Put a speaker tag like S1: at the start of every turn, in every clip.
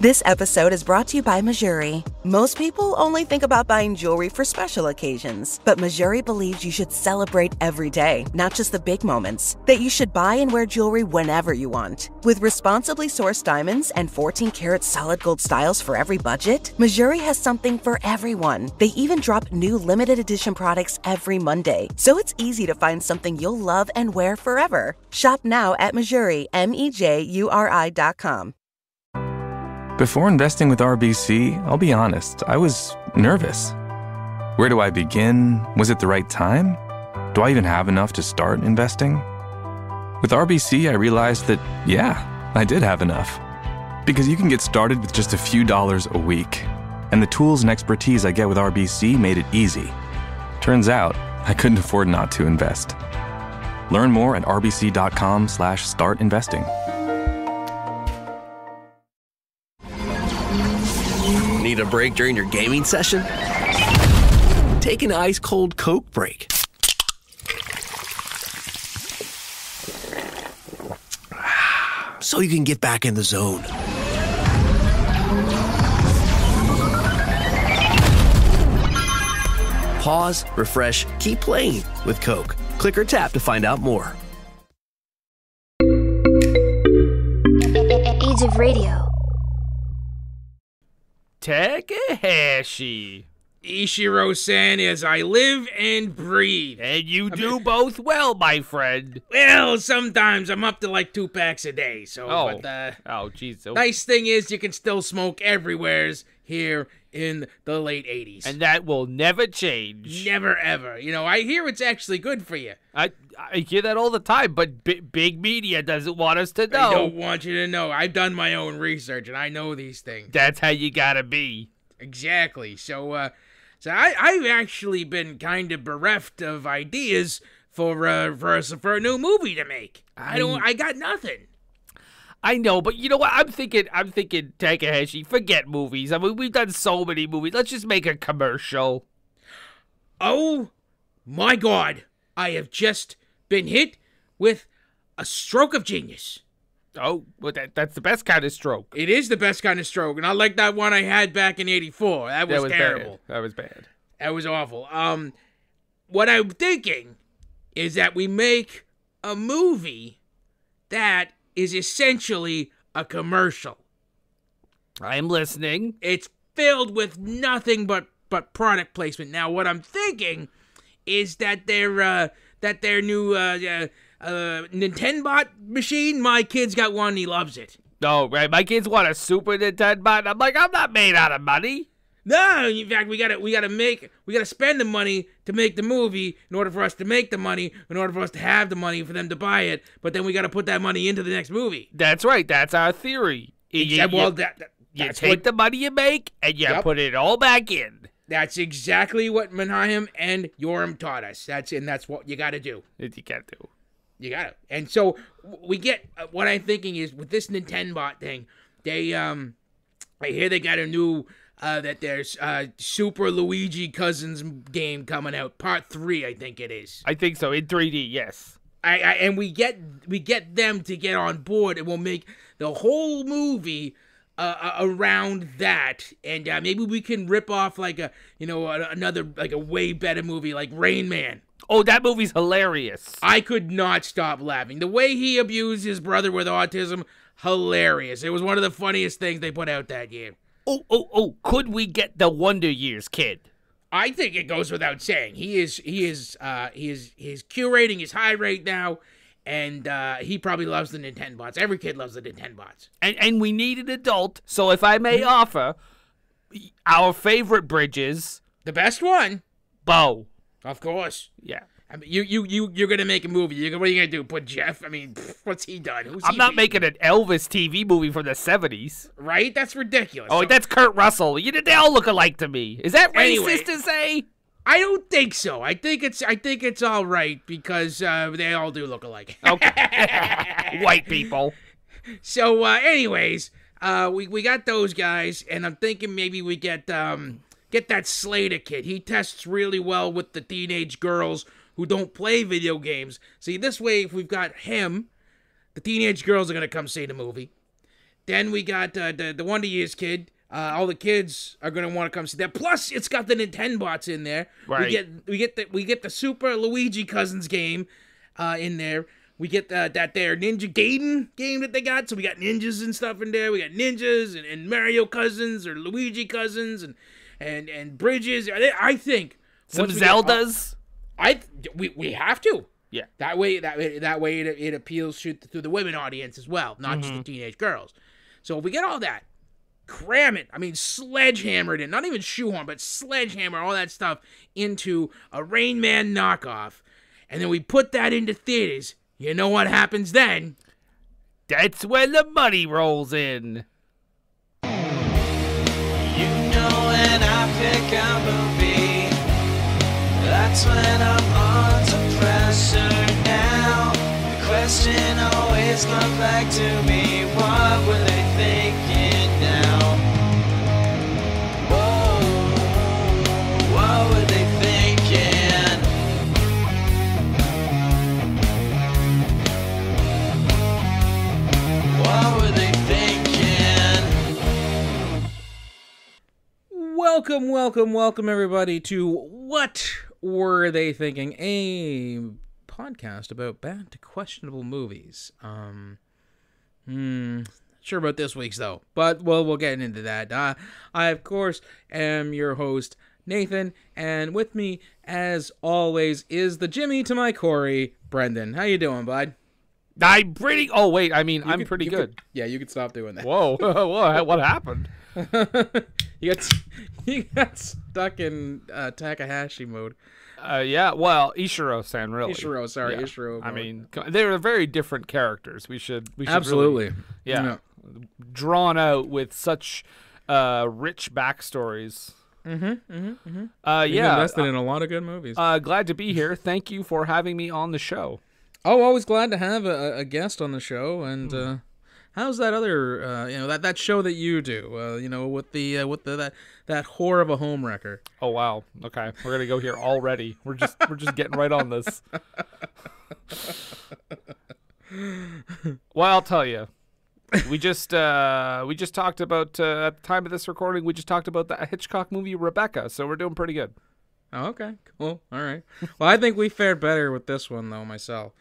S1: This episode is brought to you by Mejuri. Most people only think about buying jewelry for special occasions, but Mejuri believes you should celebrate every day, not just the big moments. That you should buy and wear jewelry whenever you want. With responsibly sourced diamonds and 14 karat solid gold styles for every budget, Mejuri has something for everyone. They even drop new limited edition products every Monday, so it's easy to find something you'll love and wear forever. Shop now at Mejuri, M E J U R I.com.
S2: Before investing with RBC, I'll be honest, I was nervous. Where do I begin? Was it the right time? Do I even have enough to start investing? With RBC, I realized that, yeah, I did have enough. Because you can get started with just a few dollars a week. And the tools and expertise I get with RBC made it easy. Turns out, I couldn't afford not to invest. Learn more at rbc.com slash start investing.
S3: Need a break during your gaming session? Take an ice cold Coke break. So you can get back in the zone. Pause, refresh, keep playing with Coke. Click or tap to find out more.
S4: Age of Radio.
S5: Takahashi.
S6: Ishiro san as I live and breathe.
S5: And you do both well, my friend.
S6: Well, sometimes I'm up to like two packs a day, so
S5: Oh.
S6: but uh
S5: Oh, jeez. So-
S6: nice thing is you can still smoke everywheres here in the late 80s.
S5: And that will never change.
S6: never ever. You know, I hear it's actually good for you.
S5: I I hear that all the time, but bi- big media doesn't want us to know.
S6: I don't want you to know. I've done my own research and I know these things.
S5: That's how you gotta be.
S6: Exactly. So, uh, so I, I've actually been kind of bereft of ideas for uh, for a, for a new movie to make. I don't. I got nothing.
S5: I know, but you know what? I'm thinking. I'm thinking Takahashi. Forget movies. I mean, we've done so many movies. Let's just make a commercial.
S6: Oh my God! I have just been hit with a stroke of genius.
S5: Oh, well, that, that's the best kind of stroke.
S6: It is the best kind of stroke, and I like that one I had back in '84. That was,
S5: that was
S6: terrible.
S5: bad. That was bad.
S6: That was awful. Um, what I'm thinking is that we make a movie that is essentially a commercial.
S5: I'm listening.
S6: It's filled with nothing but but product placement. Now, what I'm thinking is that they're uh, that their new uh, uh, uh, Nintendo machine. My kid's got one. He loves it.
S5: Oh, right. My kids want a Super Nintendo, but I'm like, I'm not made out of money.
S6: No, in fact, we gotta we gotta make we gotta spend the money to make the movie in order for us to make the money in order for us to have the money for them to buy it. But then we gotta put that money into the next movie.
S5: That's right. That's our theory. You,
S6: Yeah,
S5: you-
S6: well, that, that-
S5: you take
S6: what,
S5: the money you make and you
S6: Yep.
S5: put it all back in.
S6: That's exactly what Menahem and Yoram taught us. That's and that's what you gotta do.
S5: That you can't do.
S6: You got to. And so we get uh, what I'm thinking is with this Nintendo thing, they um, I hear they got a new uh that there's uh Super Luigi Cousins game coming out, part three, I think it is.
S5: I think so. In 3D, yes.
S6: I, I and we get we get them to get on board, and we'll make the whole movie. Uh, uh, around that, and uh, maybe we can rip off like a, you know, another like a way better movie like Rain Man.
S5: Oh, that movie's hilarious.
S6: I could not stop laughing. The way he abused his brother with autism, hilarious. It was one of the funniest things they put out that year.
S5: Oh, oh, oh! Could we get the Wonder Years kid?
S6: I think it goes without saying. He is he is uh he is his Q rating is high right now, and uh he probably loves the Nintendo bots. Every kid loves the Nintendo bots.
S5: And and we need an adult. So if I may offer, our favorite bridges,
S6: The best one,
S5: Beau.
S6: of course.
S5: Yeah.
S6: I mean, you you you you're gonna make a movie. You're, what are you gonna do? Put Jeff? I mean, what's he done? Who's
S5: I'm
S6: he
S5: not making an Elvis TV movie from the 70s.
S6: right. That's ridiculous.
S5: Oh,
S6: So-
S5: that's Kurt Russell. You, they all look alike to me. Is that racist
S6: Anyway.
S5: to say?
S6: I don't think so. I think it's I think it's all right because uh, they all do look alike.
S5: Okay. White people.
S6: So, uh, anyways, uh, we we got those guys, and I'm thinking maybe we get um get that Slater kid. He tests really well with the teenage girls who don't play video games. See, this way, if we've got him, the teenage girls are gonna come see the movie. Then we got uh, the the Wonder Years kid. Uh, all the kids are gonna want to come see that. Plus, it's got the Nintendo bots in there.
S5: Right.
S6: We get we get the we get the Super Luigi Cousins game uh, in there. We get the, that there Ninja Gaiden game that they got. So we got ninjas and stuff in there. We got ninjas and, and Mario Cousins or Luigi Cousins and and and bridges. I think
S5: Some
S6: we get
S5: Zeldas.
S6: I we we have to.
S5: Yeah.
S6: That way, that way, that way, it, it appeals to, to the women audience as well, not just the teenage girls. So if we get all that, cram it. I mean, sledgehammered it. Not even shoehorn, but sledgehammer all that stuff into a Rain Man knockoff, and then we put that into theaters. You know what happens then?
S5: That's when the money rolls in.
S4: You know when I pick a movie, that's when I'm under pressure now. The question always comes back to me, what were they
S6: Welcome, welcome, welcome, everybody, to What Were They Thinking? A podcast about bad to questionable movies. Um, hmm, sure about this week's though, but well, we'll get into that. Uh, I, of course, am your host, Nathan, and with me, as always, is the Jimmy to my Corey, Brendan. How you doing, bud?
S5: I'm pretty. Oh wait, I mean, I'm
S6: You
S5: pretty
S6: could-
S5: good.
S6: yeah, you can stop doing that.
S5: Whoa, whoa, what happened?
S6: you got you got stuck in uh, Takahashi mode.
S5: Uh, yeah, well, Ishiro-san, really.
S6: Ishiro, sorry,
S5: Yeah.
S6: Ishiro.
S5: I mean, they're very different characters. We should, we should
S6: absolutely.
S5: really- yeah, drawn out with such uh, rich backstories. Mm-hmm. Mm-hmm. Uh,
S6: You've
S5: yeah.
S6: invested in a lot of good movies.
S5: Uh, glad to be here. Thank you for having me on the show.
S6: oh, always glad to have a, a guest on the show. And uh, how's that other, uh, you know, that, that show that you do? Uh, you know, with the uh, with the that that whore of a home wrecker.
S5: Oh wow. Okay, we're gonna go here already. We're just we're just getting right on this. well, I'll tell you. We just uh, we just talked about uh, at the time of this recording. We just talked about the Hitchcock movie Rebecca, so we're doing pretty good.
S6: Oh, okay, cool. All right. Well, I think we fared better with this one though, myself.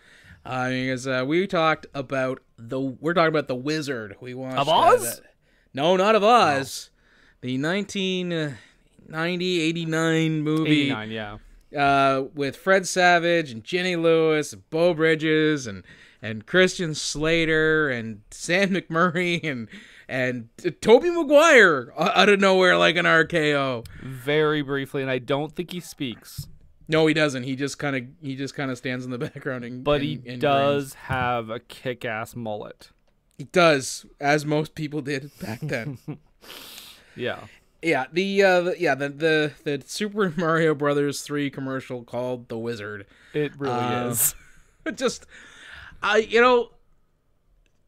S6: Uh, because uh, we talked about the we're talking about the Wizard. We watched
S5: Of
S6: uh,
S5: Oz?
S6: that- no, not of Oz. The 1990 89 movie.
S5: Eighty nine, yeah.
S6: uh, with Fred Savage and Jenny Lewis and Beau Bridges and and Christian Slater and Sam McMurray and and Tobey Maguire out of nowhere like an RKO.
S5: Very briefly, and I don't think he speaks,
S6: No, he doesn't. He just kind of he just kind of stands in the background and
S5: but
S6: and-
S5: he
S6: and grins.
S5: does have a kick ass mullet.
S6: He does, as most people did back then.
S5: Yeah.
S6: yeah, the uh, yeah the, the the Super Mario Brothers three commercial called The Wizard.
S5: It really
S6: Uh,
S5: is.
S6: just I you know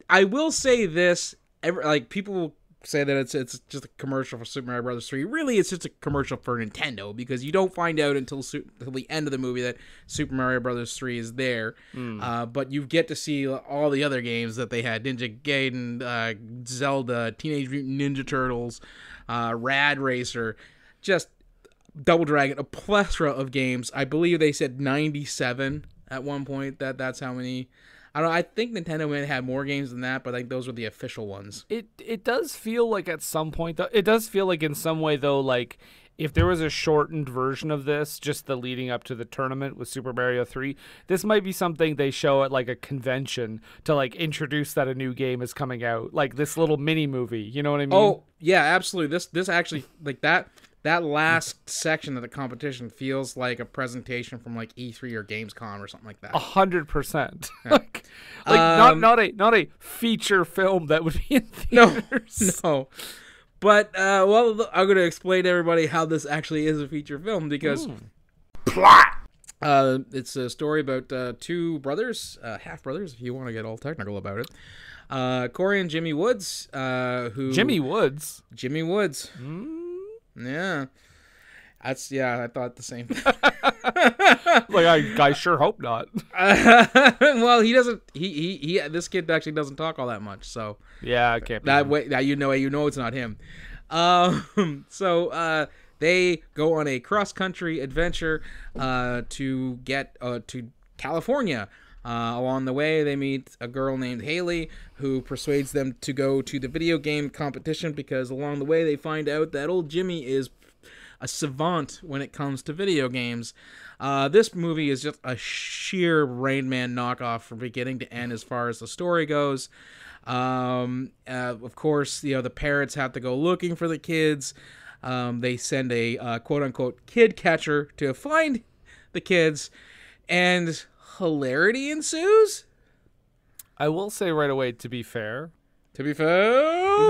S6: I will say this ever like people say that it's it's just a commercial for Super Mario Brothers 3 really it's just a commercial for Nintendo because you don't find out until su- until the end of the movie that Super Mario Brothers 3 is there uh, but you get to see all the other games that they had Ninja Gaiden uh, Zelda Teenage Mutant Ninja Turtles uh, Rad Racer just Double Dragon, a plethora of games. I believe they said 97 at one point. That that's how many. I don't. I think Nintendo may have had more games than that, but I think those were the official ones.
S5: It it does feel like at some point though it does feel like in some way though like if there was a shortened version of this, just the leading up to the tournament with Super Mario 3, this might be something they show at like a convention to like introduce that a new game is coming out. Like this little mini movie, you know what I mean?
S6: Oh yeah, absolutely. This this actually like that that last section of the competition feels like a presentation from like E3 or Gamescom or something like that.
S5: a hundred percent. Like, like not
S6: Um,
S5: not a not a feature film that would be in
S6: No,
S5: theaters.
S6: no. no. But uh, well, I'm gonna explain to everybody how this actually is a feature film because plot. Uh, it's a story about uh, two brothers, uh, half brothers, if you want to get all technical about it. Uh, Corey and Jimmy Woods, uh, who
S5: Jimmy Woods.
S6: Jimmy Woods, yeah. That's yeah. I thought the same. thing.
S5: Like I, I sure hope not.
S6: well, he doesn't. He, he he. This kid actually doesn't talk all that much. So
S5: Yeah, I can't.
S6: That
S5: him.
S6: way, now you know you know it's not him. Um. So uh, they go on a cross country adventure uh to get uh to California. Uh, along the way, they meet a girl named Haley who persuades them to go to the video game competition because along the way they find out that old Jimmy is a savant when it comes to video games. Uh, this movie is just a sheer Rain Man knockoff from beginning to end as far as the story goes. Um, uh, of course, you know the parents have to go looking for the kids. Um, they send a uh, quote unquote kid catcher to find the kids, and hilarity ensues.
S5: I will say right away. To be fair,
S6: To be fair,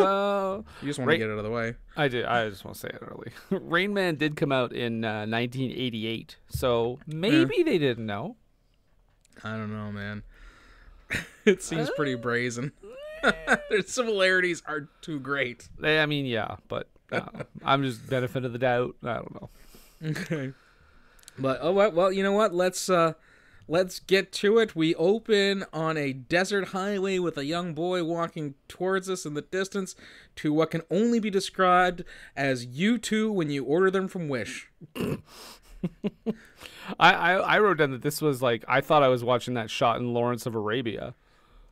S5: uh,
S6: you just want to get it out of the way.
S5: I did. I just want to say it early. Rain Man did come out in uh, 1988, so maybe they didn't know.
S6: I don't know, man. it seems pretty brazen. Their similarities are too great.
S5: I mean, yeah, but uh, I'm just benefit of the doubt. I don't know.
S6: Okay. But oh well, well, you know what? Let's uh let's get to it. We open on a desert highway with a young boy walking towards us in the distance to what can only be described as U2 when you order them from Wish.
S5: I, I I wrote down that this was like I thought I was watching that shot in Lawrence of Arabia.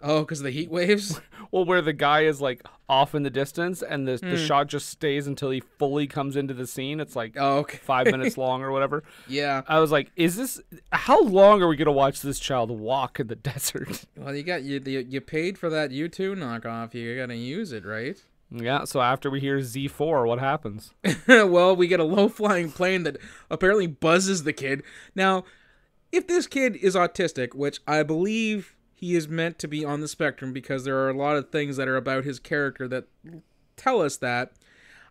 S6: Oh, because of the heat waves?
S5: Well, where the guy is like off in the distance and the
S6: Hmm.
S5: the shot just stays until he fully comes into the scene. It's like
S6: Oh, okay.
S5: five minutes long or whatever.
S6: Yeah.
S5: I was like, is this how long are we gonna watch this child walk in the desert?
S6: Well, you got you you, you paid for that U2 knockoff. You got to use it, right?
S5: yeah. So after we hear Z four, what happens?
S6: well, we get a low flying plane that apparently buzzes the kid. Now, if this kid is autistic, which I believe he is meant to be on the spectrum because there are a lot of things that are about his character that tell us that.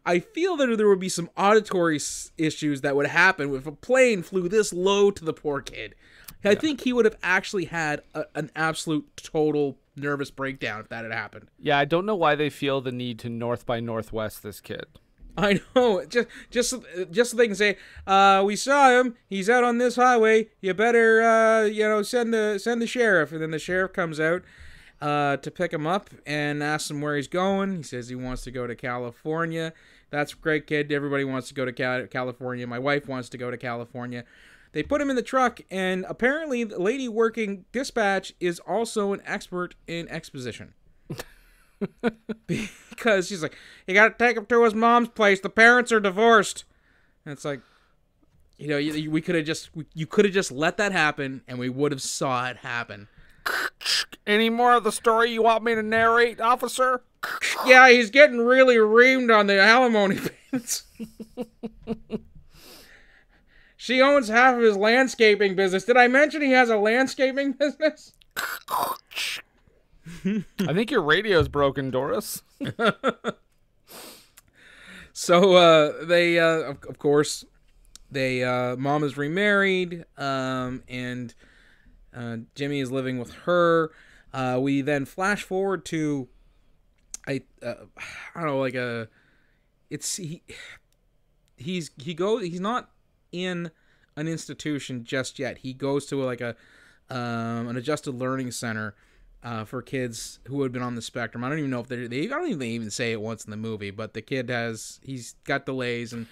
S6: I feel that there would be some auditory s- issues that would happen if a plane flew this low to the poor kid. I think he would have actually had a, an absolute total nervous breakdown if that had happened.
S5: Yeah, I don't know why they feel the need to North by Northwest this kid.
S6: I know. Just just just so they can say, uh, we saw him. He's out on this highway. You better uh, you know send the send the sheriff. And then the sheriff comes out uh, to pick him up and asks him where he's going. He says he wants to go to California. That's great, kid. Everybody wants to go to Cal- California. My wife wants to go to California. They put him in the truck, and apparently, the lady working dispatch is also an expert in exposition because she's like, you gotta take him to his mom's place. The parents are divorced. And it's like, you know, you, we could have just, we, you could have just let that happen, and we would have saw it happen.
S5: Any more of the story you want me to narrate, officer?
S6: Yeah, he's getting really reamed on the alimony payments. she owns half of his landscaping business. Did I mention he has a landscaping business?
S5: I think your radio's broken, Doris.
S6: So uh, they, uh, of, of course, they uh, mom is remarried, um, and uh, Jimmy is living with her. Uh, we then flash forward to, I, I don't know, like a, it's he, he's he goes he's not in an institution just yet. He goes to like a, um, an adjusted learning center. Uh, for kids who had been on the spectrum, I don't even know if they they I don't even they even say it once in the movie, but the kid has he's got delays and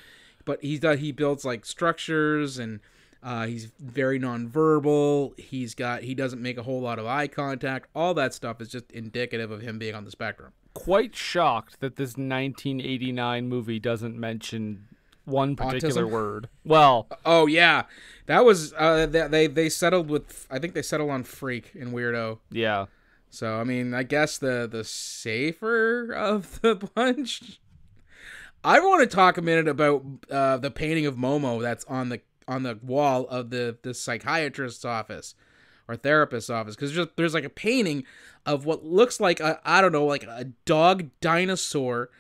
S6: but he's done he builds like structures and uh, he's very nonverbal. He's got he doesn't make a whole lot of eye contact. All that stuff is just indicative of him being on the spectrum.
S5: Quite shocked that this 1989 movie doesn't mention one particular
S6: Autism?
S5: word. Well,
S6: Oh yeah, that was uh, they they- they settled with I think they settled on freak and weirdo.
S5: yeah.
S6: So I mean, I guess the the safer of the bunch. I want to talk a minute about uh, the painting of Momo that's on the on the wall of the the psychiatrist's office or therapist's office because just there's like a painting of what looks like a I don't know like a dog dinosaur,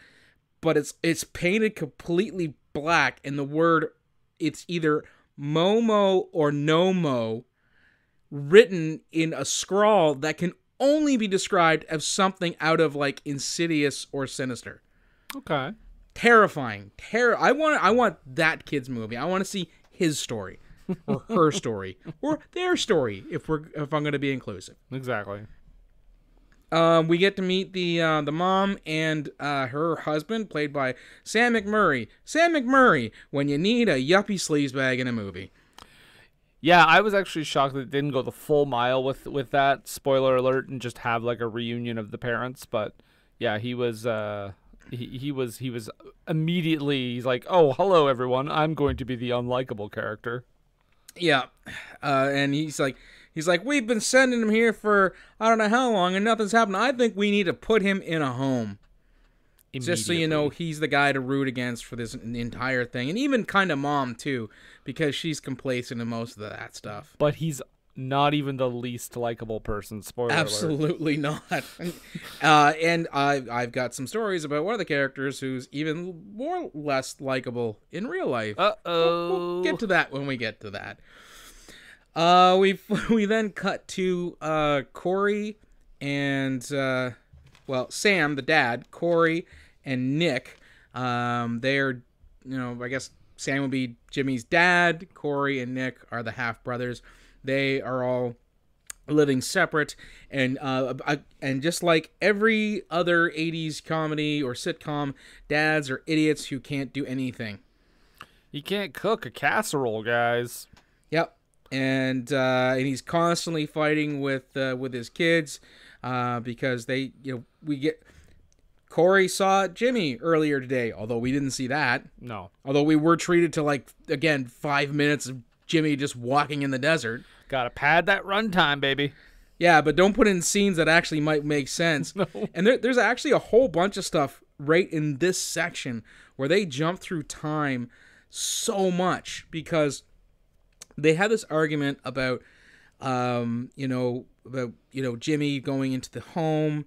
S6: but it's it's painted completely black and the word it's either Momo or Nomo written in a scrawl that can only be described as something out of like insidious or sinister.
S5: Okay.
S6: terrifying. Terror. I want. I want that kid's movie. I want to see his story, or her story, or their story. If we're if I'm going to be inclusive.
S5: Exactly.
S6: Um, we get to meet the uh, the mom and uh, her husband, played by Sam McMurray. Sam McMurray, when you need a yuppie sleazebag in a movie.
S5: Yeah, I was actually shocked that it didn't go the full mile with with that. Spoiler alert, and just have like a reunion of the parents. But yeah, he was uh, he he was he was immediately he's like, oh hello everyone, I'm going to be the unlikable character.
S6: Yeah, uh, and he's like, he's like, we've been sending him here for I don't know how long, and nothing's happened. I think we need to put him in a home, just so you know he's the guy to root against for this entire thing, and even kind of mom too, because she's complacent in most of that stuff.
S5: But he's not even the least likable person. Spoiler alert.
S6: Absolutely not. uh, and I, I've got some stories about one of the characters who's even more less likable in real life.
S5: Uh
S6: We'll
S5: oh.
S6: get to that when we get to that. Uh, we we then cut to uh Corey and uh, well Sam the dad, Corey and Nick. Um, they're you know I guess Sam will be Jimmy's dad. Corey and Nick are the half brothers. They are all living separate and uh I- and just like every other 80s comedy or sitcom dads are idiots who can't do anything
S5: You can't cook a casserole, guys.
S6: Yep. And uh, and he's constantly fighting with uh, with his kids uh, because they you know we get Corey saw Jimmy earlier today, although we didn't see that.
S5: No.
S6: Although we were treated to like again five minutes of Jimmy just walking in the desert.
S5: Gotta pad that runtime, baby.
S6: Yeah, but don't put in scenes that actually might make sense. No. And there, there's actually a whole bunch of stuff right in this section where they jump through time so much because they had this argument about, um, you know, about you know Jimmy going into the home.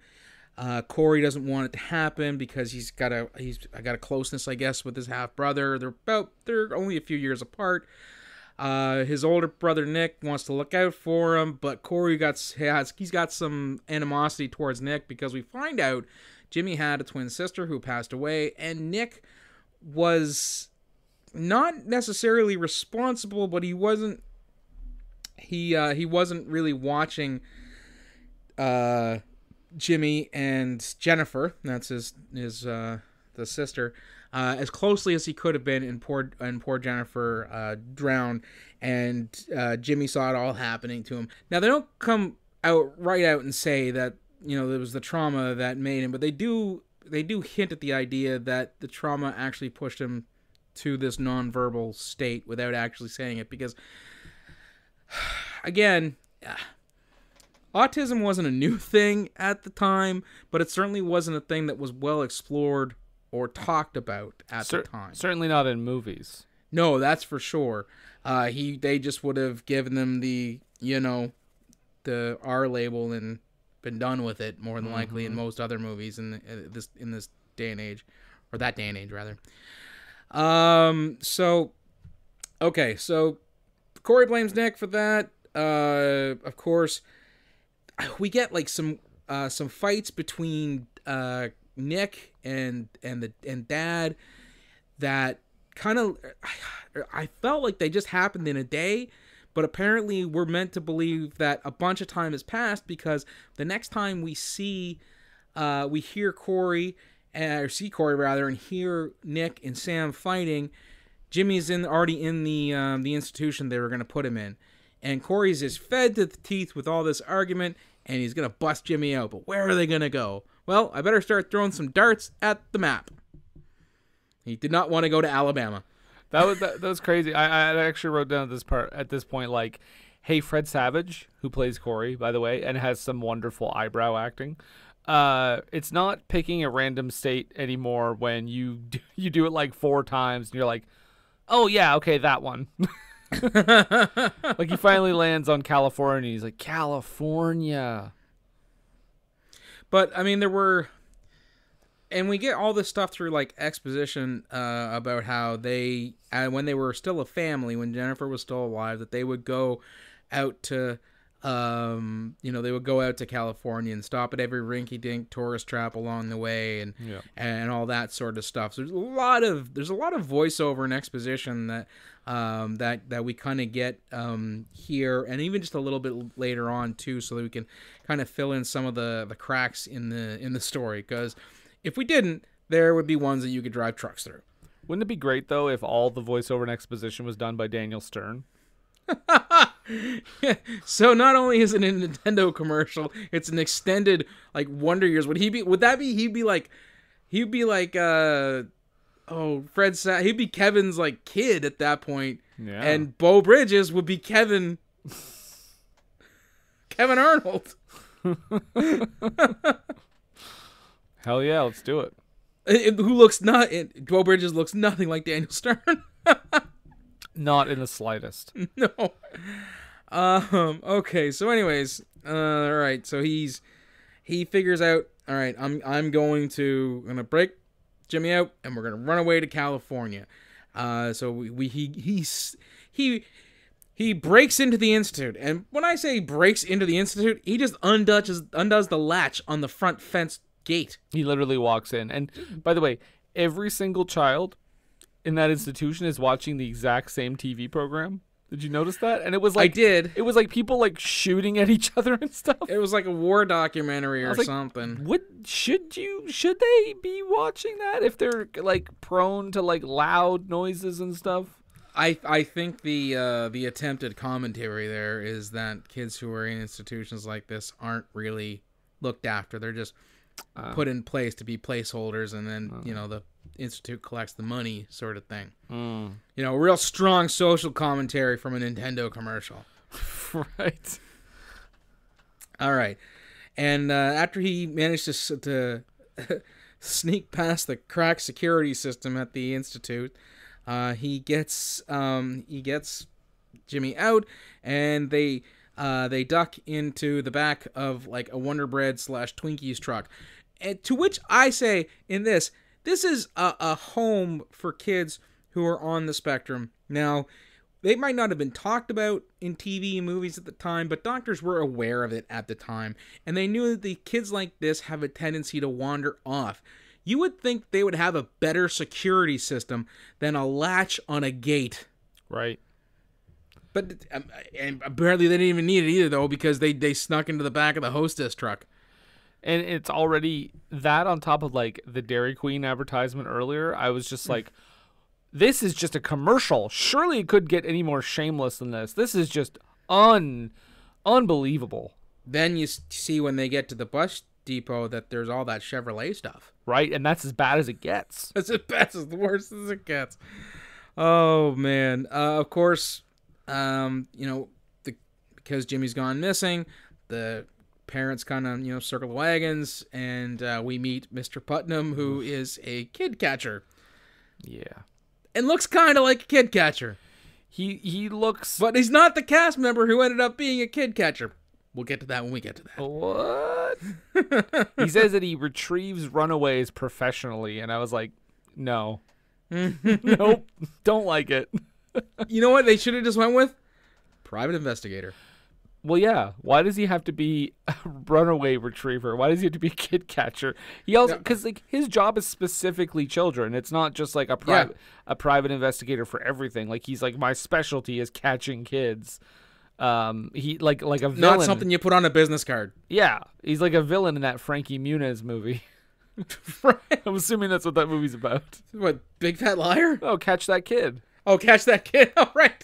S6: Uh, Corey doesn't want it to happen because he's got a he's I got a closeness I guess with his half brother. They're about they're only a few years apart. Uh, his older brother Nick wants to look out for him, but Corey got has he's got some animosity towards Nick because we find out Jimmy had a twin sister who passed away, and Nick was not necessarily responsible, but he wasn't he uh, he wasn't really watching uh, Jimmy and Jennifer. That's his his uh, the sister. Uh, as closely as he could have been, and poor and poor Jennifer uh, drowned, and uh, Jimmy saw it all happening to him. Now they don't come out right out and say that you know it was the trauma that made him, but they do they do hint at the idea that the trauma actually pushed him to this nonverbal state without actually saying it because again autism wasn't a new thing at the time but it certainly wasn't a thing that was well explored or talked about at
S5: Cer-
S6: the time.
S5: Certainly not in movies.
S6: no that's for sure. Uh he they just would have given them the you know the r label and been done with it more than likely in most other movies in the, uh, this in this day and age or that day and age rather. Um so okay so corey blames nick for that. Uh of course we get like some uh some fights between uh nick and and the and dad that kind of I felt like they just happened in a day, but apparently we're meant to believe that a bunch of time has passed because the next time we see uh we hear Corey uh, or see Corey rather and hear Nick and Sam fighting, Jimmy's in already in the um, the institution they were going to put him in. And Corey's just fed to the teeth with all this argument and he's going to bust Jimmy out. But where are they going to go? Well, I better start throwing some darts at the map. He did not want to go to Alabama.
S5: That was that, that was crazy. I, I actually wrote down this part at this point like, "Hey, Fred Savage, who plays Corey, by the way, and has some wonderful eyebrow acting. Uh, it's not picking a random state anymore when you do, you do it like four times and you're like, oh yeah, okay, that one. like he finally lands on California. He's like California.
S6: But I mean, there were, and we get all this stuff through like exposition uh, about how they, uh, when they were still a family, when Jennifer was still alive, that they would go out to um, you know, they would go out to California and stop at every rinky-dink tourist trap along the way, and
S5: Yeah.
S6: and all that sort of stuff. So there's a lot of there's a lot of voiceover and exposition that um, that that we kind of get um, here, and even just a little bit later on too, so that we can kind of fill in some of the the cracks in the in the story. Because if we didn't, there would be ones that you could drive trucks through.
S5: Wouldn't it be great though if all the voiceover and exposition was done by Daniel Stern?
S6: so not only is it a Nintendo commercial, it's an extended like Wonder Years. Would he be? Would that be? He'd be like, he'd be like, uh, oh, Fred. Sa- he'd be Kevin's like kid at that point,
S5: Yeah.
S6: and Beau Bridges would be Kevin. Kevin Arnold,
S5: Hell yeah, let's do it.
S6: eh, who looks not. it- Beau Bridges looks nothing like Daniel Stern.
S5: Not in the slightest.
S6: no. Um. Okay. So, anyways, uh, all right. So he's he figures out. All right. I'm I'm going to gonna break Jimmy out, and we're gonna run away to California. Uh. So we, we he he's he. He breaks into the institute, and when I say breaks into the institute, he just undoes undoes the latch on the front fence gate.
S5: He literally walks in. And by the way, every single child in that institution is watching the exact same TV program. Did you notice that? And it was like
S6: I did.
S5: It was like people like shooting at each other and stuff.
S6: It was like a war documentary or
S5: like,
S6: something.
S5: What should you should they be watching that if they're like prone to like loud noises and stuff?
S6: I I think the uh, the attempted commentary there is that kids who are in institutions like this aren't really looked after. They're just put in place to be placeholders, and then you know the institute collects the money, sort of thing. You know, real strong social commentary from a Nintendo commercial.
S5: right.
S6: All right, and uh, after he managed to to sneak past the crack security system at the institute, uh, he gets um, he gets Jimmy out, and they uh, they duck into the back of like a Wonder Bread slash Twinkies truck, and to which I say in this, this is a, a home for kids who are on the spectrum. Now, they might not have been talked about in TV and movies at the time, but doctors were aware of it at the time, and they knew that the kids like this have a tendency to wander off. You would think they would have a better security system than a latch on a gate.
S5: Right.
S6: But um, and apparently they didn't even need it either, though, because they they snuck into the back of the hostess truck.
S5: And it's already that on top of like the Dairy Queen advertisement earlier. I was just like, this is just a commercial. Surely it could get any more shameless than this. This is just un unbelievable,
S6: Then you see when they get to the bus depot that there's all that Chevrolet stuff.
S5: right? And that's as bad as it gets.
S6: That's as bad as the worst as it gets. Oh man. Uh, of course, um, you know, the because Jimmy's gone missing, the parents kind of you know circle the wagons, and uh, we meet Mr. Putnam, who is a kid catcher
S5: Yeah.
S6: and looks kind of like a kid catcher,
S5: He he looks
S6: but he's not the cast member who ended up being a kid catcher. We'll get to that when we get to that.
S5: what? he says that he retrieves runaways professionally, and I was like, no, nope, don't like it.
S6: You know what they should have just went with? Private investigator.
S5: Well, yeah. Why does he have to be a runaway retriever? Why does he have to be a kid catcher? He also because like his job is specifically children. It's not just like a private a private investigator for everything. Like he's like my specialty is catching kids. Um, he like like a villain.
S6: Not something you put on a business card.
S5: Yeah, he's like a villain in that Frankie Muniz movie. I'm assuming that's what that movie's about.
S6: What, big fat liar?
S5: Oh, catch that kid.
S6: Oh, catch that kid. All right.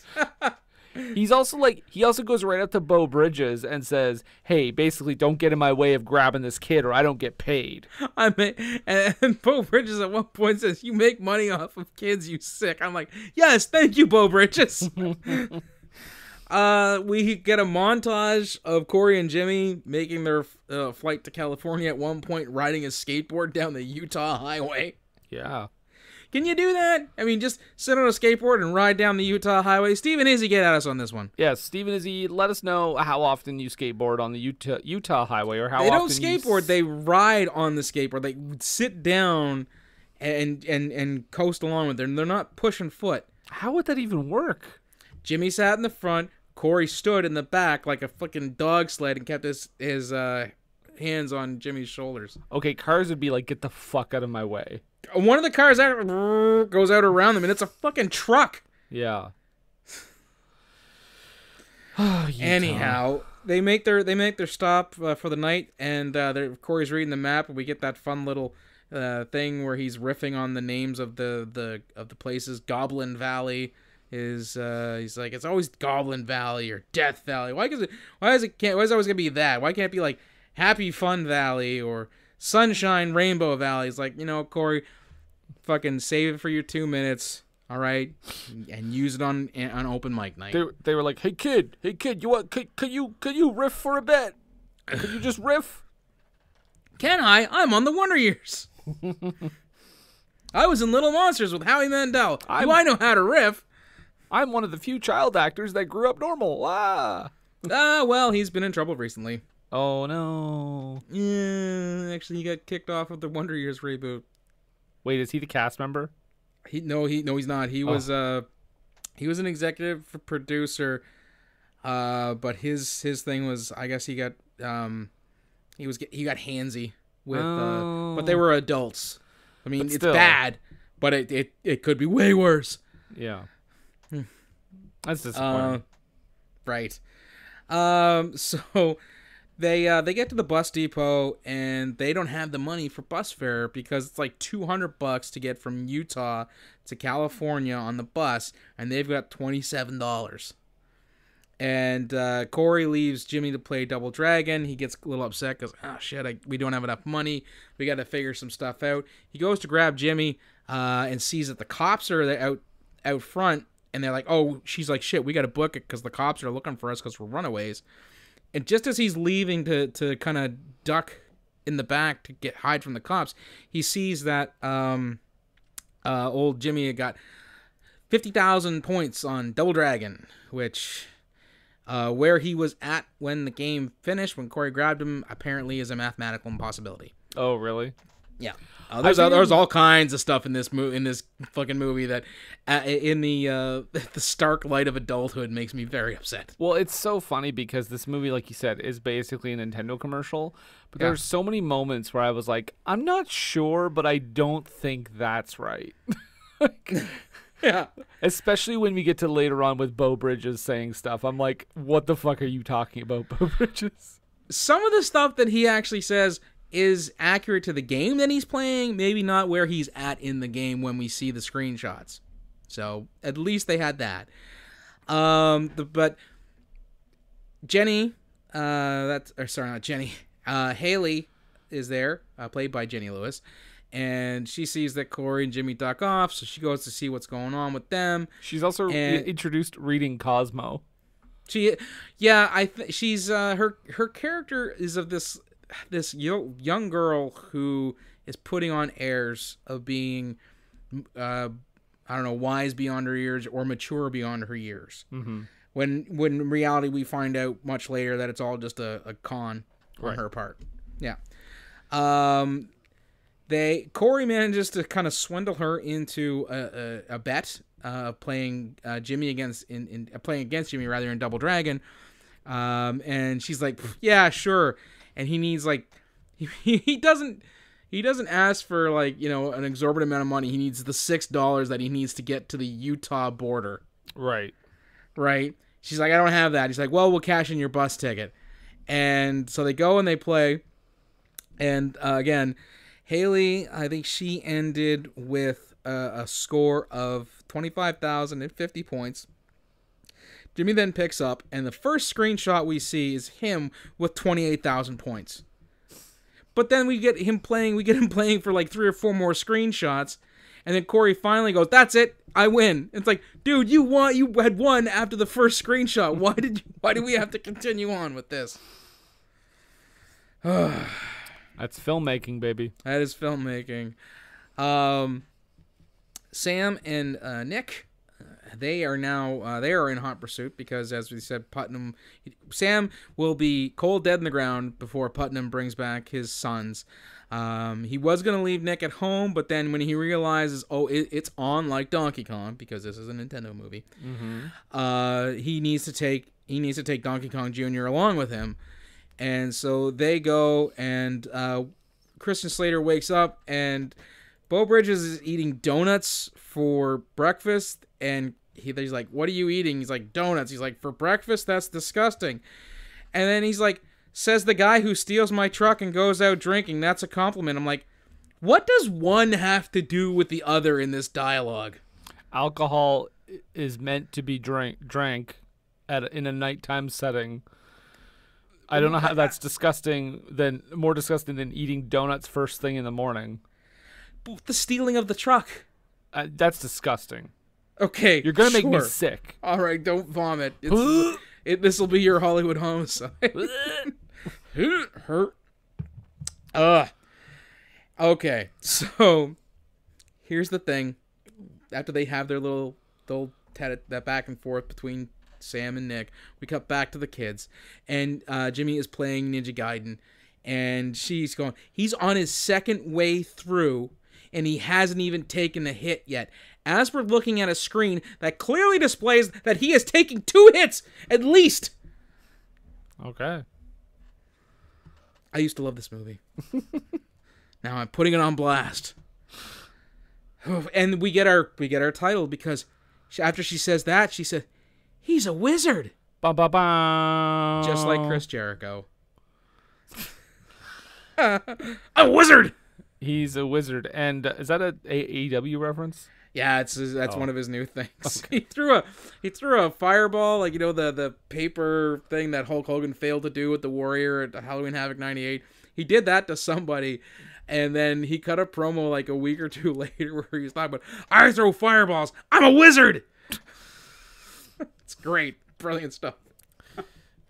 S5: He's also like he also goes right up to Beau Bridges and says, "Hey, basically, don't get in my way of grabbing this kid, or I don't get paid."
S6: I mean, and Beau Bridges at one point says, "You make money off of kids, you sick." I'm like, "Yes, thank you, Beau Bridges." uh, we get a montage of Corey and Jimmy making their uh, flight to California. At one point, riding a skateboard down the Utah highway.
S5: Yeah.
S6: Can you do that? I mean, just sit on a skateboard and ride down the Utah highway. Stephen Izzy, get at us on this one.
S5: Yes, Stephen Izzy, let us know how often you skateboard on the Utah, Utah highway, or how often.
S6: they don't
S5: you
S6: skateboard; they ride on the skateboard. They sit down and and and coast along with it. They're, they're not pushing foot.
S5: How would that even work?
S6: Jimmy sat in the front. Corey stood in the back like a fucking dog sled and kept his his uh, hands on Jimmy's shoulders.
S5: Okay, cars would be like, get the fuck out of my way.
S6: One of the cars out, goes out around them, and it's a fucking truck.
S5: Yeah. Oh.
S6: Anyhow, they make their they make their stop uh, for the night, and uh, Corey's reading the map, and we get that fun little uh, thing where he's riffing on the names of the the of the places. Goblin Valley is uh, he's like it's always Goblin Valley or Death Valley. Why is it why is it can't why is it always gonna be that? Why can't it be like Happy Fun Valley or Sunshine Rainbow Valley? It's like you know Corey, fucking save it for your two minutes. All right, and use it on on open mic night.
S5: They, they were like, hey kid, hey kid, you want could, could you could you riff for a bit? Could you just riff?
S6: Can I? I'm on the Wonder Years. I was in Little Monsters with Howie Mandel.
S5: I'm-
S6: Do I know how to riff?
S5: I'm one of the few child actors that grew up normal. Ah.
S6: Ah, well, he's been in trouble recently.
S5: Oh no.
S6: Yeah, actually, he got kicked off of the Wonder Years reboot.
S5: Wait, is he the cast member?
S6: He no, he no, he's not. He was uh, he was an executive producer. Uh, but his his thing was, I guess he got um, he was he got handsy with uh, but they
S5: Oh.
S6: were adults. I mean, it's bad, but it, it it could be way worse.
S5: Yeah.
S6: Hmm.
S5: That's disappointing.
S6: Uh, right. Um. So they uh they get to the bus depot and they don't have the money for bus fare because it's like two hundred bucks to get from Utah to California on the bus, and they've got twenty seven dollars. And uh, Corey leaves Jimmy to play Double Dragon. He gets a little upset because, oh shit, I, we don't have enough money. We got to figure some stuff out. He goes to grab Jimmy uh, and sees that the cops are out out front, and they're like, "Oh," she's like, "Shit, we got to book it because the cops are looking for us because we're runaways." And just as he's leaving to to kind of duck in the back to get hide from the cops, he sees that um, uh, old Jimmy had got fifty thousand points on Double Dragon, which uh, where he was at when the game finished, when Corey grabbed him, apparently is a mathematical impossibility.
S5: oh, really?
S6: Yeah. Uh, there's,
S5: think-
S6: there's all kinds of stuff in this mo- in this fucking movie that, uh, in the uh, the stark light of adulthood, makes me very upset.
S5: Well, it's so funny because this movie, like you said, is basically a Nintendo commercial. But
S6: Yeah.
S5: there's so many moments where I was like, I'm not sure, but I don't think that's right. Like,
S6: Yeah.
S5: especially when we get to later on with Beau Bridges saying stuff. I'm like, what the fuck are you talking about, Beau Bridges?
S6: Some of the stuff that he actually says is accurate to the game that he's playing, maybe not where he's at in the game when we see the screenshots. So at least they had that. Um, the, but Jenny, uh, that's or sorry, not Jenny. Uh, Haley is there, uh, played by Jenny Lewis, and she sees that Corey and Jimmy duck off, so she goes to see what's going on with them.
S5: She's also
S6: And-
S5: introduced reading Cosmo.
S6: She, yeah, I th- she's uh, her her character is of this this yo- young girl who is putting on airs of being, uh, I don't know, wise beyond her years or mature beyond her years. Mm-hmm. When when in reality we find out much later that it's all just a, a con on her part. Yeah. Um, they Corey manages to kind of swindle her into a, a, a bet, uh, playing uh, Jimmy against in, in uh, playing against Jimmy rather in Double Dragon. Um, and she's like, yeah, sure. And he needs like, he, he doesn't he doesn't ask for like you know an exorbitant amount of money. He needs the six dollars that he needs to get to the Utah border
S5: Right.
S6: right? She's like, I don't have that. He's like, well, we'll cash in your bus ticket. And so they go and they play. And uh, again, Haley, I think she ended with uh, a score of 25,050 points. Jimmy then picks up, and the first screenshot we see is him with 28,000 points. But then we get him playing, we get him playing for like three or four more screenshots. And then Corey finally goes, "That's it, I win." It's like, dude, you won. You had won after the first screenshot. Why did you, Why do we have to continue on with this?
S5: That's filmmaking, baby.
S6: That is filmmaking. Um, Sam and uh, Nick, they are now uh, they are in hot pursuit because, as we said, Putnam, Sam will be cold dead in the ground before Putnam brings back his sons. Um, he was gonna leave Nick at home, but then when he realizes, oh, it, it's on like Donkey Kong because this is a Nintendo movie, uh, he needs to take he needs to take Donkey Kong Jr. along with him. And so they go, and uh, Christian Slater wakes up, and Beau Bridges is eating donuts for breakfast. And he, he's like, What are you eating? He's like, Donuts. He's like, For breakfast? That's disgusting. And then he's like, Says the guy who steals my truck and goes out drinking. That's a compliment. I'm like, What does one have to do with the other in this dialogue?
S5: Alcohol is meant to be drank drank at in a nighttime setting. I don't know how that's disgusting than more disgusting than eating donuts first thing in the morning.
S6: The stealing of the truck.
S5: Uh, that's disgusting.
S6: Okay.
S5: You're gonna make me sick.
S6: All right, don't vomit. It, this will be your Hollywood homicide. Hurt. Ugh. Okay, so here's the thing. After they have their little, little tat- that back and forth between Sam and Nick, we cut back to the kids, and uh, Jimmy is playing Ninja Gaiden, and she's going. He's on his second way through, and he hasn't even taken a hit yet. As we're looking at a screen that clearly displays that he is taking two hits at least.
S5: Okay.
S6: I used to love this movie. now I'm putting it on blast. And we get our we get our title because she, after she says that, she said, "He's a wizard,"
S5: Ba ba ba.
S6: just like Chris Jericho. a wizard.
S5: He's a wizard, and uh, is that a AEW reference?
S6: Yeah, it's that's one of his new things. He threw a he threw a fireball, like you know the the paper thing that Hulk Hogan failed to do with the Warrior at Halloween Havoc '98. He did that to somebody, and then he cut a promo like a week or two later where he's talking about I throw fireballs. I'm a wizard. it's great, brilliant stuff.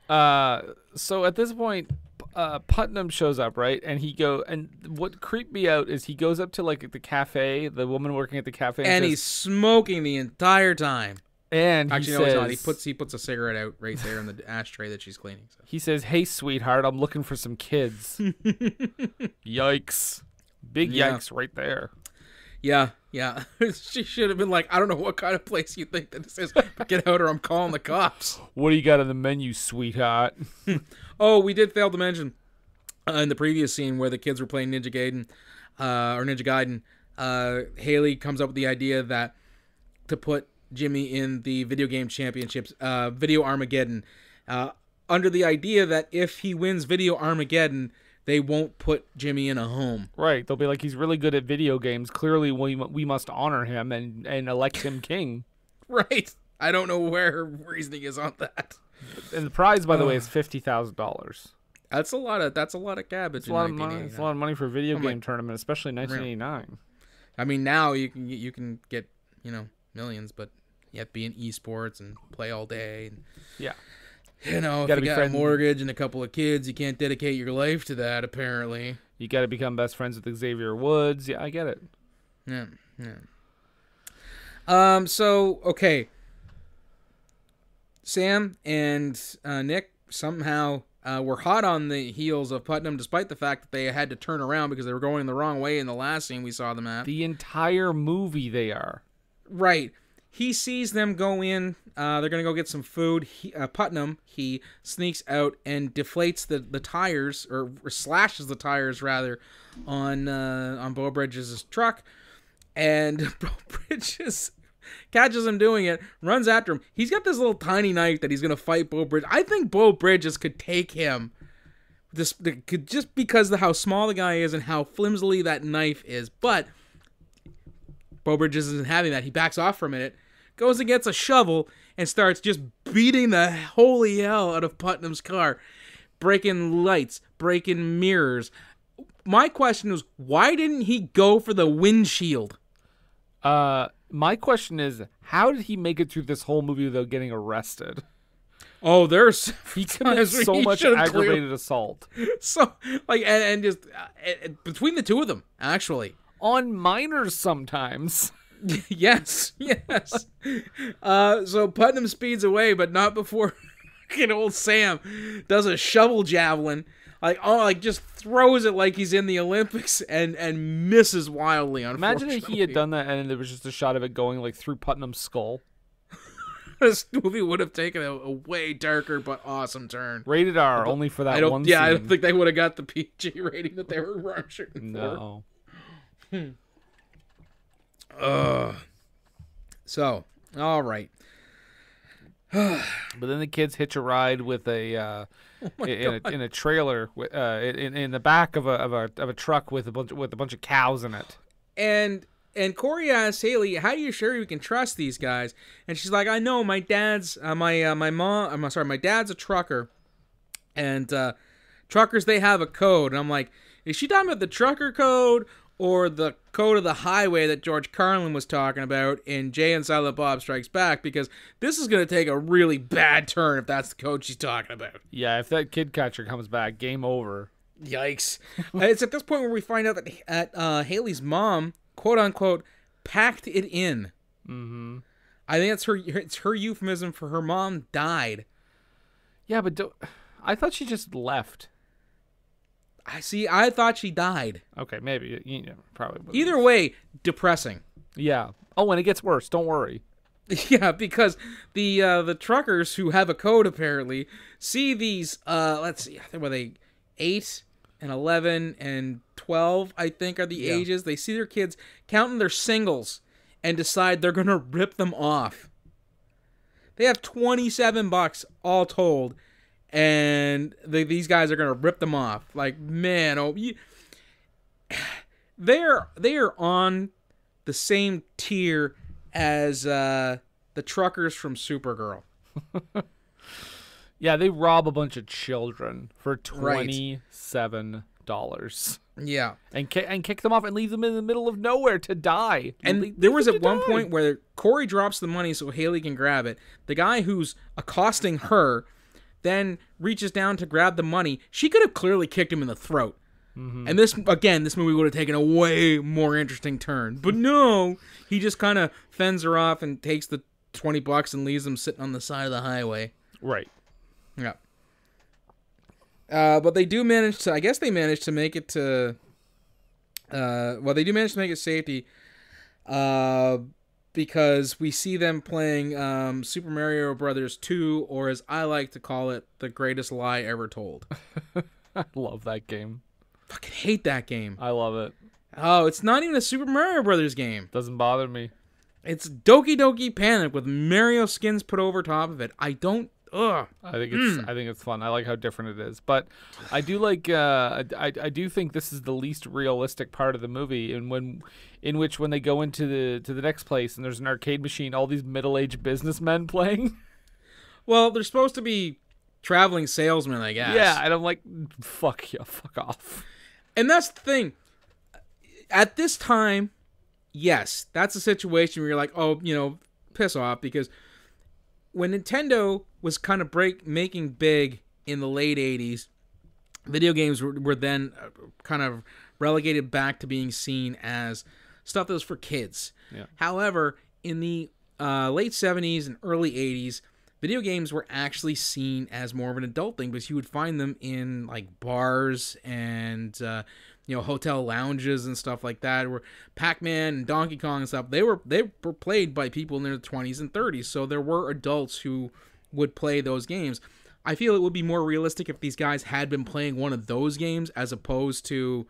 S5: Uh, so at this point, uh, Putnam shows up, right? And he go and what creeped me out is he goes up to like the cafe, the woman working at the cafe, and,
S6: And
S5: says-
S6: he's smoking the entire time.
S5: and he
S6: Actually, no,
S5: says
S6: he's not. He puts he puts a cigarette out right there in the ashtray that she's cleaning. So.
S5: he says, "Hey, sweetheart, I'm looking for some kids." Yikes! Big
S6: Yeah.
S5: yikes right there.
S6: Yeah, yeah. she should have been like, I don't know what kind of place you think that this is. But get out or I'm calling the cops.
S5: What do you got on the menu, sweetheart?
S6: Oh, we did fail to mention uh, in the previous scene where the kids were playing Ninja Gaiden uh, or Ninja Gaiden. Uh, Haley comes up with the idea that to put Jimmy in the video game championships, uh, Video Armageddon, uh, under the idea that if he wins Video Armageddon, they won't put Jimmy in a home.
S5: right? They'll be like, "He's really good at video games. Clearly, we we must honor him and and elect him king."
S6: Right. I don't know where her reasoning is on that.
S5: And the prize, by the way, is fifty thousand dollars.
S6: That's a lot of that's a lot of cabbage.
S5: It's a lot of money. It's a lot of money for a video
S6: my-
S5: game tournament, especially in 1989.
S6: I mean, now you can you can get you know millions, but you have to be in esports and play all day. And,
S5: Yeah.
S6: You know, if
S5: Gotta
S6: you got
S5: friends-
S6: a mortgage and a couple of kids, you can't dedicate your life to that. Apparently,
S5: You got to become best friends with Xavier Woods. Yeah, I get it.
S6: yeah, yeah. Um. So okay, Sam and uh, Nick somehow uh, were hot on the heels of Putnam, despite the fact that they had to turn around because they were going the wrong way in the last scene we saw them at.
S5: The entire movie they are.
S6: Right. He sees them go in. Uh, they're gonna go get some food. He, uh, Putnam he sneaks out and deflates the, the tires or, or slashes the tires rather on uh, on Beau Bridges' truck, and Beau Bridges catches him doing it, runs after him. He's got this little tiny knife that he's gonna fight Beau Bridges. I think Beau Bridges could take him. This could just because of how small the guy is and how flimsily that knife is, but. Beau Bridges isn't having that. He backs off for a minute, goes and gets a shovel, and starts just beating the holy hell out of Putnam's car, breaking lights, breaking mirrors. My question is, why didn't he go for the windshield?
S5: Uh, my question is, how did he make it through this whole movie without getting arrested?
S6: Oh, there's
S5: He commits
S6: times
S5: so much
S6: should've cleared-
S5: aggravated assault
S6: So like, and, and just uh, between the two of them, actually.
S5: on minors sometimes.
S6: yes, yes. Uh, so Putnam speeds away, but not before fucking old Sam does a shovel javelin. Like oh, like just throws it like he's in the Olympics and and misses wildly.
S5: Imagine if he had done that and there was just a shot of it going like through Putnam's skull.
S6: this movie would have taken a, a way darker but awesome turn.
S5: Rated R, only for that
S6: I don't.
S5: one
S6: yeah, I don't think they would have got the PG rating that they were shooting for.
S5: No.
S6: So, all right.
S5: But then the kids hitch a ride with a uh,
S6: Oh
S5: in, a, in a trailer uh, in, in the back of a, of a of a truck with a bunch with a bunch of cows in it.
S6: And and Corey asks Haley, "How are you sure you can trust these guys?" And she's like, "I know my dad's uh, my uh, my mom. I'm sorry, my dad's a trucker, and uh, truckers they have a code." And I'm like, "Is she talking about the trucker code?" Or the code of the highway that George Carlin was talking about in Jay and Silent Bob Strikes Back, because this is going to take a really bad turn if that's the code she's talking about.
S5: Yeah, if that kid catcher comes back, game over.
S6: Yikes. Uh, it's at this point where we find out that at, uh, Haley's mom, quote unquote, packed it in. Mm-hmm. I think it's her it's her euphemism for her mom died.
S5: Yeah, but do, I thought she just left.
S6: I see. I thought she died.
S5: Okay, maybe you know, probably. was.
S6: Either way, depressing.
S5: Yeah. Oh, and it gets worse. Don't worry.
S6: Yeah, because the uh, the truckers who have a code apparently see these. Uh, let's see, I think were they eight and eleven and twelve? I think are the ages. They see their kids counting their singles and decide they're gonna rip them off. They have twenty seven bucks all told, and they, these guys are gonna rip them off. Like man, oh, you, they're they are on the same tier as uh, the truckers from Supergirl.
S5: Yeah, they rob a bunch of children for
S6: Right.
S5: twenty-seven dollars
S6: Yeah,
S5: and ki- and kick them off and leave them in the middle of nowhere to die.
S6: and
S5: Leave-
S6: there was at one
S5: die.
S6: point where Corey drops the money so Haley can grab it. The guy who's accosting her then reaches down to grab the money. She could have clearly kicked him in the throat. And this again, this movie would have taken a way more interesting turn. But no, he just kind of fends her off and takes the twenty bucks and leaves them sitting on the side of the highway.
S5: right.
S6: Yeah. Uh, but they do manage to. I guess they managed to make it to. Uh, well, they do manage to make it safety. Uh, because we see them playing um, Super Mario Brothers 2, or as I like to call it, the greatest lie ever told.
S5: I love that game.
S6: Fucking hate that game.
S5: I love it.
S6: Oh, it's not even a Super Mario Brothers game.
S5: Doesn't bother me.
S6: It's Doki Doki Panic with Mario skins put over top of it. I don't. Ugh.
S5: I think it's
S6: Hmm.
S5: I think it's fun. I like how different it is, but I do like uh, I I do think this is the least realistic part of the movie, and when in which when they go into the to the next place and there's an arcade machine, all these middle aged businessmen playing.
S6: Well, they're supposed to be traveling salesmen, I guess.
S5: Yeah, and I'm like, fuck you, fuck off.
S6: And that's the thing. At this time, yes, that's a situation where you're like, oh, you know, piss off because when Nintendo was kind of break making big in the late 80s, video games were, were then uh, kind of relegated back to being seen as stuff that was for kids.
S5: Yeah.
S6: However, in the uh, late 70s and early 80s, video games were actually seen as more of an adult thing because you would find them in like bars and uh, you know hotel lounges and stuff like that where pac-man and donkey kong and stuff they were they were played by people in their 20s and 30s so there were adults who would play those games i feel it would be more realistic if these guys had been playing one of those games as opposed to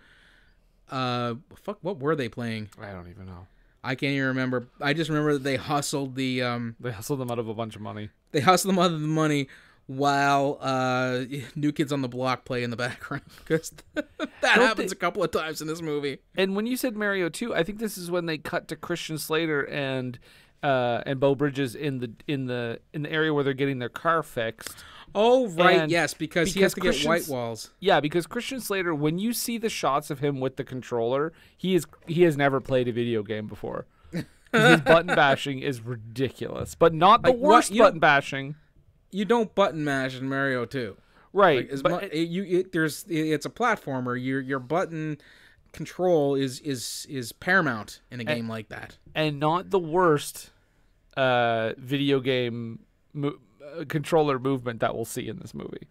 S6: uh fuck what were they playing
S5: I don't even know.
S6: i can't even remember i just remember that they hustled the um
S5: They hustled them out of a bunch of money.
S6: they hustled them out of the money while uh new kids on the block play in the background because that happens
S5: they-
S6: a couple of times in this movie
S5: And when you said Mario 2, I think this is when they cut to Christian Slater and uh, and Beau Bridges in the in the in the area where they're getting their car fixed.
S6: oh right
S5: And
S6: yes because, he has
S5: because
S6: to get white walls
S5: Yeah, because Christian Slater, when you see the shots of him with the controller, he is he has never played a video game before. His button bashing is ridiculous, but not the
S6: Like,
S5: worst
S6: don't-
S5: button bashing.
S6: You don't button mash in mario 2
S5: Right,
S6: like,
S5: but
S6: it, you it, there's it's a platformer. Your your button control is is is paramount in a game like that.
S5: and not the worst uh, video game mo- uh, controller movement that we'll see in this movie.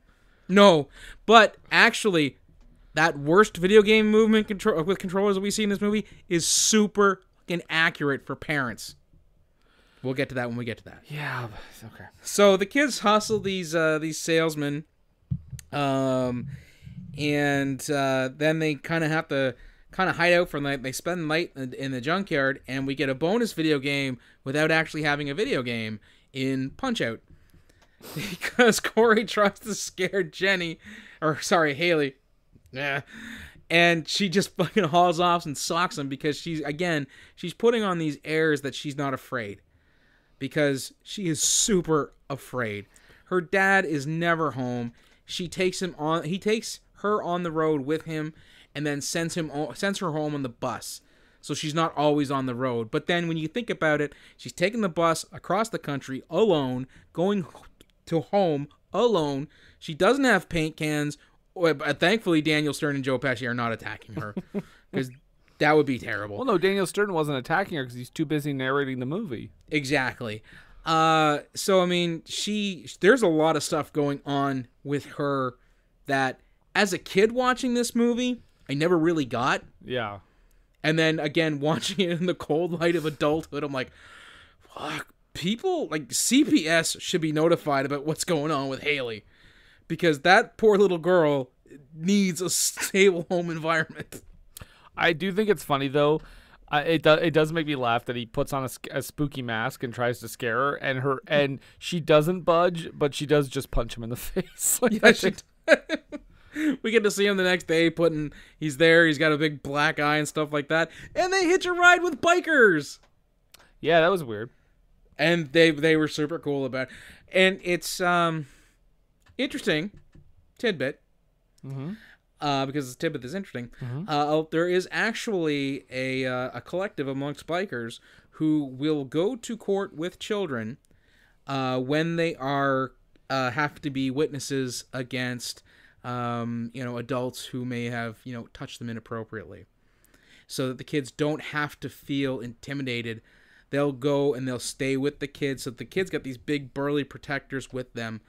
S6: no but actually that worst video game movement control with controllers that we see in this movie is super inaccurate for parents We'll get to that when we get to that.
S5: Yeah. Okay.
S6: So the kids hustle these uh, these salesmen, um, and uh, then they kind of have to kind of hide out from the They spend night in, in the junkyard, and we get a bonus video game without actually having a video game in Punch Out, because Corey tries to scare Jenny, or sorry Haley, yeah. And she just fucking hauls off and socks him because she's again she's putting on these airs that she's not afraid because she is super afraid. Her dad is never home. She takes him on. He takes her on the road with him, and then sends him sends her home on the bus. So she's not always on the road. But then when you think about it, she's taking the bus across the country alone, going to home alone. She doesn't have paint cans. Thankfully, Daniel Stern and Joe Pesci are not attacking her because that would be terrible.
S5: Well, no, Daniel Stern wasn't attacking her because he's too busy narrating the movie.
S6: Exactly. Uh, so I mean, she there's a lot of stuff going on with her that as a kid watching this movie, I never really got.
S5: Yeah.
S6: And then again, watching it in the cold light of adulthood, I'm like, fuck, people like CPS should be notified about what's going on with Haley. Because that poor little girl needs a stable home environment.
S5: I do think it's funny though. Uh, it do, it does make me laugh that he puts on a, a spooky mask and tries to scare her, and her and she doesn't budge, but she does just punch him in the face. Like,
S6: Yeah, she- we get to see him the next day putting he's there, he's got a big black eye and stuff like that. And they hitch a ride with bikers.
S5: yeah, that was weird.
S6: And they they were super cool about it. And it's um interesting tidbit. Uh, because the tidbit is interesting. Uh, there is actually a uh, a collective amongst bikers who will go to court with children uh, when they are uh, have to be witnesses against um, you know adults who may have you know touched them inappropriately, so that the kids don't have to feel intimidated. They'll go and they'll stay with the kids. So the kids got these big burly protectors with them,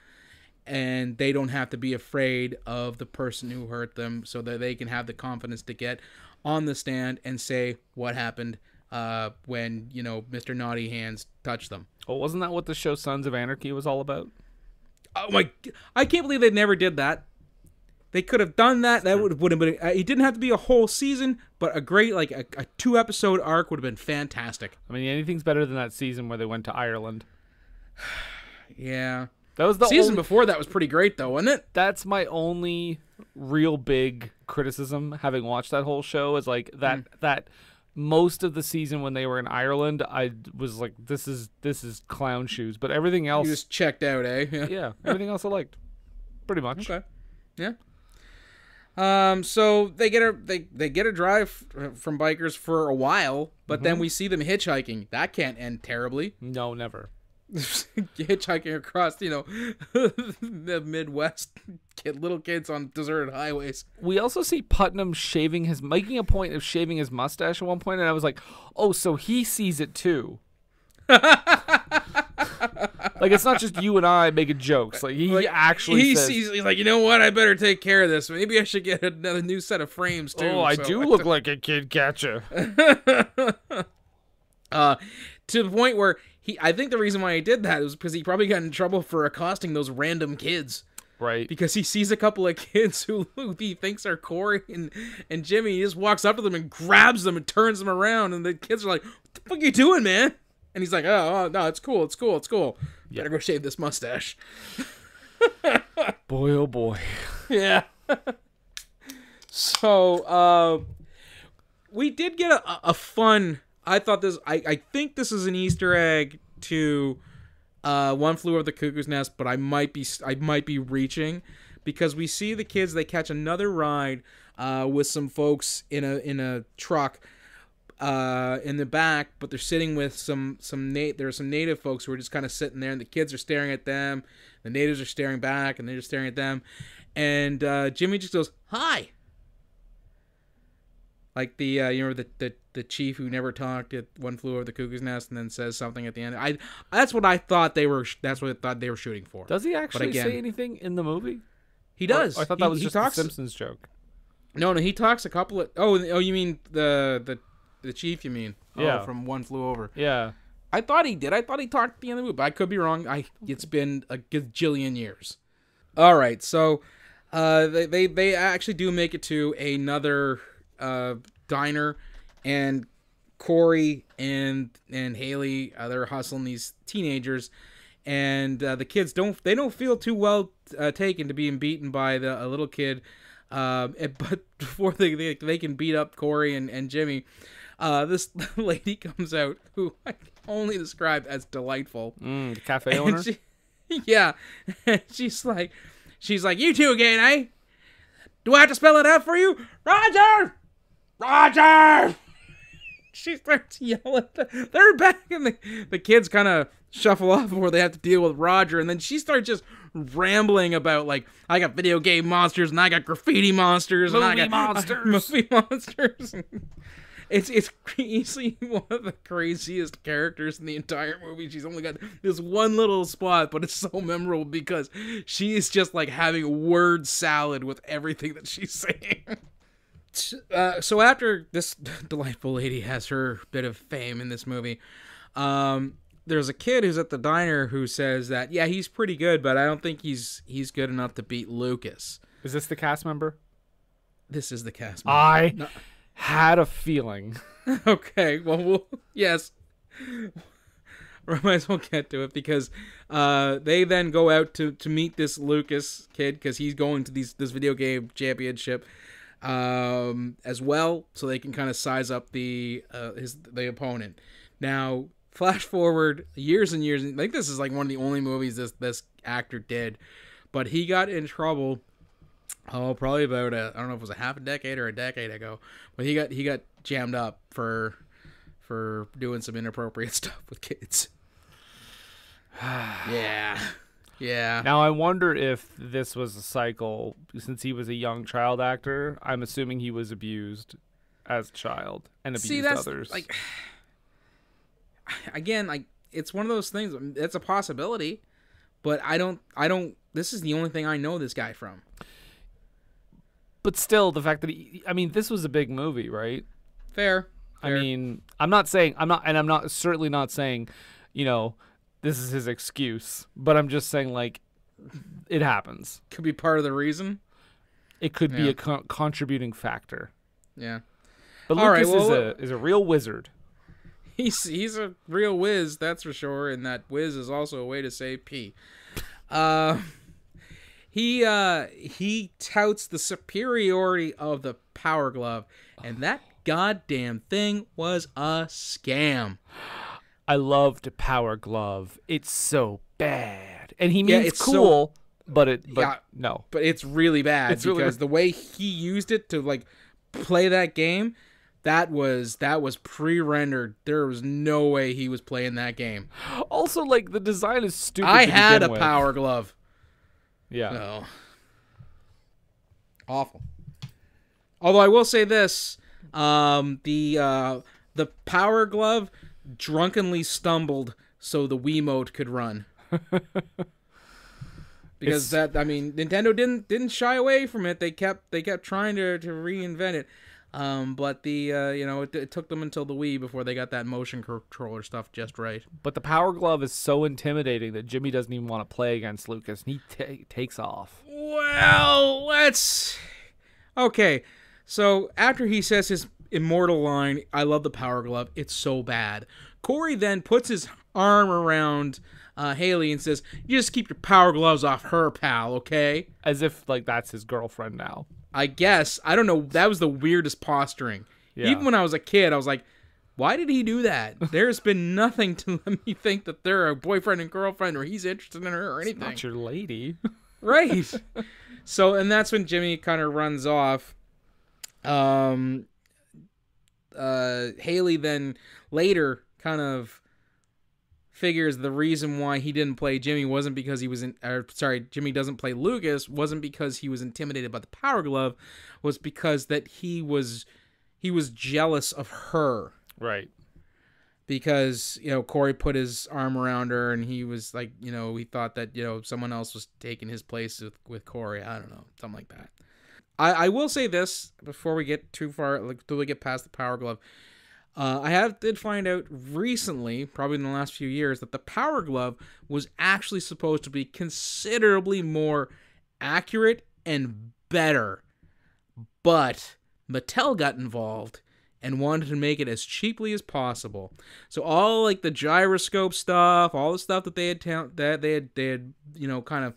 S6: and they don't have to be afraid of the person who hurt them, so that they can have the confidence to get on the stand and say what happened uh, when you know Mr. Naughty Hands touched them.
S5: Well, wasn't that what the show Sons of Anarchy was all about?
S6: Oh my! I can't believe they never did that. They could have done that. That would would have been. Uh, it didn't have to be a whole season, but a great like a, a two episode arc would have been fantastic.
S5: I mean, anything's better than that season where they went to Ireland.
S6: Yeah.
S5: That was the
S6: season
S5: only-
S6: before that was pretty great though, wasn't it?
S5: that's my only real big criticism having watched that whole show is like that
S6: Mm.
S5: that most of the season when they were in Ireland I was like this is this is clown shoes but everything else
S6: You just checked out, eh?
S5: yeah everything else I liked pretty much
S6: Okay. Yeah. Um. So they get a they they get a drive from bikers for a while, but then we see them hitchhiking. That can't end terribly.
S5: no never
S6: hitchhiking across, you know, the Midwest, kid, little kids on deserted highways.
S5: we also see Putnam shaving his making a point of shaving his mustache at one point and I was like oh so he sees it too like it's not just you and I making jokes like he
S6: Like,
S5: actually
S6: he
S5: says,
S6: sees. He's like, you know what? I better take care of this. Maybe I should get another new set of frames too.
S5: oh I
S6: So
S5: do look like a kid catcher
S6: uh, to the point where he. I think the reason why he did that was because he probably got in trouble for accosting those random kids.
S5: right
S6: because he sees a couple of kids who, who he thinks are Corey and, and Jimmy. He just walks up to them and grabs them and turns them around, and the kids are like, "What the fuck are you doing, man?" And he's like, "Oh, oh no, it's cool, it's cool, it's cool. Better go shave this mustache."
S5: boy oh boy
S6: Yeah. so, uh, we did get a, a fun. I thought this. I, I think this is an Easter egg to uh, One Flew Over the Cuckoo's Nest, but I might be I might be reaching because we see the kids. They catch another ride uh, with some folks in a in a truck uh, in the back, but they're sitting with some some nat- there are some native folks who are just kind of sitting there, and the kids are staring at them. The natives are staring back, and they're just staring at them. And uh, Jimmy just goes, "Hi." Like the uh, you know the, the the chief who never talked at one flew over the cuckoo's nest and then says something at the end. I that's what I thought they were. That's what I thought they were shooting for.
S5: Does he actually
S6: again-
S5: say anything in the movie?
S6: he does.
S5: Or- I thought that
S6: He-
S5: was
S6: he
S5: just
S6: talks,
S5: a Simpsons joke.
S6: No, no, he talks a couple of. Oh, oh, you mean the the the chief? You mean?
S5: Yeah.
S6: Oh, from one flew over.
S5: Yeah.
S6: I thought he did. I thought he talked at the end of the movie, but I could be wrong. I it's been a gajillion years. All right, so uh, they, they they actually do make it to another uh, diner, and Corey and and Haley uh, they're hustling these teenagers, and uh, the kids don't they don't feel too well uh, taken to being beaten by the a little kid. Um, and- but before they, they they can beat up Corey and, and Jimmy, uh, this lady comes out who I can only describe as delightful.
S5: Mm, the cafe owner.
S6: She, yeah, she's like, she's like, you two again, eh? Do I have to spell it out for you, Roger? Roger! She starts yelling. They're back, and the the kids kind of shuffle off before they have to deal with Roger, and then she starts just rambling about like I got video game monsters and I got graffiti monsters and I
S5: Movie
S6: got
S5: monsters.
S6: movie monsters. It's it's easily one of the craziest characters in the entire movie. She's only got this one little spot, but it's so memorable because she is just like having word salad with everything that she's saying. Uh, so after this delightful lady has her bit of fame in this movie, um, there's a kid who's at the diner who says that yeah he's pretty good, but I don't think he's he's good enough to beat Lucas.
S5: Is this the cast member?
S6: This is the cast. Member.
S5: I had a feeling.
S6: okay, well, we'll yes. We might as well get to it because uh, they then go out to, to meet this Lucas kid because he's going to these this video game championship um, as well, so they can kind of size up the uh, his the opponent. Now, flash forward years and years. I think this is like one of the only movies this this actor did, but he got in trouble oh probably about a I don't know if it was a half a decade or a decade ago, but he got he got jammed up for for doing some inappropriate stuff with kids. yeah. Yeah.
S5: Now I wonder if this was a cycle since he was a young child actor. I'm assuming he was abused as a child and abused
S6: See that's
S5: others.
S6: like again like it's one of those things um, it's a possibility, but I don't I don't this is the only thing I know this guy from.
S5: but still, the fact that he, I mean, this was a big movie, right?
S6: Fair.
S5: I
S6: Fair.
S5: mean, I'm not saying I'm not, and I'm not certainly not saying, you know, this is his excuse, but I'm just saying like, it happens.
S6: could be part of the reason.
S5: It could be a con- contributing factor.
S6: Yeah.
S5: But
S6: All right,
S5: Lucas
S6: well,
S5: is a is a real wizard.
S6: He's he's a real whiz, that's for sure, and that whiz is also a way to say P. Uh, he uh he touts the superiority of the power glove, and that goddamn thing was a scam.
S5: I loved Power Glove. It's so bad, and he
S6: Yeah,
S5: means
S6: it's so-
S5: cool, but it but
S6: Yeah.
S5: no.
S6: But it's really bad
S5: It's really
S6: because
S5: bad.
S6: the way he used it to like play that game, that was that was pre-rendered. There was no way he was playing that game.
S5: Also, like the design is stupid.
S6: I had a
S5: with.
S6: power glove.
S5: Yeah.
S6: No. Awful. Although I will say this, um, the uh, the power glove drunkenly stumbled so the Wiimote could run. because
S5: It's-
S6: that I mean Nintendo didn't didn't shy away from it. They kept they kept trying to, to reinvent it. Um, but the uh, you know it, it took them until the Wii before they got that motion controller stuff just right.
S5: But the Power Glove is so intimidating that Jimmy doesn't even want to play against Lucas, and he ta takes off.
S6: Well, let's. Okay, so after he says his immortal line, I love the power glove, it's so bad. Corey then puts his arm around uh, Haley and says, You just keep your power gloves off her, pal, okay?
S5: As if like that's his girlfriend now.
S6: I guess. I don't know. That was the weirdest posturing.
S5: Yeah.
S6: Even when I was a kid, I was like, why did he do that? There's been nothing to let me think that they're a boyfriend and girlfriend or he's interested in her or anything.
S5: Not your lady.
S6: right so and that's when jimmy kind of runs off um uh haley then later kind of figures the reason why he didn't play jimmy wasn't because he was in or sorry jimmy doesn't play lucas wasn't because he was intimidated by the power glove was because that he was he was jealous of her.
S5: Right.
S6: because you know Corey put his arm around her and he was like you know he thought that you know someone else was taking his place with, with Corey. I don't know something like that I, I will say this before we get too far like till we get past the power glove Uh, I have did find out recently, probably in the last few years, that the Power Glove was actually supposed to be considerably more accurate and better, but Mattel got involved and wanted to make it as cheaply as possible. So all like the gyroscope stuff, all the stuff that they had that they had they had you know kind of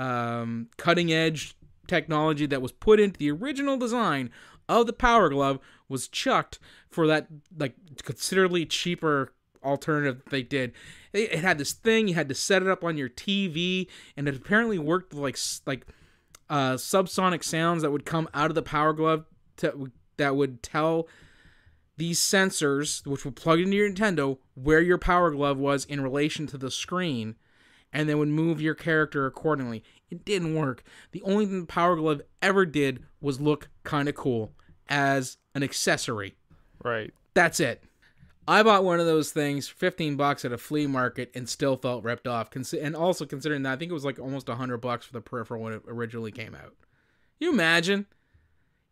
S6: um, cutting edge technology that was put into the original design of the Power Glove was chucked for that like considerably cheaper alternative they did. It, had this thing you had to set it up on your TV, and it apparently worked with like like uh, subsonic sounds that would come out of the Power Glove to, that would tell these sensors, which would plug into your Nintendo, where your Power Glove was in relation to the screen, and then would move your character accordingly. It didn't work. The only thing the Power Glove ever did was look kind of cool as an accessory.
S5: Right.
S6: That's it. I bought one of those things, for 15 bucks at a flea market, and still felt ripped off. And also considering that I think it was like almost 100 bucks for the peripheral when it originally came out. You imagine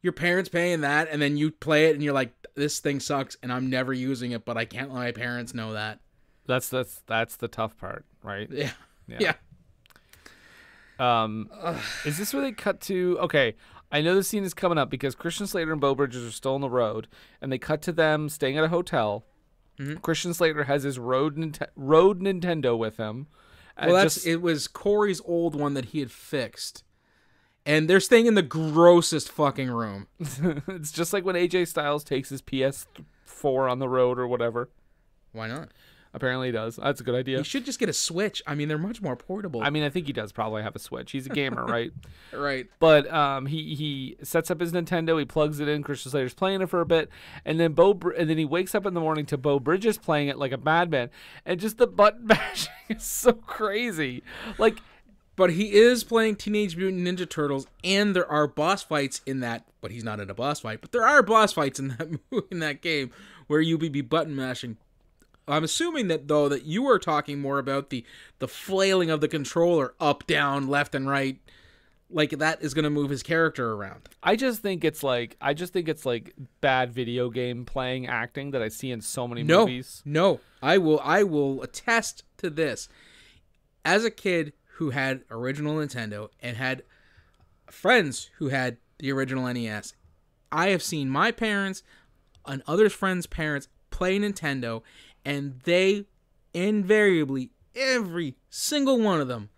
S6: your parents paying that, and then you play it, and you're like, "This thing sucks, and I'm never using it," but I can't let my parents know that.
S5: That's that's that's the tough part, right?
S6: Yeah,
S5: Yeah.
S6: yeah.
S5: Um, is this where they cut to? Okay, I know the scene is coming up because Christian Slater and Beau Bridges are still on the road, and they cut to them staying at a hotel.
S6: Mm-hmm.
S5: Christian Slater has his road road Nintendo with him.
S6: Well, that's
S5: just-
S6: it. Was Corey's old one that he had fixed, and they're staying in the grossest fucking room.
S5: it's just like when AJ Styles takes his PS4 on the road or whatever.
S6: Why not?
S5: Apparently, he does. That's a good idea.
S6: He should just get a Switch. I mean, they're much more portable.
S5: I mean, I think he does probably have a Switch. He's a gamer, right?
S6: right.
S5: But um, he he sets up his Nintendo. He plugs it in. Christian Slater's playing it for a bit, and then Beau Br- and then he wakes up in the morning to Beau Bridges playing it like a madman, and just the button mashing is so crazy. Like
S6: But he is playing Teenage Mutant Ninja Turtles, and there are boss fights in that. But he's not in a boss fight. But there are boss fights in that in that game where you be be button mashing. I'm assuming that though that you are talking more about the the flailing of the controller up, down, left, and right, like that is going to move his character around.
S5: I just think it's like I just think it's like bad video game playing acting that I see in so many
S6: No,
S5: movies.
S6: no, I will I will attest to this. As a kid who had original Nintendo and had friends who had the original NES, I have seen my parents and other friends' parents play Nintendo, and they invariably, every single one of them,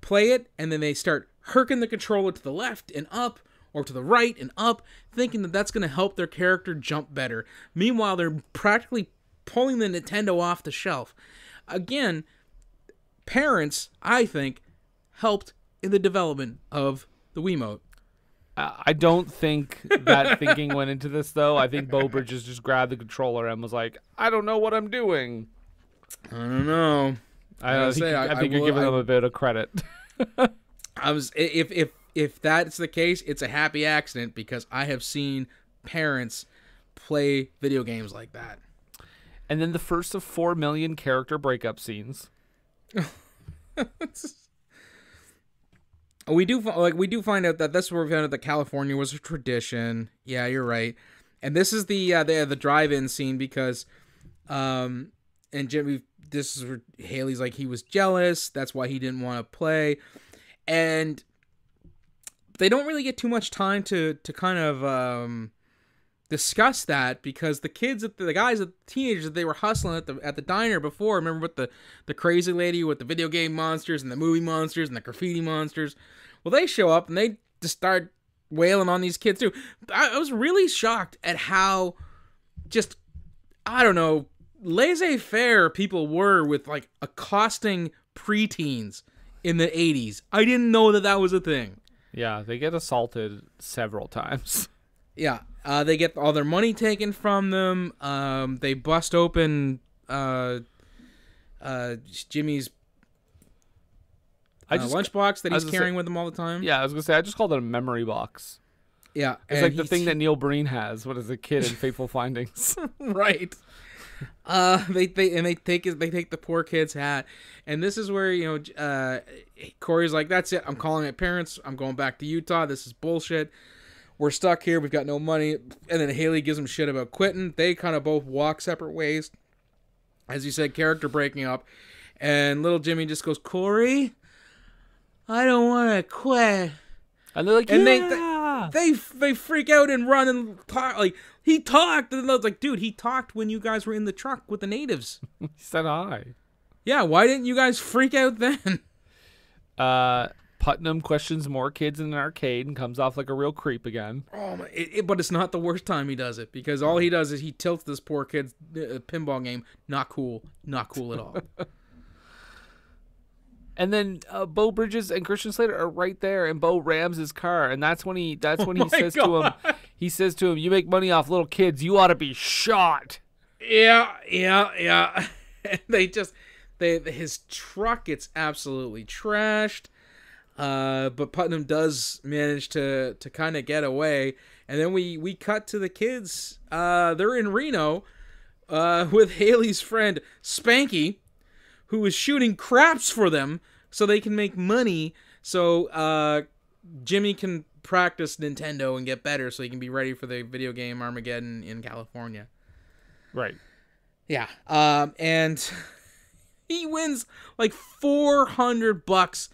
S6: play it, and then they start herking the controller to the left and up, or to the right and up, thinking that that's going to help their character jump better. Meanwhile, they're practically pulling the Nintendo off the shelf. Again, parents, I think, helped in the development of the Wiimote.
S5: I I don't think that thinking went into this though. I think Beau Bridges just grabbed the controller and was like, "I don't know what I'm doing."
S6: I don't know.
S5: I, I think,
S6: say,
S5: you-
S6: I-
S5: I
S6: I
S5: think you're
S6: will-
S5: giving
S6: I-
S5: them a bit of credit.
S6: I was if if if that's the case, it's a happy accident because I have seen parents play video games like that.
S5: and then the first of four million character breakup scenes.
S6: We do like we do find out that that's where we found out that California was a tradition. Yeah, you're right. And this is the uh, the the drive-in scene because, um, and Jimmy, this is where Haley's like he was jealous. That's why he didn't want to play, and they don't really get too much time to to kind of um discuss that because the kids the, the guys the teenagers that they were hustling at the at the diner before remember with the the crazy lady with the video game monsters and the movie monsters and the graffiti monsters? Well they show up and they just start wailing on these kids too. I, I was really shocked at how just i don't know laissez-faire people were with like accosting preteens in the 80s i didn't know that that was a thing.
S5: Yeah, they get assaulted several times.
S6: Yeah, uh, they get all their money taken from them. Um, they bust open uh, uh, Jimmy's
S5: I
S6: uh,
S5: just
S6: lunchbox that he's carrying
S5: say-
S6: with him all the time.
S5: Yeah, I was gonna say I just called it a memory box.
S6: yeah.
S5: It's like the thing that Neil Breen has when as a kid in Fateful Findings.
S6: right. Uh, they they and they take his, they take the poor kid's hat, and this is where you know uh, Corey's like, "That's it. I'm calling it parents. I'm going back to Utah. This is bullshit." We're stuck here. We've got no money. And then Haley gives him shit about quitting. They kind of both walk separate ways. As you said, character breaking up. And little Jimmy just goes, Corey, I don't want to quit.
S5: And they're like,
S6: And they-
S5: yeah.
S6: They they freak out and run and talk. Like, he talked. And I was like, dude, he talked when you guys were in the truck with the natives.
S5: he said hi.
S6: Yeah, why didn't you guys freak out then?
S5: Uh, Putnam questions more kids in an arcade and comes off like a real creep again.
S6: Oh my! It, it- but it's not the worst time he does it because all he does is he tilts this poor kid's uh, pinball game. Not cool. Not cool at all.
S5: And then uh, Beau Bridges and Christian Slater are right there, and Beau rams his car, and that's when he that's when he
S6: Oh my
S5: says to him, he says to him, "You make money off little kids, you ought to be shot."
S6: yeah, yeah, yeah. they just they his truck gets absolutely trashed. Uh, but Putnam does manage to to kind of get away, and then we we cut to the kids. Uh, they're in Reno, uh, with Haley's friend Spanky, who is shooting craps for them so they can make money. So uh, Jimmy can practice Nintendo and get better, so he can be ready for the video game Armageddon in California.
S5: Right.
S6: Yeah. Um, and he wins like 400 bucks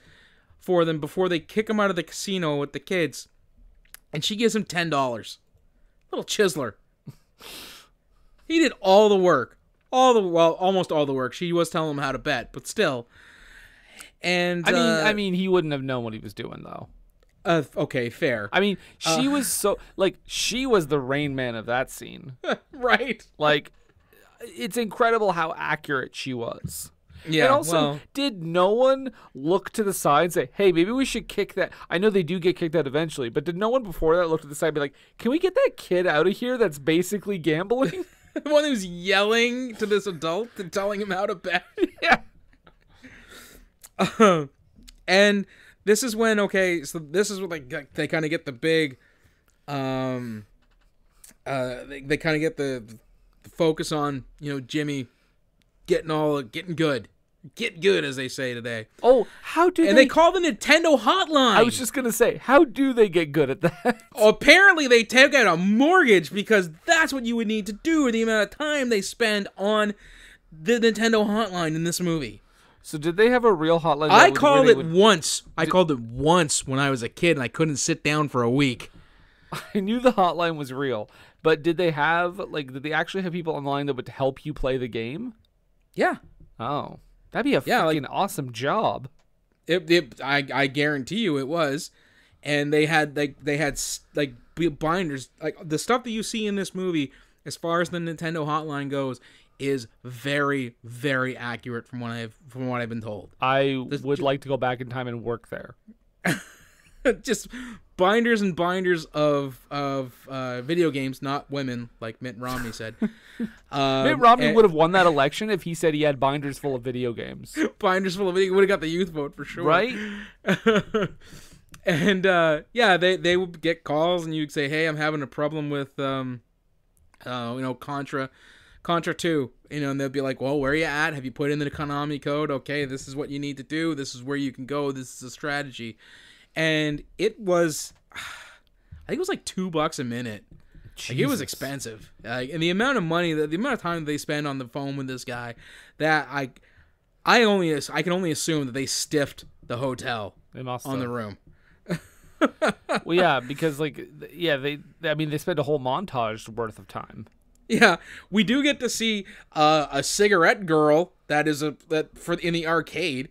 S6: for them before they kick him out of the casino with the kids. And she gives him $10. Little chiseler. he did all the work. All the well, almost all the work. She was telling him how to bet, but still. And
S5: I mean,
S6: uh,
S5: I mean, he wouldn't have known what he was doing though.
S6: uh, okay, fair.
S5: I mean, she
S6: Uh.
S5: was so like she was the rain man of that scene.
S6: right.
S5: Like, it's incredible how accurate she was.
S6: Yeah.
S5: and also,
S6: well,
S5: did no one look to the side and say, "Hey, maybe we should kick that"? I know they do get kicked out eventually, but did no one before that look to the side and be like, "Can we get that kid out of here? That's basically gambling."
S6: the one who's yelling to this adult and telling him how to bet.
S5: yeah.
S6: and this is when okay so this is what like they, they kind of get the big um uh they, they kind of get the, the focus on you know jimmy getting all getting good get good as they say today
S5: Oh, how do
S6: and
S5: they?
S6: they call the nintendo hotline
S5: I was just gonna say, how do they get good at that?
S6: apparently they take out a mortgage because that's what you would need to do or the amount of time they spend on the nintendo hotline in this movie
S5: So did they have a real hotline?
S6: I called it
S5: would-
S6: once. I called it once when I was a kid and I couldn't sit down for a week.
S5: I knew the hotline was real, but did they have like? Did they actually have people on the line that would help you play the game?
S6: Yeah.
S5: Oh, that'd be a
S6: Yeah, like-
S5: fucking awesome job.
S6: It, it I I guarantee you it was. And they had like they had like binders like the stuff that you see in this movie as far as the Nintendo hotline goes is very very accurate from what I've from what I've been told.
S5: I
S6: This-
S5: would like to go back in time and work there.
S6: Just binders and binders of of uh, video games, not women, like Mitt Romney said. Um,
S5: Mitt Romney
S6: and-
S5: would have won that election if he said he had binders full of video games,
S6: binders full of video would have got the youth vote for sure.
S5: right?
S6: and uh, yeah, they they would get calls, and you'd say, "Hey, I'm having a problem with um, uh, you know, Contra, Contra Two, you know," and they'll be like, "Well, where are you at? Have you put in the Konami code? Okay, this is what you need to do. This is where you can go. This is a strategy." And it was, I think it was like two bucks a minute. Like it was expensive. Like, and the amount of money, that the amount of time they spend on the phone with this guy, that I, I only, I can only assume that they stiffed the hotel on the room.
S5: Well, yeah, because like, yeah, they. I mean, they spent a whole montage worth of time.
S6: Yeah, we do get to see uh, a cigarette girl that is a that for in the arcade,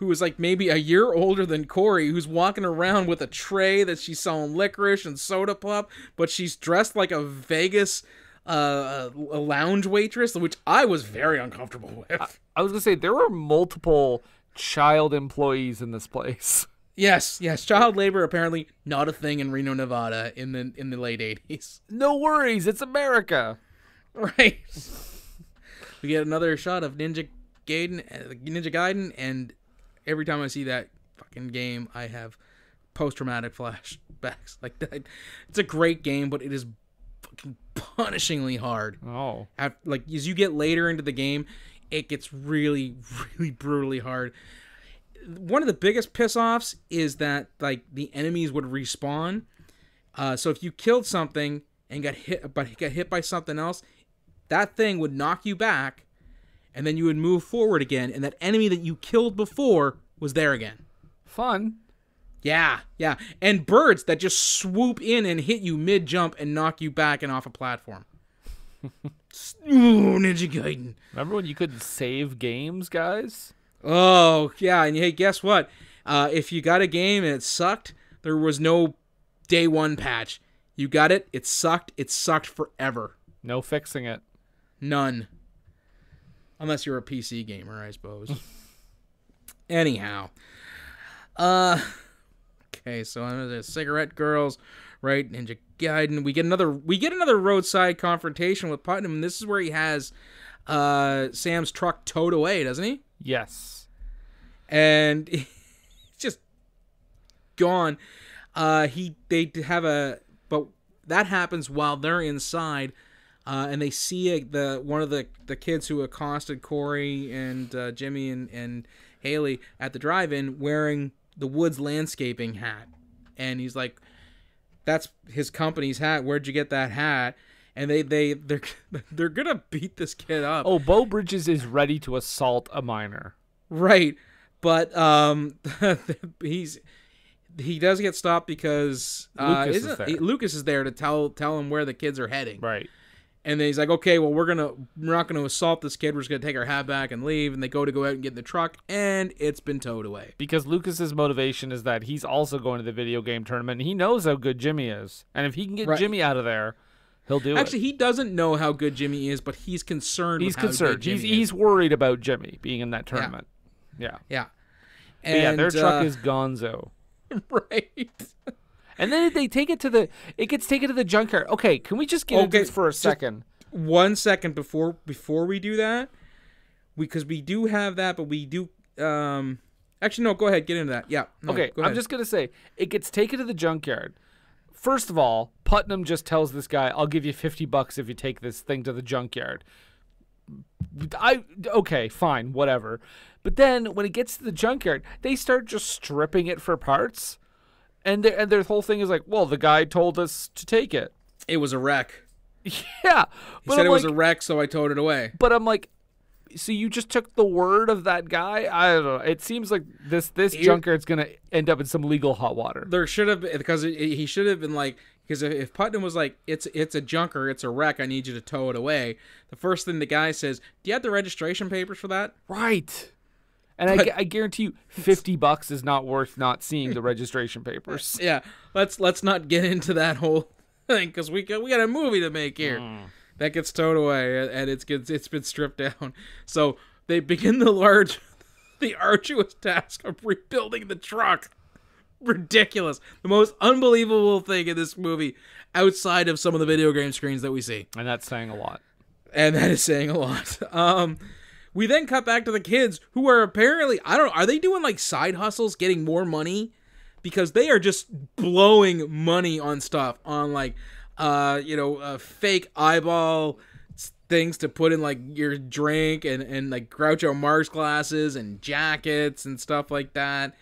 S6: who is like maybe a year older than Corey, who's walking around with a tray that she's selling licorice and soda pop, but she's dressed like a Vegas uh, a lounge waitress, which I was very uncomfortable with.
S5: I was gonna say there were multiple child employees in this place.
S6: yes, yes, child labor apparently not a thing in Reno, Nevada in the in the late eighties.
S5: No worries, it's America.
S6: Right. we get another shot of Ninja Gaiden, uh, Ninja Gaiden, and every time I see that fucking game, I have post-traumatic flashbacks. Like that, it's a great game, but it is fucking punishingly hard.
S5: Oh,
S6: Af- Like as you get later into the game, it gets really, really brutally hard. One of the biggest piss offs is that like the enemies would respawn Uh, so if you killed something and got hit, but got hit by something else, that thing would knock you back, and then you would move forward again, and that enemy that you killed before was there again.
S5: Fun.
S6: Yeah, yeah, and birds that just swoop in and hit you mid jump and knock you back and off a platform. Ooh, Ninja Gaiden.
S5: Remember when you couldn't save games, guys?
S6: Oh yeah, and hey, guess what? Uh, if you got a game and it sucked, there was no day one patch. You got it, it sucked, it sucked forever.
S5: No fixing it.
S6: None. Unless you're a PC gamer, I suppose. Anyhow. Uh okay, so under the cigarette girls, right? Ninja Gaiden. We get another we get another roadside confrontation with Putnam, and this is where he has uh Sam's truck towed away, doesn't he?
S5: Yes.
S6: and he's just gone. Uh, he they have a but that happens while they're inside, uh, and they see a, the one of the the kids who accosted Corey and uh, Jimmy and and Haley at the drive-in wearing the Woods landscaping hat, and he's like, "That's his company's hat. Where'd you get that hat?" And they they they're they're gonna beat this kid up.
S5: Oh, Beau Bridges is ready to assault a minor.
S6: Right. But um he's he does get stopped because uh,
S5: Lucas is there.
S6: Lucas is there to tell tell him where the kids are heading.
S5: Right.
S6: And then he's like, "Okay, well we're gonna we're not gonna assault this kid. We're just gonna take our hat back and leave." And they go to go out and get in the truck, and it's been towed away.
S5: Because Lucas's motivation is that he's also going to the video game tournament and he knows how good Jimmy is. And if he can get
S6: Right.
S5: Jimmy out of there, he'll do
S6: Actually,
S5: it.
S6: Actually, he doesn't know how good Jimmy is, but he's concerned.
S5: He's concerned. He's
S6: is.
S5: he's worried about Jimmy being in that tournament. Yeah.
S6: yeah.
S5: But yeah, their
S6: And,
S5: truck
S6: uh,
S5: is gonzo.
S6: right.
S5: And then they take it to the it gets taken to the junkyard. Okay, can we just get into this for a second?
S6: one second before before we do that because we do have that but we do um actually no go ahead get into that yeah no,
S5: Okay, I'm just gonna say it gets taken to the junkyard. First of all, Putnam just tells this guy, "I'll give you fifty bucks if you take this thing to the junkyard." I okay, fine, whatever. But then when it gets to the junkyard, they start just stripping it for parts, and their and their whole thing is like, "Well, the guy told us to take it."
S6: it was a wreck
S5: Yeah,
S6: he
S5: but
S6: said
S5: I'm
S6: it was
S5: like,
S6: a wreck so i towed it away
S5: but I'm like, so you just took the word of that guy? I don't know. It seems like this this
S6: Here-
S5: junkyard's gonna end up in some legal hot water.
S6: there should have because it, he should have been like because if Putnam was like it's it's a junker it's a wreck I need you to tow it away the first thing the guy says do you have the registration papers for that
S5: Right. And I,
S6: But-
S5: gu- I guarantee you, fifty bucks is not worth not seeing the registration papers.
S6: yeah let's let's not get into that whole thing because we got we got a movie to make here that gets towed away and it's gets it's been stripped down so they begin the large the arduous task of rebuilding the truck ridiculous the most unbelievable thing in this movie outside of some of the video game screens that we see
S5: And that's saying a lot.
S6: and that is saying a lot. Um, we then cut back to the kids who are apparently I don't know are they doing like side hustles, getting more money because they are just blowing money on stuff on like uh you know uh, fake eyeball things to put in like your drink and and like Groucho Marx glasses and jackets and stuff like that.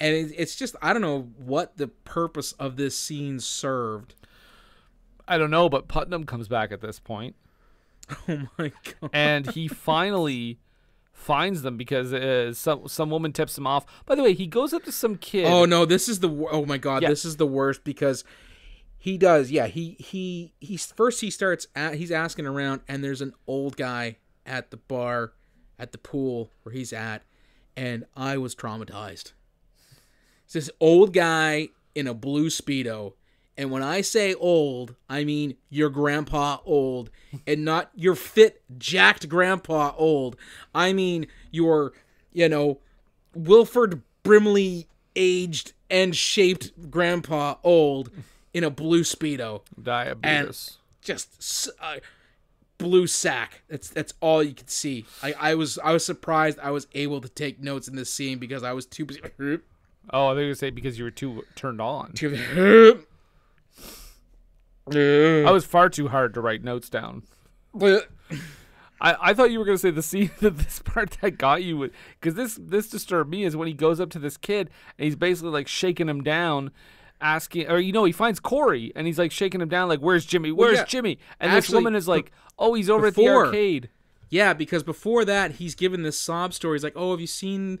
S6: And it, it's just I don't know what the purpose of this scene served.
S5: I don't know, but Putnam comes back at this point,
S6: Oh my god.
S5: and he finally finds them because uh, some some woman tips him off. By the way, he goes up to some kid.
S6: Oh no, this is the oh my god,
S5: Yeah.
S6: this is the worst because he does. Yeah, he he he's first he starts at, he's asking around and there's an old guy at the bar at the pool where he's at and I was traumatized. It's this old guy in a blue speedo and when I say old, I mean your grandpa old and not your fit jacked grandpa old. I mean your you know Wilford Brimley aged and shaped grandpa old in a blue speedo
S5: diabetes.
S6: just s- uh, blue sack that's that's all you could see I, I was i was surprised i was able to take notes in this scene because i was too busy
S5: oh, I think you say because you were too turned on.
S6: Mm.
S5: I was far too hard to write notes down. I, I thought you were gonna say the scene that this part that got you because this this disturbed me is when he goes up to this kid and he's basically like shaking him down, asking, or you know, he finds Corey and he's like shaking him down, like, "Where's Jimmy? Where's
S6: yeah.
S5: Jimmy?" And this woman is like, "Oh, he's over at the arcade."
S6: Yeah, because before that, he's given this sob story. He's like, "Oh, have you seen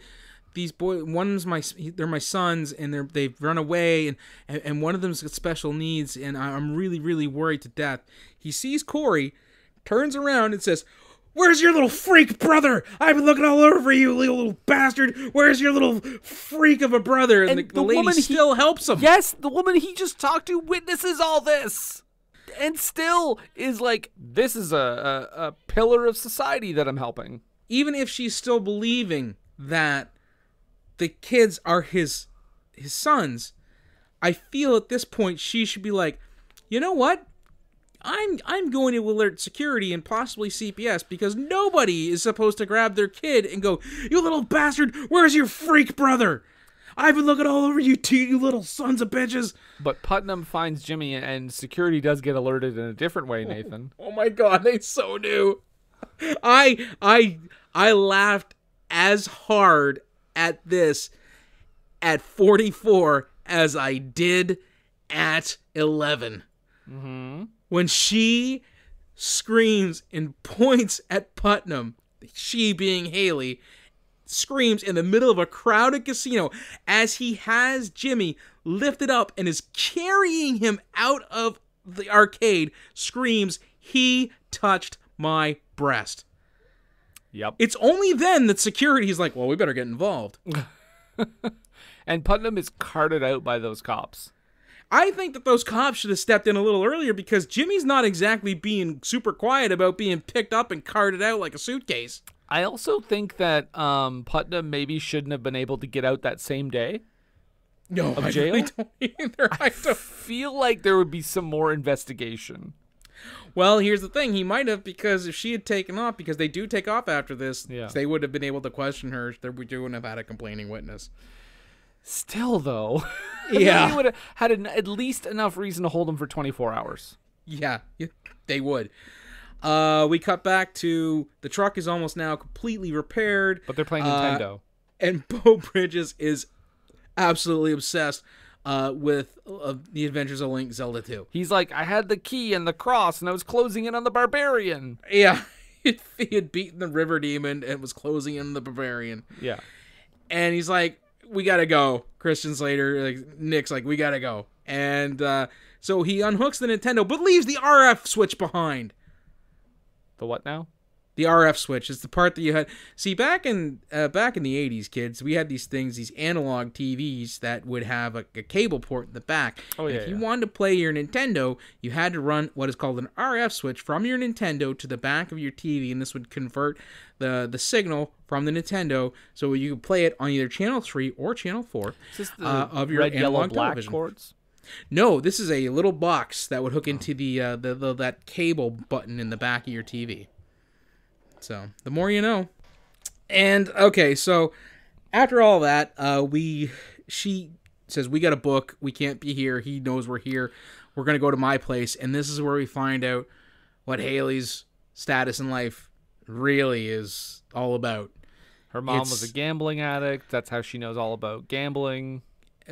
S6: these boys? One's my, they're my sons, and they're they've run away, and and, and one of them's got special needs, and I- I'm really really worried to death." He sees Corey, turns around and says. Where's your little freak brother? I've been looking all over you, little, little bastard. Where's your little freak of a brother? And,
S5: And
S6: the, the,
S5: the
S6: lady
S5: woman he-
S6: still helps him.
S5: Yes, the woman he just talked to witnesses all this, and still is like, "This is a, a, a pillar of society that I'm helping."
S6: even if she's still believing that the kids are his his sons, I feel at this point she should be like, you know what? I'm I'm going to alert security and possibly CPS because nobody is supposed to grab their kid and go, you little bastard, where's your freak brother? I've been looking all over you two, you little sons of bitches.
S5: But Putnam finds Jimmy, and security does get alerted in a different way. Oh, Nathan,
S6: Oh my god, they so do. I I I laughed as hard at this at 44 as I did at 11. Mm-hmm. When she screams and points at Putnam, she being Haley, screams in the middle of a crowded casino as he has Jimmy lifted up and is carrying him out of the arcade, screams, He touched my breast.
S5: Yep.
S6: It's only then that security's like, Well, we better get involved.
S5: And Putnam is carted out by those cops.
S6: I think that those cops should have stepped in a little earlier because Jimmy's not exactly being super quiet about being picked up and carted out like a suitcase.
S5: I also think that um, Putnam maybe shouldn't have been able to get out that same day.
S6: No, I
S5: jail?
S6: really don't either. I don't.
S5: Feel like there would be some more investigation.
S6: Well, here's the thing. He might have because if she had taken off, because they do take off after this,
S5: Yeah.
S6: they would have been able to question her. They would wouldn't have had a complaining witness.
S5: Still, though,
S6: Yeah.
S5: they would have had an, at least enough reason to hold him for 24 hours.
S6: Yeah, they would. Uh, we cut back to the truck is almost now completely repaired,
S5: But they're playing
S6: Uh,
S5: Nintendo.
S6: and Beau Bridges is absolutely obsessed uh, with uh, the Adventures of Link Zelda 2.
S5: He's like, I had the key and the cross, and I was closing in on the barbarian.
S6: Yeah, he had beaten the River Demon and was closing in on the Bavarian.
S5: Yeah.
S6: and he's like, "We gotta go." Christian Slater, like Nick's like, "We gotta go," and uh, so he unhooks the Nintendo, but leaves the RF switch behind.
S5: The what now?
S6: The RF switch is the part that you had. See, back in uh, back in the '80s, kids, we had these things, these analog TVs that would have a, a cable port in the back.
S5: Oh,
S6: And
S5: yeah,
S6: If you
S5: yeah.
S6: wanted to play your Nintendo, you had to run what is called an RF switch from your Nintendo to the back of your TV, and this would convert the the signal from the Nintendo so you could play it on either channel three or channel four
S5: Is this the
S6: uh, of your
S5: red, yellow,
S6: analog
S5: black
S6: television.
S5: cords?
S6: No, this is a little box that would
S5: Oh.
S6: hook into the, uh, the the that cable button in the back of your TV. So the more you know. And okay, so after all that, uh, we she says we got a book. We can't be here. He knows we're here. We're gonna go to my place, and this is where we find out what Haley's status in life really is all about.
S5: Her mom was a gambling addict. That's how she knows all about gambling.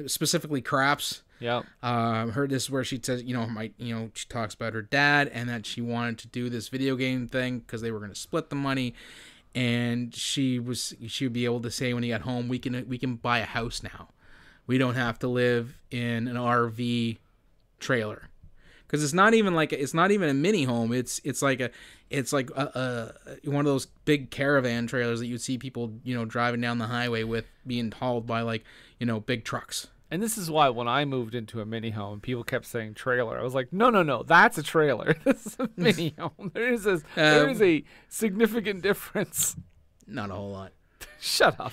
S6: Specifically, craps.
S5: Yep.
S6: Um, heard this where she says, you know, my, you know, she talks about her dad and that she wanted to do this video game thing because they were going to split the money, and she was she would be able to say when he got home, we can we can buy a house now, we don't have to live in an RV trailer, because it's not even like a, it's not even a mini home. It's it's like a it's like a, a one of those big caravan trailers that you'd see people you know driving down the highway with being hauled by like you know big trucks.
S5: And this is why when I moved into a mini home, people kept saying trailer. I was like, no, no, no, that's a trailer. this is a mini home. There is a, there
S6: Um,
S5: is a significant difference.
S6: Not a whole lot.
S5: Shut up.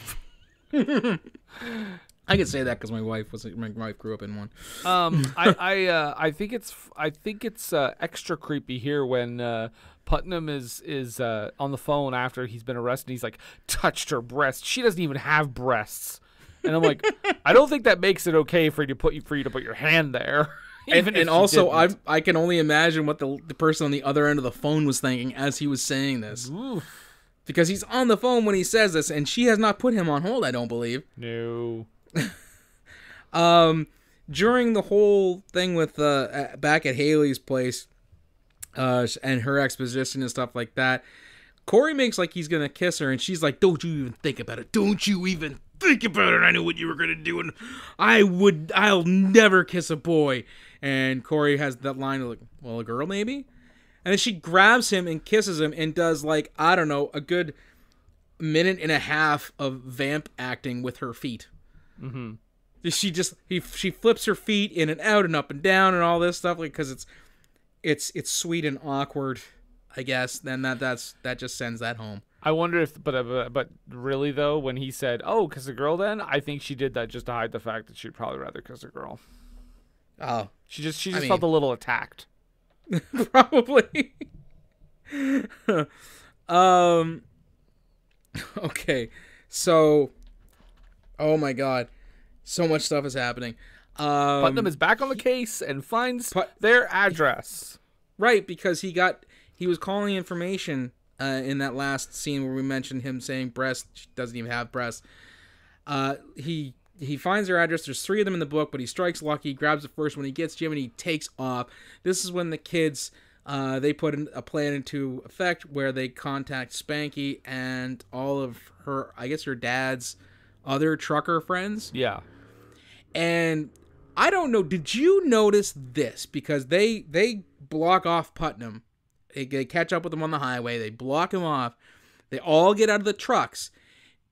S6: I can say that because my wife was my wife grew up in one.
S5: Um, I I uh, I think it's I think it's uh, extra creepy here when uh, Putnam is is uh, on the phone after he's been arrested. He's like touched her breast. She doesn't even have breasts, and I'm like, I don't think that makes it okay for you to put for you to put your hand there.
S6: And, and also, I. I can only imagine what the the person on the other end of the phone was thinking as he was saying this, because he's on the phone when he says this, and she has not put him on hold. I don't believe.
S5: no.
S6: Um, during the whole thing with uh, uh, back at Haley's place, uh, and her exposition and stuff like that, Corey makes like he's gonna kiss her, and she's like, "Don't you even think about it? Don't you even think about it? I knew what you were gonna do, and I would. I'll never kiss a boy." And Corey has that line of like, "Well, a girl maybe," and then she grabs him and kisses him and does like I don't know a good minute and a half of vamp acting with her feet. Mm-hmm. She just he she flips her feet in and out and up and down and all this stuff like because it's it's it's sweet and awkward. I guess then that that's that just sends that home.
S5: I wonder if, but but, but really though, when he said, "Oh, kiss a girl," then I think she did that just to hide the fact that she'd probably rather kiss a girl.
S6: Oh,
S5: She just she
S6: I
S5: just
S6: mean-
S5: felt a little attacked.
S6: probably. um. Okay, so, oh my god, so much stuff is happening. Um,
S5: Putnam is back on the case and finds
S6: Put-
S5: their address.
S6: Right, because he got he was calling information uh, in that last scene where we mentioned him saying breast she doesn't even have breasts. Uh, he he finds their address. There's three of them in the book, but he strikes lucky, grabs the first one. He gets Jim and he takes off. This is when the kids uh, they put in a plan into effect where they contact Spanky and all of her, I guess her dad's other trucker friends.
S5: Yeah.
S6: And I don't know. Did you notice this? Because they they block off Putnam. They, they catch up with him on the highway. They block him off. They all get out of the trucks.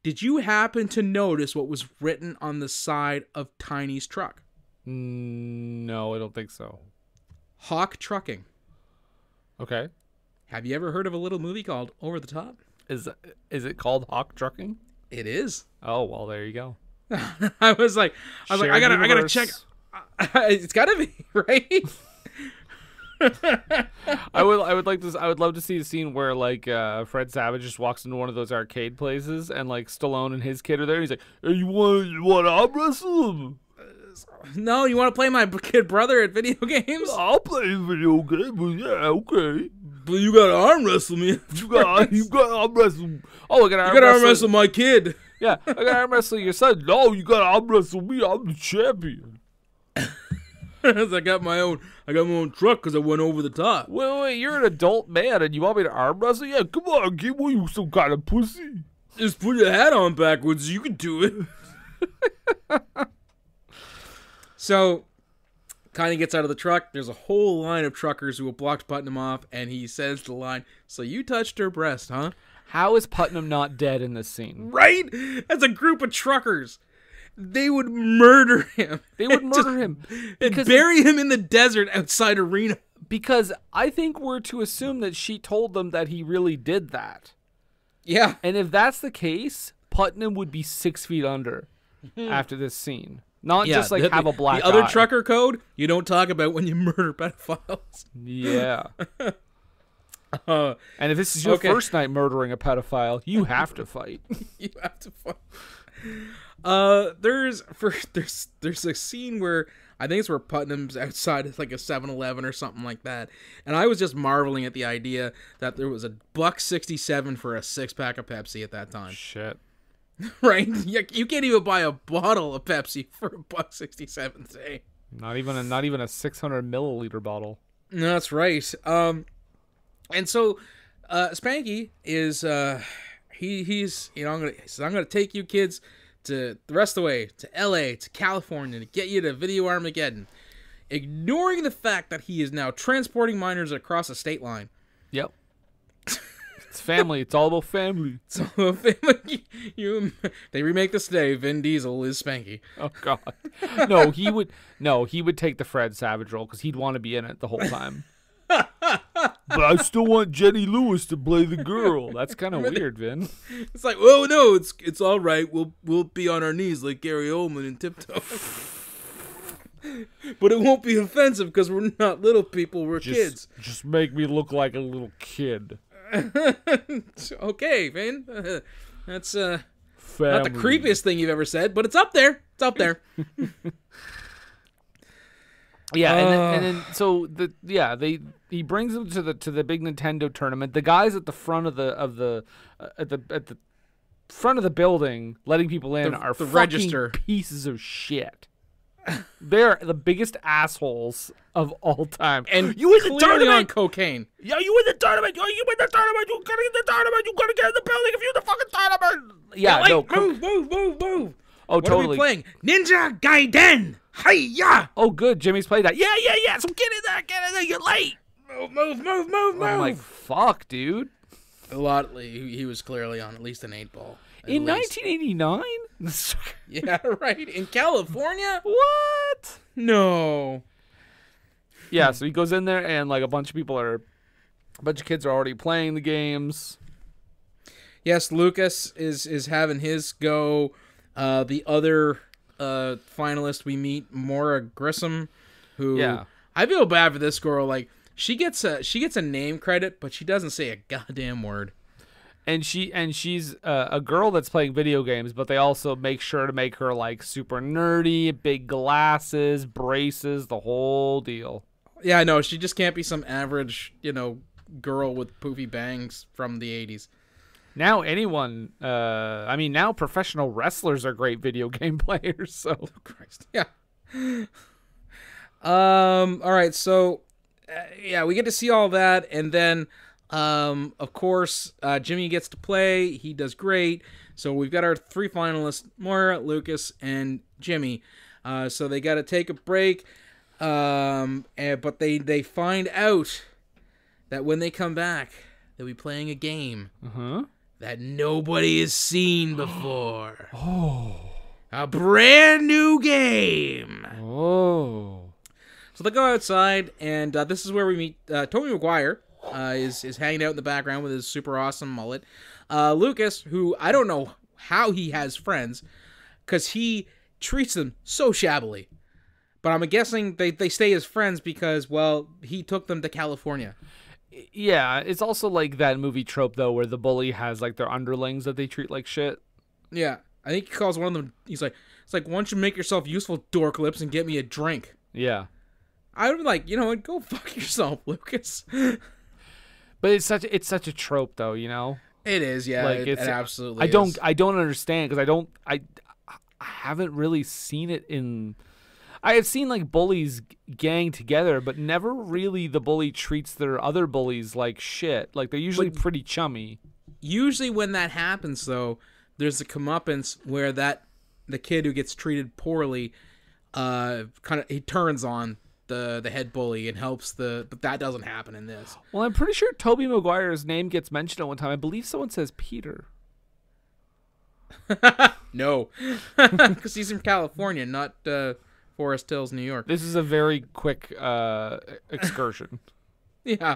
S6: Did you happen to notice what was written on the side of Tiny's truck?
S5: Mm, No, I don't think so.
S6: Hawk Trucking.
S5: Okay.
S6: Have you ever heard of a little movie called Over the Top?
S5: Is is it called Hawk Trucking?
S6: It is.
S5: Oh well, there you go.
S6: I was like, I was like, I gotta, I gotta check. it's gotta be right.
S5: I would I would like to I would love to see a scene where like uh, Fred Savage just walks into one of those arcade places and like Stallone and his kid are there. And he's like, hey, "You want you want to arm wrestle him?
S6: no, you want to play my kid brother at video games?
S5: I'll play video games. yeah, okay.
S6: But you gotta arm wrestle me.
S5: You got you got to arm wrestle. Oh, I got to arm
S6: You gotta arm
S5: wrestle.
S6: wrestle my kid.
S5: Yeah, I got to arm wrestle your son. No, you got to arm wrestle me. I'm the champion.
S6: I got my own. I got my own truck because I went over the top.
S5: Wait, wait, you're an adult man and you want me to arm wrestle? Yeah, come on, kid. What you some kind of pussy?
S6: Just put your hat on backwards. You can do it. so, kind of gets out of the truck. There's a whole line of truckers who have blocked Putnam off, and he says to the line, "So you touched her breast, huh?"
S5: How is Putnam not dead in this scene?
S6: Right? That's a group of truckers. They would murder him.
S5: They would
S6: just-
S5: murder him
S6: and bury him in the desert outside Arena.
S5: because I think we're to assume that she told them that he really did that.
S6: Yeah.
S5: And if that's the case, Putnam would be six feet under after this scene. Not just like
S6: the-
S5: have a black
S6: The other
S5: eye.
S6: trucker code you don't talk about when you murder pedophiles.
S5: Yeah.
S6: Uh,
S5: And if this is your
S6: Okay.
S5: first night murdering a pedophile, you have to fight.
S6: you have to fight. Uh, there's for there's there's a scene where I think it's where Putnam's outside like a 7-Eleven or something like that, and I was just marveling at the idea that there was a buck sixty seven for a six pack of Pepsi at that time.
S5: Shit.
S6: Right? You, you can't even buy a bottle of Pepsi for a buck sixty seven today.
S5: Not even a not even a 600 milliliter bottle.
S6: No, that's right. Um, and so, uh, Spanky is uh, he he's you know I'm gonna he says I'm gonna take you kids to the rest of the way to L.A. to California to get you to Video Armageddon, ignoring the fact that he is now transporting minors across a state line.
S5: Yep. it's family. It's all about family.
S6: So you, they remake this today. Vin Diesel is Spanky.
S5: Oh god. No, he would no, he would take the Fred Savage role because he'd want to be in it the whole time. but I still want Jenny Lewis to play the girl. That's kind of weird, Vin.
S6: It's like, oh no, it's it's all right. We'll we'll be on our knees like Gary Oldman and Tiptoe. but it won't be offensive because we're not little people. We're
S5: Just,
S6: kids.
S5: just make me look like a little kid.
S6: okay, Vin. That's uh,
S5: Family.
S6: not the creepiest thing you've ever said, but it's up there. It's up there.
S5: Yeah, and then, and then so the yeah they he brings them to the to the big Nintendo tournament. The guys at the front of the of the uh, at the at the front of the building letting people in
S6: The-
S5: are
S6: the
S5: fucking
S6: register.
S5: pieces of shit. They're the biggest assholes of all time.
S6: And
S5: you in the tournament?
S6: on cocaine.
S5: Yo, you in the tournament? Yo, you in the tournament? You gotta get in the tournament? You gotta get in the building if you in the fucking tournament. Yeah,
S6: Like,
S5: no.
S6: move, move, move, move.
S5: oh,
S6: What
S5: totally.
S6: are we playing? Ninja Gaiden. Hiya!
S5: Oh, good. Jimmy's played that. Yeah, yeah, yeah. So get in there. Get in there. You're late.
S6: Move, move, move, move, move.
S5: I'm like, fuck, dude.
S6: a lot. He, he was clearly on at least an eight ball.
S5: In
S6: least.
S5: 1989?
S6: Yeah, right. In California?
S5: what?
S6: No.
S5: Yeah, so he goes in there and like a bunch of people are, a bunch of kids are already playing the games.
S6: Yes, Lucas is is having his go. Uh, the other uh, finalist we meet, Maura Grissom, who
S5: Yeah.
S6: I feel bad for this girl. Like she gets a she gets a name credit, but she doesn't say a goddamn word.
S5: and she and she's uh, a girl that's playing video games, but they also make sure to make her like super nerdy, big glasses, braces, the whole deal.
S6: Yeah, I know. she just can't be some average, you know, girl with poofy bangs from the '80s.
S5: Now anyone, uh, I mean, now professional wrestlers are great video game players. So
S6: Christ. Yeah. Um. All right. So, uh, yeah, we get to see all that, and then, um, of course, uh, Jimmy gets to play. He does great. So we've got our three finalists: Moira, Lucas, and Jimmy. Uh, so they got to take a break. Um. And, but they they find out that when they come back, they'll be playing a game
S5: huh?
S6: That nobody has seen before. oh. A brand new game.
S5: Oh,
S6: So they go outside, and uh, this is where we meet uh, Tobey Maguire. Uh, is is hanging out in the background with his super awesome mullet. Uh, Lucas, who I don't know how he has friends, because he treats them so shabbily. But I'm guessing they, they stay as friends because well he took them to California.
S5: Yeah. It's also like that movie trope though, where the bully has like their underlings that they treat like shit.
S6: Yeah, I think he calls one of them. He's like, it's like, why don't you make yourself useful, dork lips, and get me a drink?
S5: Yeah.
S6: I would be like, you know what, go fuck yourself, Lucas.
S5: But it's such it's such a trope though, you know.
S6: it is, yeah,
S5: like
S6: it,
S5: it's
S6: it absolutely.
S5: I don't
S6: is.
S5: I don't understand because I don't I I haven't really seen it in. I have seen like bullies gang together, but never really the bully treats their other bullies like shit. Like they're usually pretty chummy.
S6: usually when that happens though there's a comeuppance where that the kid who gets treated poorly uh kind of he turns on the the head bully and helps the but that doesn't happen in this
S5: Well, I'm pretty sure Tobey Maguire's name gets mentioned at one time. I believe someone says Peter.
S6: no because he's from california not uh forest hills new york
S5: This is a very quick uh, excursion.
S6: yeah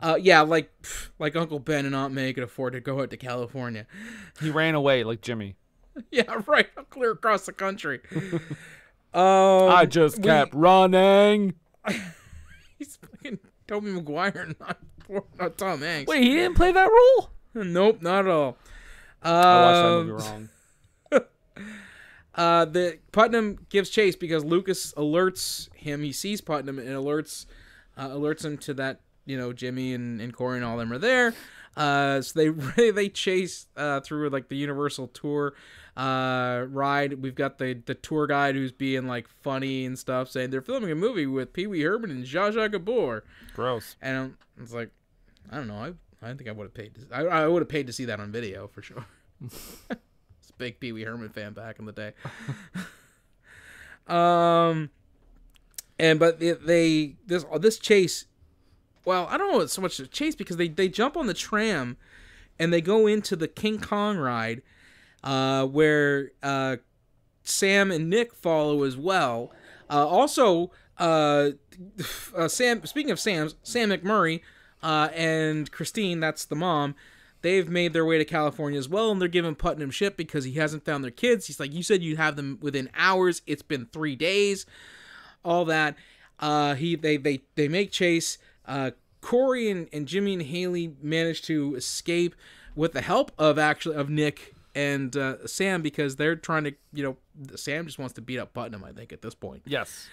S6: uh yeah like pff, like uncle ben and aunt may could afford to go out to california
S5: he ran away like Jimmy.
S6: yeah right clear across the country um
S5: I just
S6: we-
S5: kept running.
S6: he's fucking Tobey Maguire, not not tom hanks
S5: Wait, he didn't play that role?
S6: Nope, not at all.
S5: I watched that
S6: Um,
S5: movie wrong.
S6: Uh, the Putnam gives chase because Lucas alerts him. He sees Putnam and alerts uh, alerts him to that you know Jimmy and, and Corey and all them are there. Uh, so they they chase uh, through like the Universal tour uh, ride. We've got the the tour guide who's being like funny and stuff, saying they're filming a movie with Pee Wee Herman and Zsa Zsa Gabor.
S5: Gross.
S6: And it's like, I don't know. I I think I would have paid. To, I I would have paid to see that on video for sure. Big Pee Wee Herman fan back in the day. um, and but they, they this this chase. Well, I don't know it's so much a chase because they they jump on the tram, and they go into the King Kong ride, uh, where uh, Sam and Nick follow as well. Uh, also, uh, uh, Sam. Speaking of Sam's, Sam McMurray uh, and Christine, that's the mom. They've made their way to California as well, and they're giving Putnam shit because he hasn't found their kids. He's like, "You said you'd have them within hours. It's been three days." All that. Uh, he they they they make chase. Uh, Corey and, and Jimmy and Haley manage to escape with the help of actually of Nick and uh, Sam because they're trying to you know Sam just wants to beat up Putnam. I think at this point.
S5: Yes.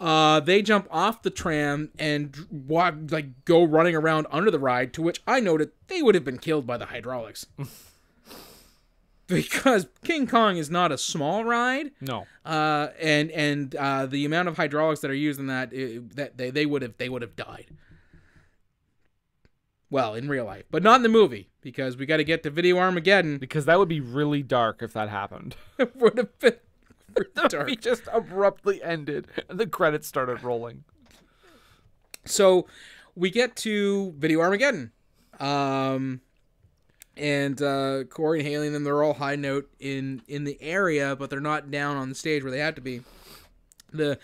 S6: Uh, they jump off the tram and walk, like go running around under the ride. To which I noted they would have been killed by the hydraulics. because King Kong is not a small ride.
S5: No.
S6: uh, and and uh, the amount of hydraulics that are used in that i that they they would have they would have died. Well, in real life, but not in the movie because we got to get to Video Armageddon.
S5: Because that would be really dark if that happened.
S6: It would have been pretty dark.
S5: Just abruptly ended and the credits started rolling.
S6: So we get to Video Armageddon, um, and uh, Corey and Haley and them they're all high note in in the area, but they're not down on the stage where they have to be. The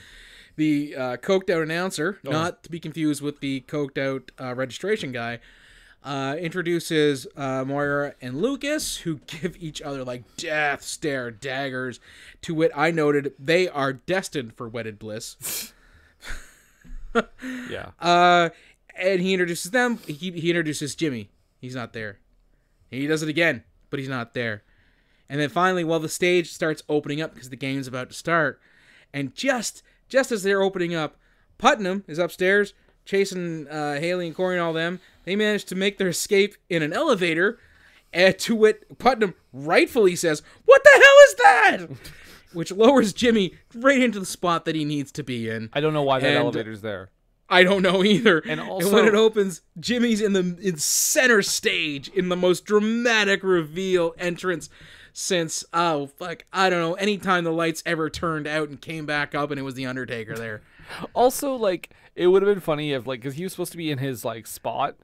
S6: the uh, coked out announcer, not to be confused with the coked out uh, registration guy, uh, introduces uh, Moira and Lucas, who give each other like death stare daggers. To wit, I noted they are destined for wedded bliss.
S5: Yeah.
S6: Uh, and he introduces them. He, he introduces Jimmy. He's not there. He does it again, but he's not there. And then finally, while the stage starts opening up because the game's about to start, and just just as they're opening up, Putnam is upstairs chasing uh, Haley and Corey and all them. They manage to make their escape in an elevator. And to which Putnam rightfully says, "What the hell is that?" Which lowers Jimmy right into the spot that he needs to be in.
S5: I don't know why that
S6: And-
S5: elevator's there.
S6: I don't know either.
S5: And also, when
S6: it opens, Jimmy's in the in center stage in the most dramatic reveal entrance since oh fuck I don't know anytime the lights ever turned out and came back up and it was the Undertaker there.
S5: Also, like, it would have been funny if, like, because he was supposed to be in his, like, spot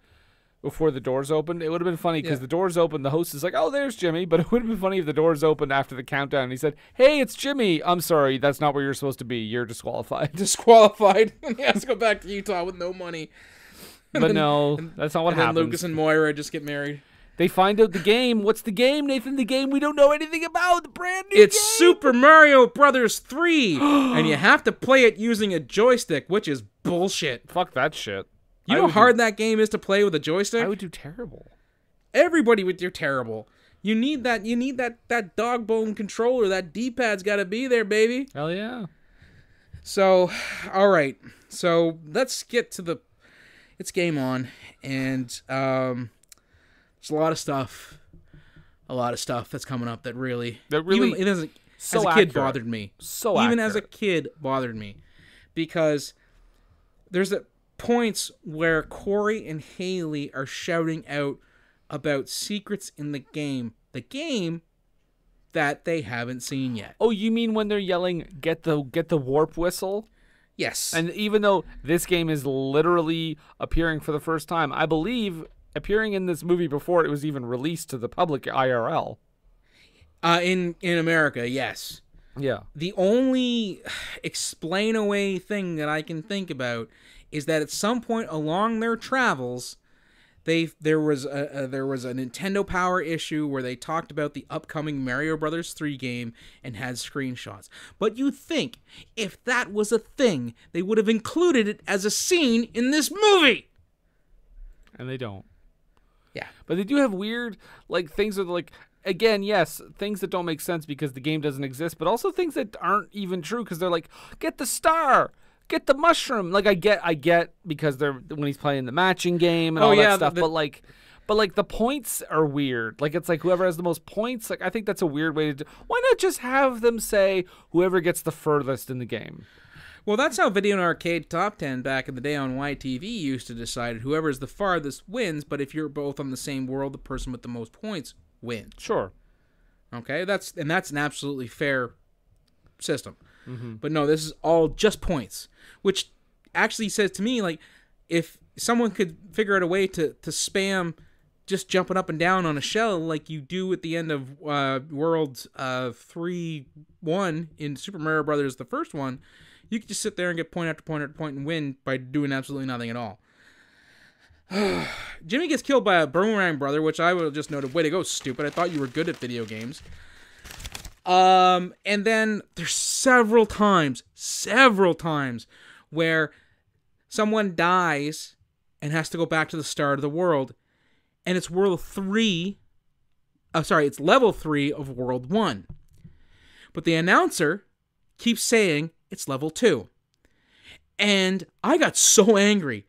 S5: before the doors opened. It would have been funny because
S6: Yeah.
S5: the doors opened. The host is like, oh, there's Jimmy. But it would have been funny if the doors opened after the countdown and he said, hey, it's Jimmy. I'm sorry. That's not where you're supposed to be. You're disqualified.
S6: Disqualified. he has to go back to Utah with no money.
S5: but no, that's not what
S6: and then
S5: happens.
S6: Lucas and Moira just get married.
S5: They find out the game. What's the game, Nathan? The game we don't know anything about. The brand new
S6: It's
S5: game.
S6: Super Mario Brothers 3 and you have to play it using a joystick, which is bullshit.
S5: Fuck that shit.
S6: You
S5: I
S6: know how
S5: would
S6: hard that game is to play with a joystick?
S5: I would do terrible.
S6: everybody with your terrible. You need that. You need that. That dog bone controller. That D-pad's got to be there, baby.
S5: Hell yeah.
S6: So, all right. So let's get to the. It's game on, and um, there's a lot of stuff. A lot of stuff that's coming up that really.
S5: That really-
S6: even, it doesn't.
S5: so
S6: as a kid bothered me.
S5: So
S6: even as a kid bothered me, because there's a points where Corey and Haley are shouting out about secrets in the game. The game that they haven't seen yet.
S5: Oh, you mean when they're yelling, "Get the get the warp whistle"?
S6: Yes.
S5: And even though this game is literally appearing for the first time, I believe appearing in this movie before it was even released to the public IRL.
S6: uh, in in America, yes.
S5: Yeah.
S6: The only explain away thing that I can think about is that at some point along their travels, they there was a, a there was a Nintendo Power issue where they talked about the upcoming Mario Brothers 3 game and had screenshots. But you think if that was a thing, they would have included it as a scene in this movie.
S5: And they don't.
S6: Yeah.
S5: But they do have weird like things that like again, yes, things that don't make sense because the game doesn't exist, but also things that aren't even true because they're like, get the star, get the mushroom. Like I get, I get because they're when he's playing the matching game and
S6: Oh,
S5: all
S6: yeah,
S5: that stuff.
S6: the-
S5: but like, but like the points are weird. Like it's like whoever has the most points. Like I think that's a weird way to do. Why not just have them say whoever gets the furthest in the game?
S6: Well, that's how Video and Arcade Top 10 back in the day on YTV used to decide whoever's the farthest wins, but if you're both on the same world, the person with the most points wins.
S5: Sure.
S6: Okay? That's and that's an absolutely fair system. But no, this is all just points, which actually says to me like if someone could figure out a way to to spam just jumping up and down on a shell like you do at the end of uh, World uh, 3 1 in Super Mario Brothers, the first one, you could just sit there and get point after point after point and win by doing absolutely nothing at all. Jimmy gets killed by a boomerang brother, which I would have just noted. Way to go, stupid! I thought you were good at video games. Um, and then there's several times, several times where someone dies and has to go back to the start of the world, and it's world three. Uh, sorry, it's level three of world one. But the announcer keeps saying it's level two. And I got so angry.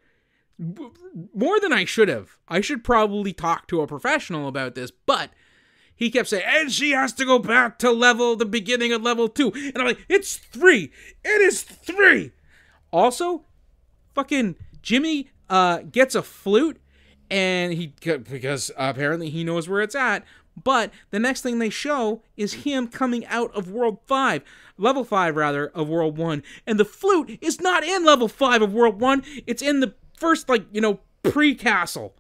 S6: More than I should have. I should probably talk to a professional about this, but he kept saying, and she has to go back to level the beginning of level two. And I'm like, it's three. It is three. Also, fucking Jimmy uh gets a flute and he because apparently he knows where it's at. But the next thing they show is him coming out of World 5, level 5 rather, of World 1. And the flute is not in level 5 of World 1. It's in the first, like, you know, pre castle.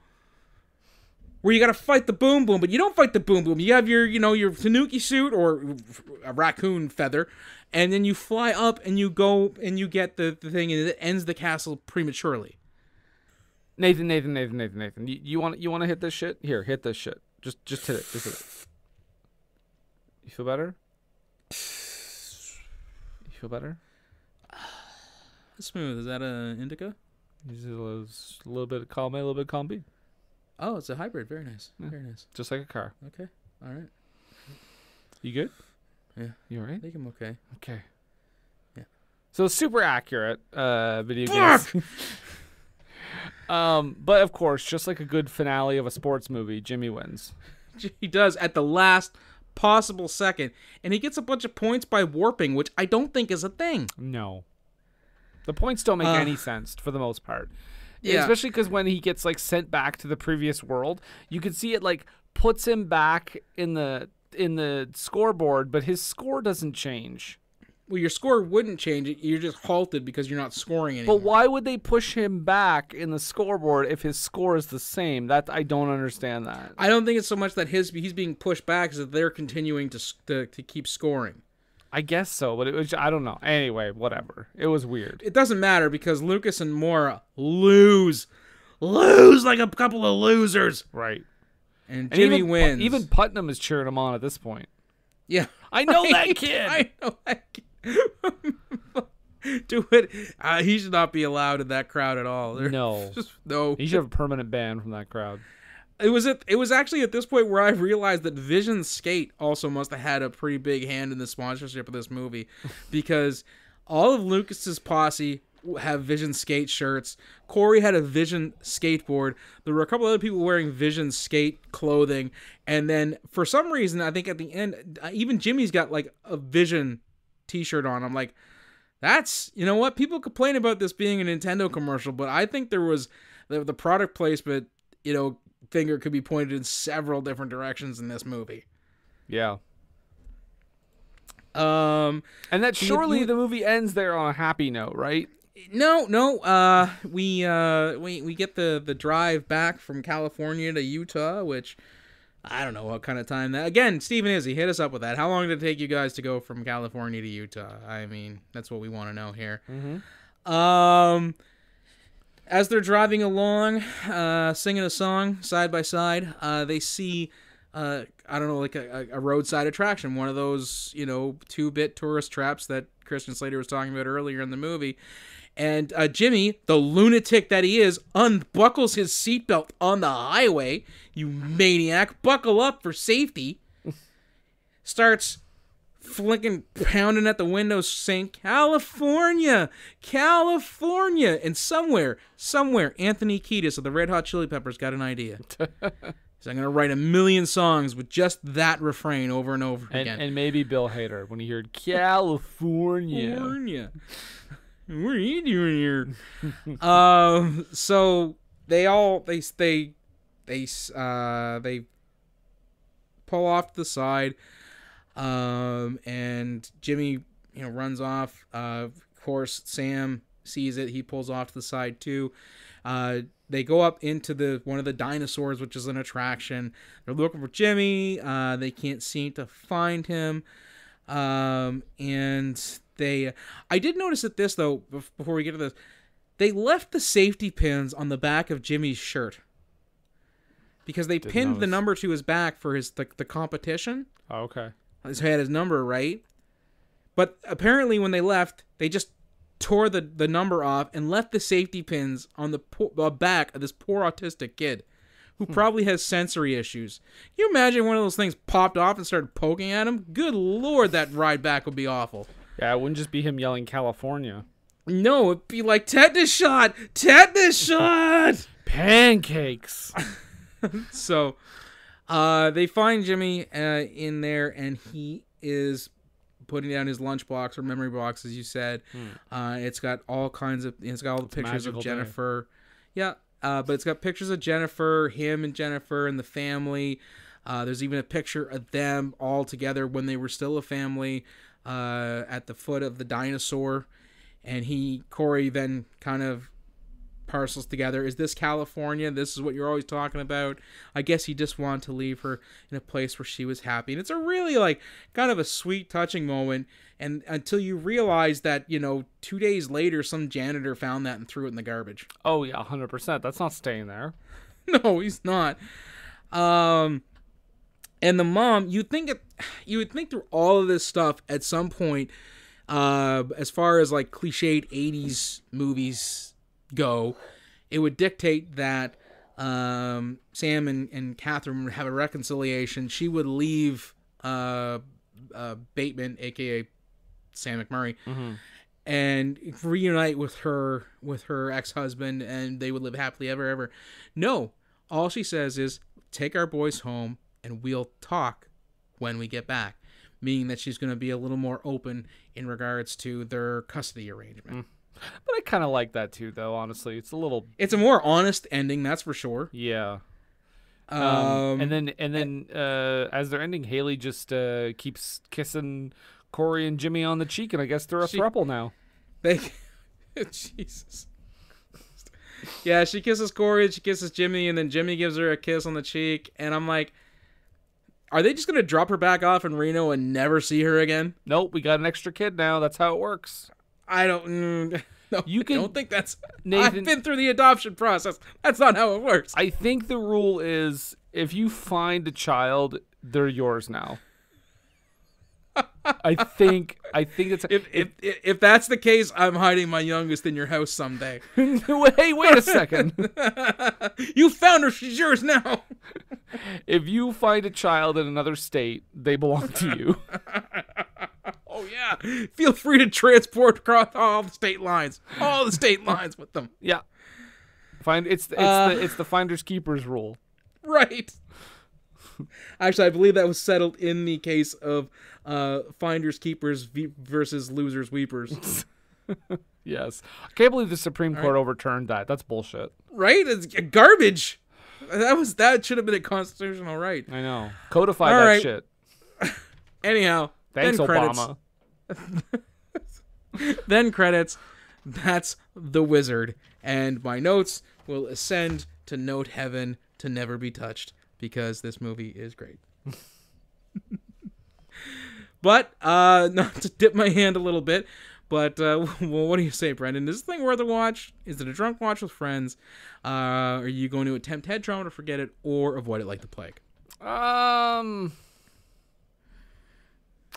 S6: Where you gotta fight the boom boom, but you don't fight the boom boom. You have your, you know, your Tanuki suit or a raccoon feather, and then you fly up and you go and you get the, the thing, and it ends the castle prematurely.
S5: Nathan, Nathan, Nathan, Nathan, Nathan. You, you want you want to hit this shit? Here, hit this shit. Just just hit it. Just hit it. You feel better? You feel better?
S6: Smooth. Is that a indica?
S5: Just a little, a little bit of column A, a little bit of column B.
S6: Oh, it's a hybrid. Very nice. Very nice.
S5: Just like a car.
S6: Okay. All right.
S5: You good?
S6: Yeah.
S5: You all
S6: I think I'm okay.
S5: Okay.
S6: Yeah.
S5: So super accurate uh, video games. um, but of course, just like a good finale of a sports movie, Jimmy wins.
S6: He does at the last possible second, and he gets a bunch of points by warping, which I don't think is a thing.
S5: No. The points don't make
S6: Uh,
S5: any sense for the most part.
S6: Yeah.
S5: Especially because when he gets like sent back to the previous world, you can see it like puts him back in the in the scoreboard, but his score doesn't change.
S6: Well, your score wouldn't change. You're just halted because you're not scoring anymore.
S5: But why would they push him back in the scoreboard if his score is the same? That I don't understand that.
S6: I don't think it's so much that his he's being pushed back, is that they're continuing to to, to keep scoring.
S5: I guess so, but it was I don't know. Anyway, whatever. It was weird.
S6: It doesn't matter because Lucas and Mora lose, lose like a couple of losers,
S5: Right.
S6: and
S5: And
S6: Jimmy
S5: even,
S6: wins.
S5: Even Putnam is cheering him on at this point.
S6: yeah,
S5: I know that kid.
S6: I know that kid. Do it. Uh, he should not be allowed in that crowd at all.
S5: No.
S6: just no.
S5: He should have a permanent ban from that crowd.
S6: It was at, it was actually at this point where I realized that Vision Skate also must have had a pretty big hand in the sponsorship of this movie because all of Lucas's posse have Vision Skate shirts. Corey had a Vision skateboard. There were a couple other people wearing Vision Skate clothing, and then for some reason, I think at the end, uh, even Jimmy's got like a Vision T-shirt on. I'm like, that's you know what people complain about this being a Nintendo commercial, but I think there was the, the product placement, you know, finger could be pointed in several different directions in this movie.
S5: Yeah.
S6: Um,
S5: And that surely
S6: you-
S5: the movie ends there on a happy note, right?
S6: no, no, uh, we uh, we we get the the drive back from California to Utah, which I don't know what kind of time that. Again, Stephen Izzy, hit us up with that. How long did it take you guys to go from California to Utah? I mean, that's what we want to know here. Um, as they're driving along, uh, singing a song side by side, uh, they see, uh, I don't know, like a, a roadside attraction, one of those, you know, two bit tourist traps that Christian Slater was talking about earlier in the movie. And uh, Jimmy, the lunatic that he is, unbuckles his seatbelt on the highway. You maniac, buckle up for safety. Starts flicking, pounding at the window, saying, California, California. And somewhere, somewhere, Anthony Kiedis of the Red Hot Chili Peppers got an idea. so I'm going to write a million songs with just that refrain over and over
S5: And,
S6: again.
S5: and maybe Bill Hader when he heard California.
S6: California. What are you doing here? um. So they all they they they uh they pull off to the side, um, and Jimmy you know runs off. Uh, of course, Sam sees it. He pulls off to the side too. Uh, they go up into the one of the dinosaurs, which is an attraction. They're looking for Jimmy. Uh, they can't seem to find him. Um, and they, I did notice that this though. Before we get to this, they left the safety pins on the back of Jimmy's shirt because they pinned the number to his back for his the, the competition.
S5: Oh, okay.
S6: He had his number right, but apparently when they left, they just tore the, the number off and left the safety pins on the po- uh, back of this poor autistic kid who probably has sensory issues. Can you imagine one of those things popped off and started poking at him? Good lord, that ride back would be awful.
S5: Yeah, it wouldn't just be him yelling California.
S6: No, it'd be like tetanus shot, tetanus shot.
S5: Pancakes.
S6: So, Uh, they find Jimmy uh, in there, and he is putting down his lunchbox or memory box, as you said. Uh, it's got all kinds of. It's got all the pictures of
S5: magical day.
S6: Jennifer. Yeah, uh, but it's got pictures of Jennifer, him and Jennifer, and the family. Uh, there's even a picture of them all together when they were still a family uh, at the foot of the dinosaur. And he, Corey, then kind of parcels together. Is this California? This is what you're always talking about. I guess he just wanted to leave her in a place where she was happy. And it's a really like kind of a sweet, touching moment. And until you realize that, you know, two days later, some janitor found that and threw it in the garbage.
S5: Oh yeah, hundred percent. That's not staying there.
S6: no, he's not. Um, and the mom, you think it, you would think through all of this stuff at some point, uh, as far as like cliched '80s movies go, it would dictate that um, Sam and, and Catherine would have a reconciliation. She would leave uh, uh, Bateman, aka Sam McMurray, and reunite with her with her ex husband, and they would live happily ever ever. No, all she says is, "Take our boys home, and we'll talk when we get back." Meaning that she's going to be a little more open in regards to their custody arrangement.
S5: But I kind of like that too, though. Honestly, it's a little
S6: It's a more honest ending, that's for sure.
S5: yeah.
S6: Um,
S5: Um, and then and then uh, as they're ending, Haley just uh, keeps kissing Corey and Jimmy on the cheek, and I guess they're a
S6: She-
S5: throuple now.
S6: They, Jesus. Yeah, she kisses Corey, she kisses Jimmy, and then Jimmy gives her a kiss on the cheek, and I'm like, are they just gonna drop her back off in Reno and never see her again?
S5: Nope, we got an extra kid now. That's how it works.
S6: I don't. Mm, no,
S5: You
S6: I don't think that's.
S5: Nathan-
S6: I've been through the adoption process. That's not how it works.
S5: I think the rule is if you find a child, they're yours now. I think I think it's
S6: if, if if if that's the case, I'm hiding my youngest in your house someday.
S5: hey, wait a second.
S6: you found her. She's yours now.
S5: if you find a child in another state, they belong to you.
S6: Oh yeah. Feel free to transport across all the state lines, all the state lines with them.
S5: Yeah. Find it's it's
S6: Uh,
S5: the it's the finders keepers rule.
S6: Right. Actually, I believe that was settled in the case of uh, finders keepers versus losers weepers.
S5: Yes. I can't believe the Supreme Court overturned that. That's bullshit.
S6: right? It's garbage. That was that should have been a constitutional right.
S5: I know. Codify
S6: All
S5: that
S6: right.
S5: shit.
S6: Anyhow,
S5: Thanks,
S6: then credits. Then credits. That's the wizard, and my notes will ascend to note heaven to never be touched because this movie is great. but uh, not to dip my hand a little bit, but uh, well, what do you say, Brendan? Is this thing worth a watch? Is it a drunk watch with friends? Uh, are you going to attempt head trauma to forget it, or avoid it like the plague?
S5: Um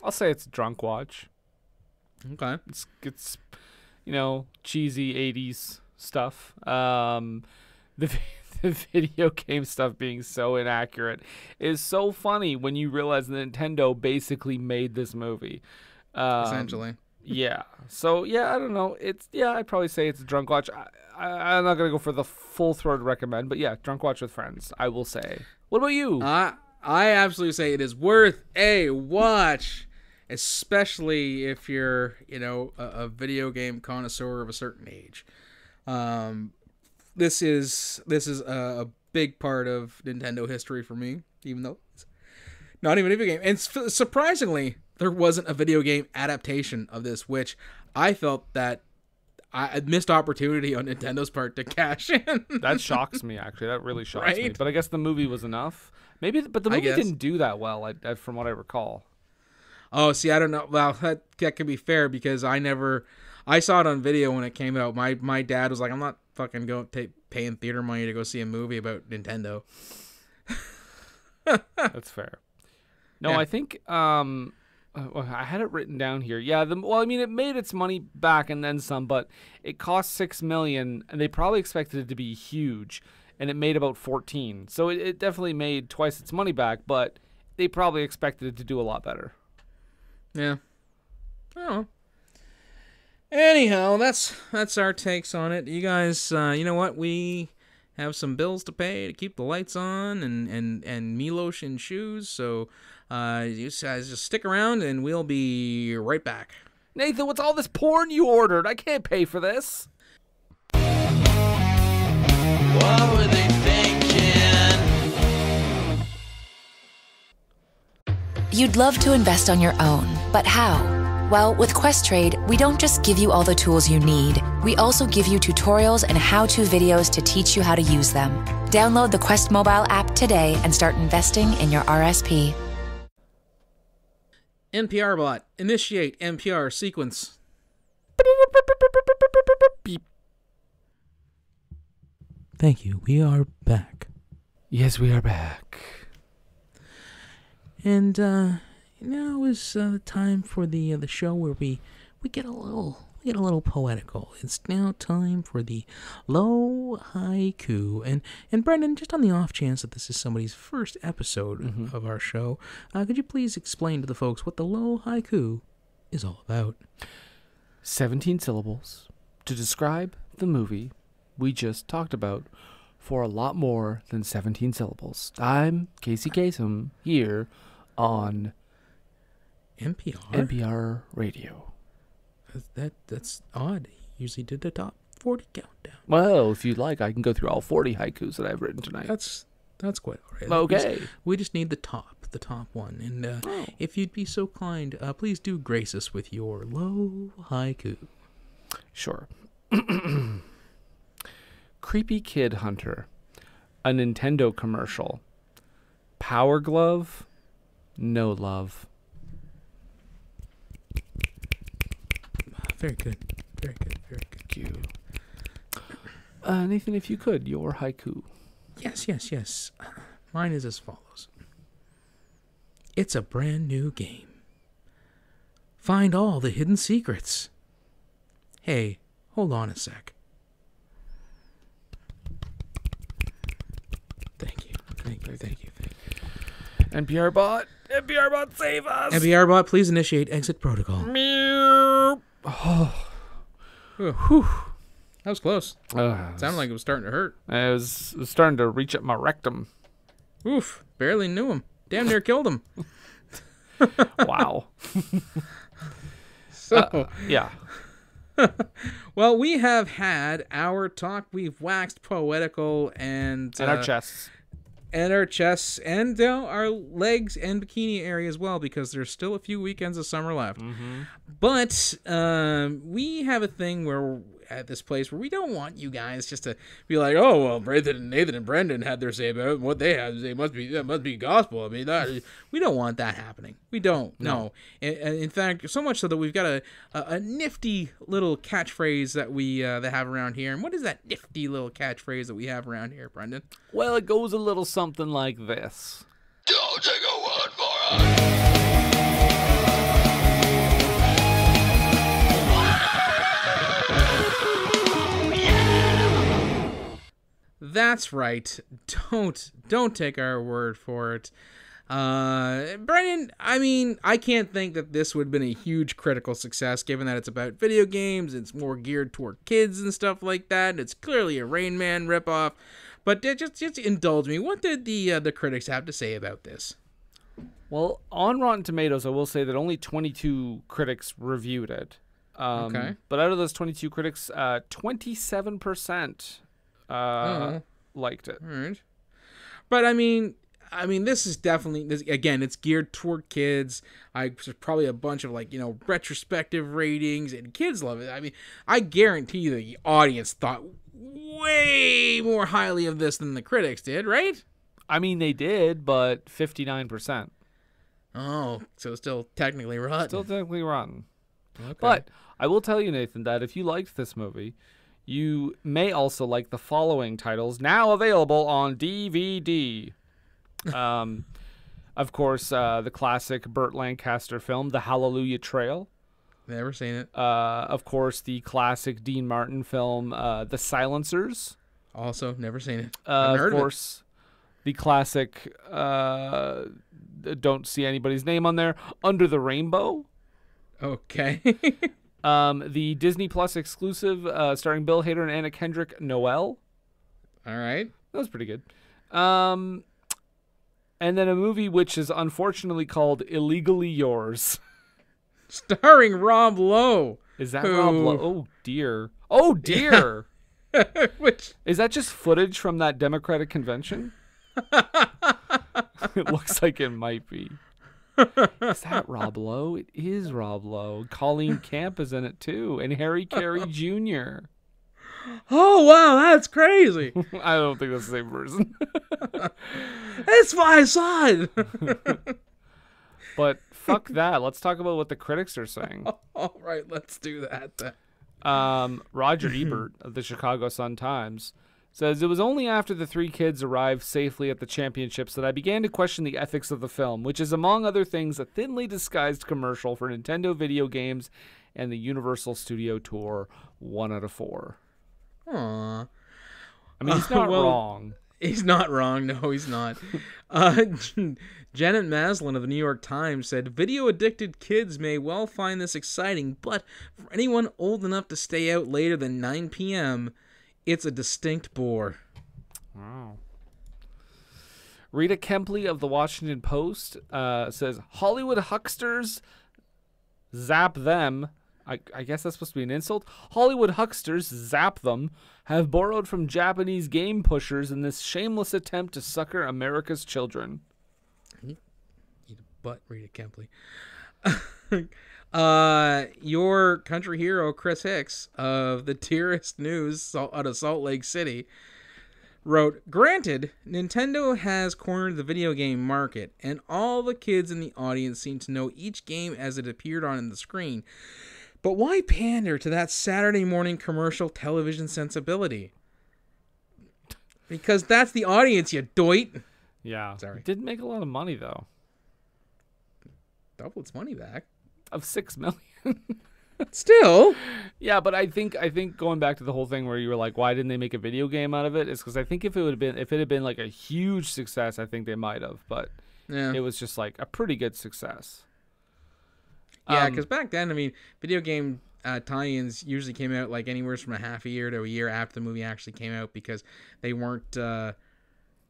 S5: I'll say it's a drunk watch.
S6: Okay.
S5: It's it's you know, cheesy 80s stuff. Um the the video game stuff being so inaccurate is so funny when you realize Nintendo basically made this movie. Um,
S6: Essentially.
S5: Yeah. So yeah, I don't know. It's yeah, I'd probably say it's a drunk watch. I, I, I'm not gonna go for the full throat recommend, but yeah, drunk watch with friends. I will say. What about you?
S6: I I absolutely say it is worth a watch, especially if you're you know a, a video game connoisseur of a certain age. Um, this is this is a, a big part of Nintendo history for me, even though it's not even a video game. And s- surprisingly, there wasn't a video game adaptation of this, which I felt that I missed opportunity on Nintendo's part to cash in.
S5: that shocks me actually. That really shocks me. But I guess the movie was enough. Maybe, but the movie didn't do that well, I, I, from what I recall.
S6: Oh, see, I don't know. Well, that that can be fair because I never, I saw it on video when it came out. My my dad was like, "I'm not fucking going ta paying theater money to go see a movie about Nintendo."
S5: That's fair. No,
S6: Yeah.
S5: I think um, uh, I had it written down here. Yeah, the, well, I mean, it made its money back and then some, but it cost six million, and they probably expected it to be huge, and it made about fourteen. So it, it definitely made twice its money back, but they probably expected it to do a lot better.
S6: Yeah. Oh. Anyhow, that's that's our takes on it. You guys, uh, you know what? We have some bills to pay to keep the lights on and and and Milos in shoes. So uh, you guys just stick around, and we'll be right back.
S5: Nathan, what's all this porn you ordered? I can't pay for this.
S7: You'd love to invest on your own, but how? Well, with Questrade, we don't just give you all the tools you need, we also give you tutorials and how to videos to teach you how to use them. Download the Quest mobile app today and start investing in your RSP.
S6: NPR bot, initiate NPR sequence.
S5: Beep.
S6: Thank you. We are back.
S5: Yes, we are back.
S6: And uh now is uh, the time for the uh, the show where we we get a little we get a little poetical. It's now time for the low haiku. And and Brendan, just on the off chance that this is somebody's first episode of our show, uh, could you please explain to the folks what the low haiku is all about?
S5: 17 syllables to describe the movie we just talked about for a lot more than 17 syllables. I'm Casey Kasem here on
S6: NPR.
S5: NPR Radio.
S6: That- that that's odd. He usually did the top forty countdown.
S5: Well, if you'd like, I can go through all 40 haikus that I've written tonight.
S6: That's that's quite all right.
S5: Okay.
S6: We just, we just need the top, the top one. And uh,
S5: Oh.
S6: if you'd be so kind, uh, please do grace us with your low haiku.
S5: Sure. Creepy Kid Hunter. A Nintendo commercial. Power Glove. No love.
S6: Very good. Very good. Very good.
S5: Thank you. Uh, Nathan, if you could, your haiku.
S6: Yes, yes, yes. Mine is as follows. It's a brand new game. Find all the hidden secrets. Hey, hold on a sec. Thank you. Thank you. Thank you. Thank you.
S5: NPR bot. NPR bot, save us.
S6: NPR bot, please initiate exit protocol.
S5: Meow.
S6: Oh, That was close.
S5: Uh,
S6: Sounded like it was starting to hurt.
S5: I was, was starting to reach up my rectum.
S6: Oof. Barely knew him. Damn near killed him.
S5: Wow.
S6: So,
S5: yeah.
S6: well, we have had our talk. We've waxed poetical and
S5: And our
S6: uh,
S5: chests.
S6: And our chests and you know, our legs and bikini area as well because there's still a few weekends of summer left. But um, we have a thing where at this place where we don't want you guys just to be like, oh well, Nathan and Nathan and Brendan had their say about what they had They must be that must be gospel. I mean, that, we don't want that happening. We don't. No. In, in fact, so much so that we've got a, a, a nifty little catchphrase that we uh, that have around here. And what is that nifty little catchphrase that we have around here, Brendan?
S5: Well, it goes a little something like this.
S4: Don't take a word for it.
S6: That's right. Don't don't take our word for it. Uh, Brendan, I mean, I can't think that this would have been a huge critical success given that it's about video games, it's more geared toward kids and stuff like that, and it's clearly a Rain Man ripoff. But just just indulge me. What did the uh, the critics have to say about this?
S5: Well, on Rotten Tomatoes, I will say that only 22 critics reviewed it. Um,
S6: Okay.
S5: But out of those 22 critics, uh, 27% uh,
S6: Oh.
S5: liked it.
S6: All right. But I mean, I mean, this is definitely this again. It's geared toward kids. I there's probably a bunch of like you know retrospective ratings, and kids love it. I mean, I guarantee the audience thought way more highly of this than the critics did, right?
S5: I mean, they did, but 59%.
S6: Oh, so still technically rotten.
S5: Still technically rotten.
S6: Okay.
S5: But I will tell you, Nathan, that if you liked this movie, you may also like the following titles now available on DVD. um, of course, uh, the classic Burt Lancaster film, The Hallelujah Trail.
S6: never seen it.
S5: Uh, of course, the classic Dean Martin film, uh, The Silencers.
S6: Also, never seen it.
S5: Uh, of course, the classic, uh, don't see anybody's name on there, Under the Rainbow.
S6: Okay.
S5: Um, the Disney Plus exclusive, uh, starring Bill Hader and Anna Kendrick, Noelle.
S6: All right.
S5: That was pretty good. Um, and then a movie which is unfortunately called Illegally Yours.
S6: Starring Rob Lowe.
S5: Is that Rob Lowe? Oh dear. Oh dear.
S6: Which
S5: Is that just footage from that Democratic convention? it looks like it might be. Is that Rob Lowe? It is Rob Lowe. Colleen Camp is in it too, and Harry Carey Jr.
S6: Oh wow, that's crazy.
S5: I don't think that's the same person.
S6: that's my son.
S5: but fuck that. Let's talk about what the critics are saying.
S6: All right, let's do that.
S5: Um, Roger Ebert of the Chicago Sun Times says it was only after the three kids arrived safely at the championships that I began to question the ethics of the film, which is among other things a thinly disguised commercial for Nintendo video games and the Universal Studio Tour. One out of four.
S6: Aw.
S5: I mean, he's not
S6: well,
S5: wrong.
S6: He's not wrong. No, he's not. Uh, Janet Maslin of the New York Times said, Video addicted kids may well find this exciting, but for anyone old enough to stay out later than 9 p.m., it's a distinct bore.
S5: Wow. Rita Kempley of the Washington Post uh, says Hollywood hucksters zap them. I, I guess that's supposed to be an insult. Hollywood hucksters zap them have borrowed from Japanese game pushers in this shameless attempt to sucker America's children.
S6: Eat a butt, Rita Kempley. uh, your country hero, Chris Hicks of the Deseret News out of Salt Lake City, wrote Granted, Nintendo has cornered the video game market, and all the kids in the audience seem to know each game as it appeared on the screen. But why pander to that Saturday morning commercial television sensibility? Because that's the audience, you doit.
S5: Yeah.
S6: Sorry.
S5: It didn't make a lot of money though.
S6: Double its money back.
S5: Of six million.
S6: Still.
S5: Yeah, but I think I think going back to the whole thing where you were like, why didn't they make a video game out of it? Is because I think if it would have been if it had been like a huge success, I think they might have. But
S6: Yeah.
S5: it was just like a pretty good success.
S6: Yeah,
S5: Um,
S6: because back then, I mean, video game uh, tie-ins usually came out like anywhere from a half a year to a year after the movie actually came out because they weren't. Uh,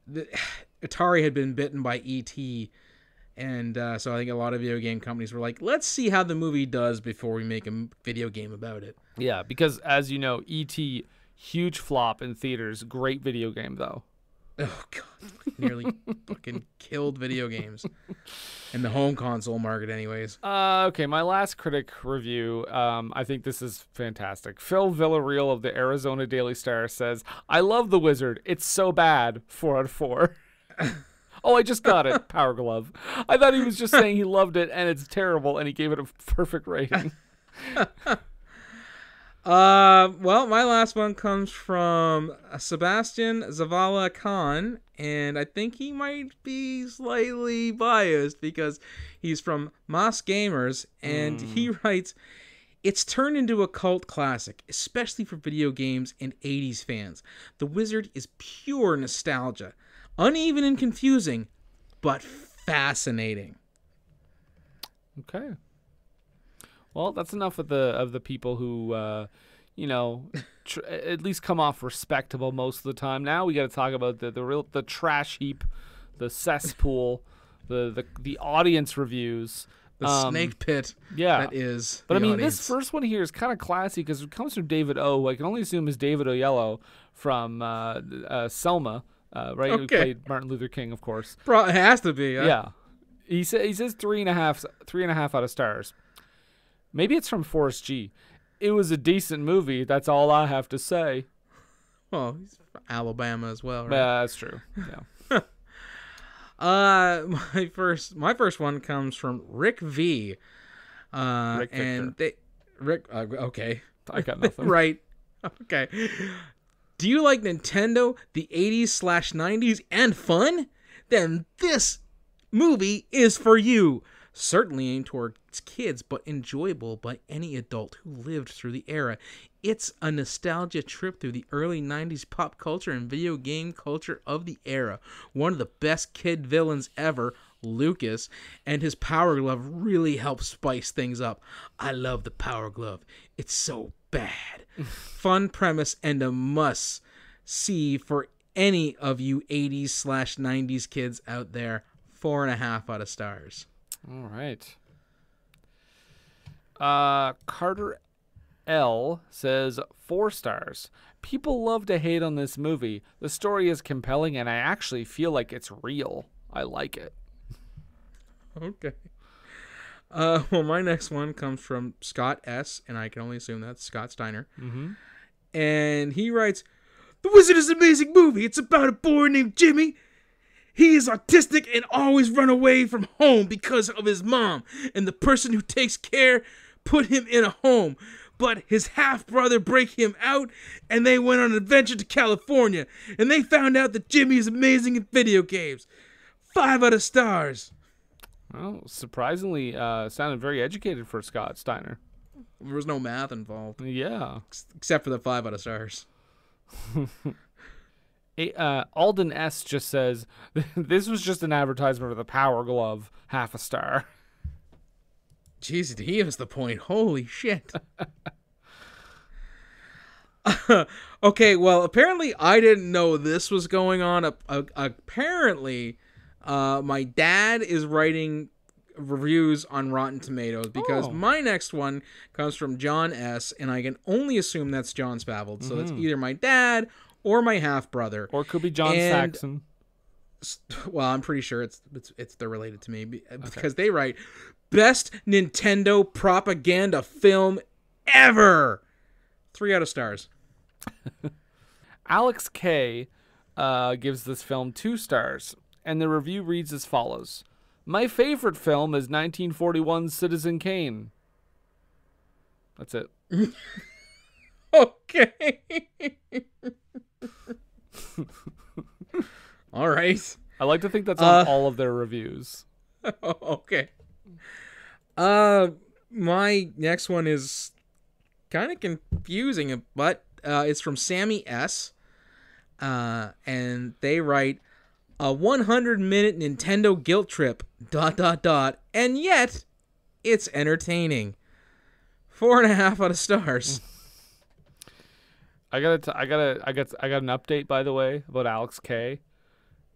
S6: the, Atari had been bitten by ET, and uh, so I think a lot of video game companies were like, "Let's see how the movie does before we make a video game about it."
S5: Yeah, because as you know, E.T. huge flop in theaters. Great video game though.
S6: Oh god, nearly fucking killed video games and the home console market, anyways.
S5: Uh, okay, my last critic review. Um, I think this is fantastic. Phil Villarreal of the Arizona Daily Star says, "I love the Wizard. It's so bad. Four out of four. oh, I just got it. Power Glove. I thought he was just saying he loved it and it's terrible, and he gave it a perfect rating.
S6: Uh, well, my last one comes from Sebastian Zavala Kahn, and I think he might be slightly biased because he's from MasGamers, and he writes, "It's turned into a cult classic, especially for video games and '80s fans. The Wizard is pure nostalgia, uneven and confusing, but fascinating."
S5: Okay. Well, that's enough of the of the people who, uh, you know, tr- at least come off respectable most of the time. Now we got to talk about the the real the trash heap, the cesspool, the the the audience reviews.
S6: The
S5: Um,
S6: snake pit.
S5: yeah.
S6: that is.
S5: But I mean,
S6: audience.
S5: this first one here is kind of classy because it comes from David O. I can only assume is David Oyelowo from uh, uh, Selma, uh, right? Who
S6: Okay.
S5: played Martin Luther King, of course.
S6: Bro, it has to be. huh?
S5: Yeah. He says he says three and a half three and a half out of stars. Maybe it's from Forrest G. It was a decent movie. That's all I have to say.
S6: Well, he's from Alabama as well, right?
S5: Yeah, that's true. Yeah.
S6: Uh, my first, my first one comes from Rick V. Uh,
S5: Rick
S6: and they, Rick. Uh, okay,
S5: I got nothing.
S6: right. Okay. Do you like Nintendo, the '80s slash '90s, and fun? Then this movie is for you. Certainly aimed towards kids, but enjoyable by any adult who lived through the era. It's a nostalgia trip through the early 90s pop culture and video game culture of the era. One of the best kid villains ever, Lucas, and his Power Glove really helps spice things up. I love the Power Glove. It's so bad. Fun premise and a must see for any of you 80s slash 90s kids out there. Four and a half out of stars.
S5: All right. Uh, Carter L says four stars. People love to hate on this movie. The story is compelling, and I actually feel like it's real. I like it.
S6: Okay. Uh, well, my next one comes from Scott S, and I can only assume that's Scott Steiner. Mm-hmm. And he writes, "The Wizard is an amazing movie. It's about a boy named Jimmy. He is autistic and always run away from home because of his mom, and the person who takes care put him in a home. But his half brother break him out, and they went on an adventure to California, and they found out that Jimmy is amazing at video games. Five out of stars."
S5: Well, surprisingly, uh, sounded very educated for Scott Steiner.
S6: There was no math involved,
S5: Yeah.
S6: except for the five out of stars.
S5: A- uh, Alden S just says this was just an advertisement for the Power Glove, half a star.
S6: Jeez, did he was the point. Holy shit. okay, well, apparently I didn't know this was going on. Uh, apparently, uh, my dad is writing reviews on Rotten Tomatoes because
S5: Oh.
S6: my next one comes from John S. And I can only assume that's John Spavild. So it's either my dad or my half brother.
S5: Or it could be John
S6: And-
S5: Saxon.
S6: well, I'm pretty sure it's it's, it's they're related to me be- because they write best Nintendo propaganda film ever. Three out of stars.
S5: Alex K uh, gives this film two stars, and the review reads as follows My favorite film is 1941's Citizen Kane. That's it.
S6: Okay. All right.
S5: I like to think that's on
S6: Uh,
S5: all of their reviews.
S6: okay. Uh, my next one is kind of confusing, but uh, it's from Sammy S. Uh, and they write a 100 minute Nintendo guilt trip. Dot dot dot. And yet, it's entertaining. Four and a half out of stars.
S5: I gotta, t- I gotta, I got, I got an update by the way about Alex K.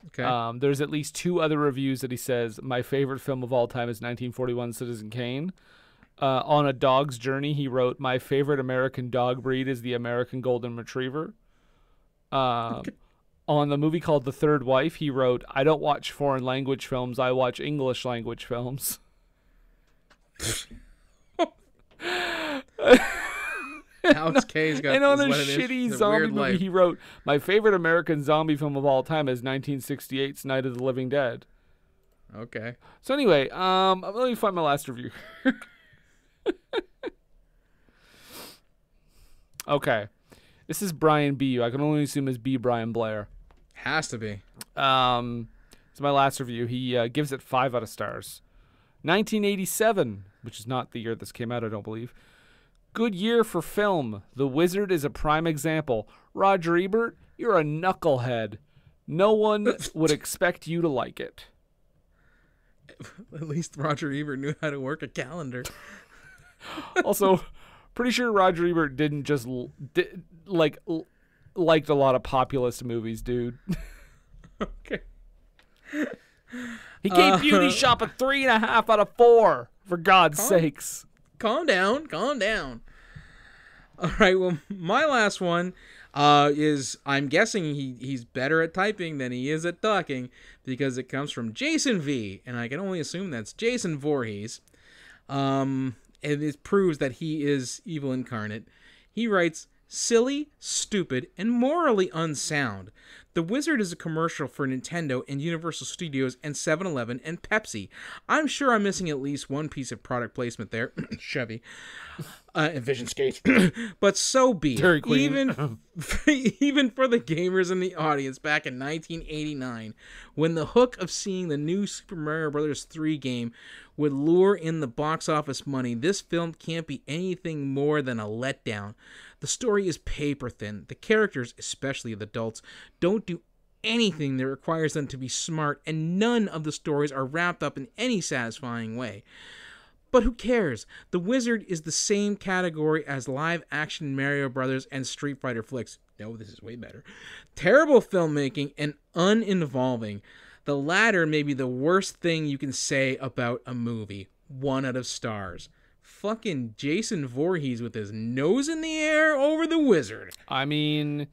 S6: Okay.
S5: Um, there's at least two other reviews that he says my favorite film of all time is 1941 Citizen Kane. Uh, on a dog's journey, he wrote my favorite American dog breed is the American Golden Retriever. Um, on the movie called The Third Wife, he wrote I don't watch foreign language films, I watch English language films.
S6: Alex K's got
S5: and on a
S6: is.
S5: shitty
S6: It's a
S5: zombie movie,
S6: life.
S5: he wrote my favorite American zombie film of all time is 1968's Night of the Living Dead.
S6: Okay.
S5: So anyway, um, let me find my last review. okay, this is Brian B. I can only assume is B. Brian Blair.
S6: Has to be.
S5: Um, it's my last review. He uh, gives it five out of stars. 1987, which is not the year this came out, I don't believe. Good year for film. The Wizard is a prime example. Roger Ebert, you're a knucklehead. No one would expect you to like it.
S6: At least Roger Ebert knew how to work a calendar.
S5: also, pretty sure Roger Ebert didn't just l- di- like liked a lot of populist movies, dude.
S6: Okay.
S5: He gave Beauty Shop a three and a half out of four. For God's sakes.
S6: calm down, calm down. All right, well, my last one uh, is I'm guessing he, he's better at typing than he is at talking because it comes from Jason V, and I can only assume that's Jason Voorhees. Um, and it proves that he is evil incarnate. He writes, silly, stupid, and morally unsound. The Wizard is a commercial for Nintendo and Universal Studios and 7 Eleven and Pepsi. I'm sure I'm missing at least one piece of product placement there. Chevy. Uh, and Vision Skates. but so be it. Even, even for the gamers in the audience back in 1989, when the hook of seeing the new Super Mario Bros. 3 game would lure in the box office money, this film can't be anything more than a letdown. The story is paper thin. The characters, especially the adults, don't do anything that requires them to be smart, and none of the stories are wrapped up in any satisfying way. But who cares? The Wizard is the same category as live action Mario Brothers and Street Fighter flicks. No, this is way better. Terrible filmmaking and uninvolving. The latter may be the worst thing you can say about a movie. One out of stars. Fucking Jason Voorhees with his nose in the air over the Wizard.
S5: I mean,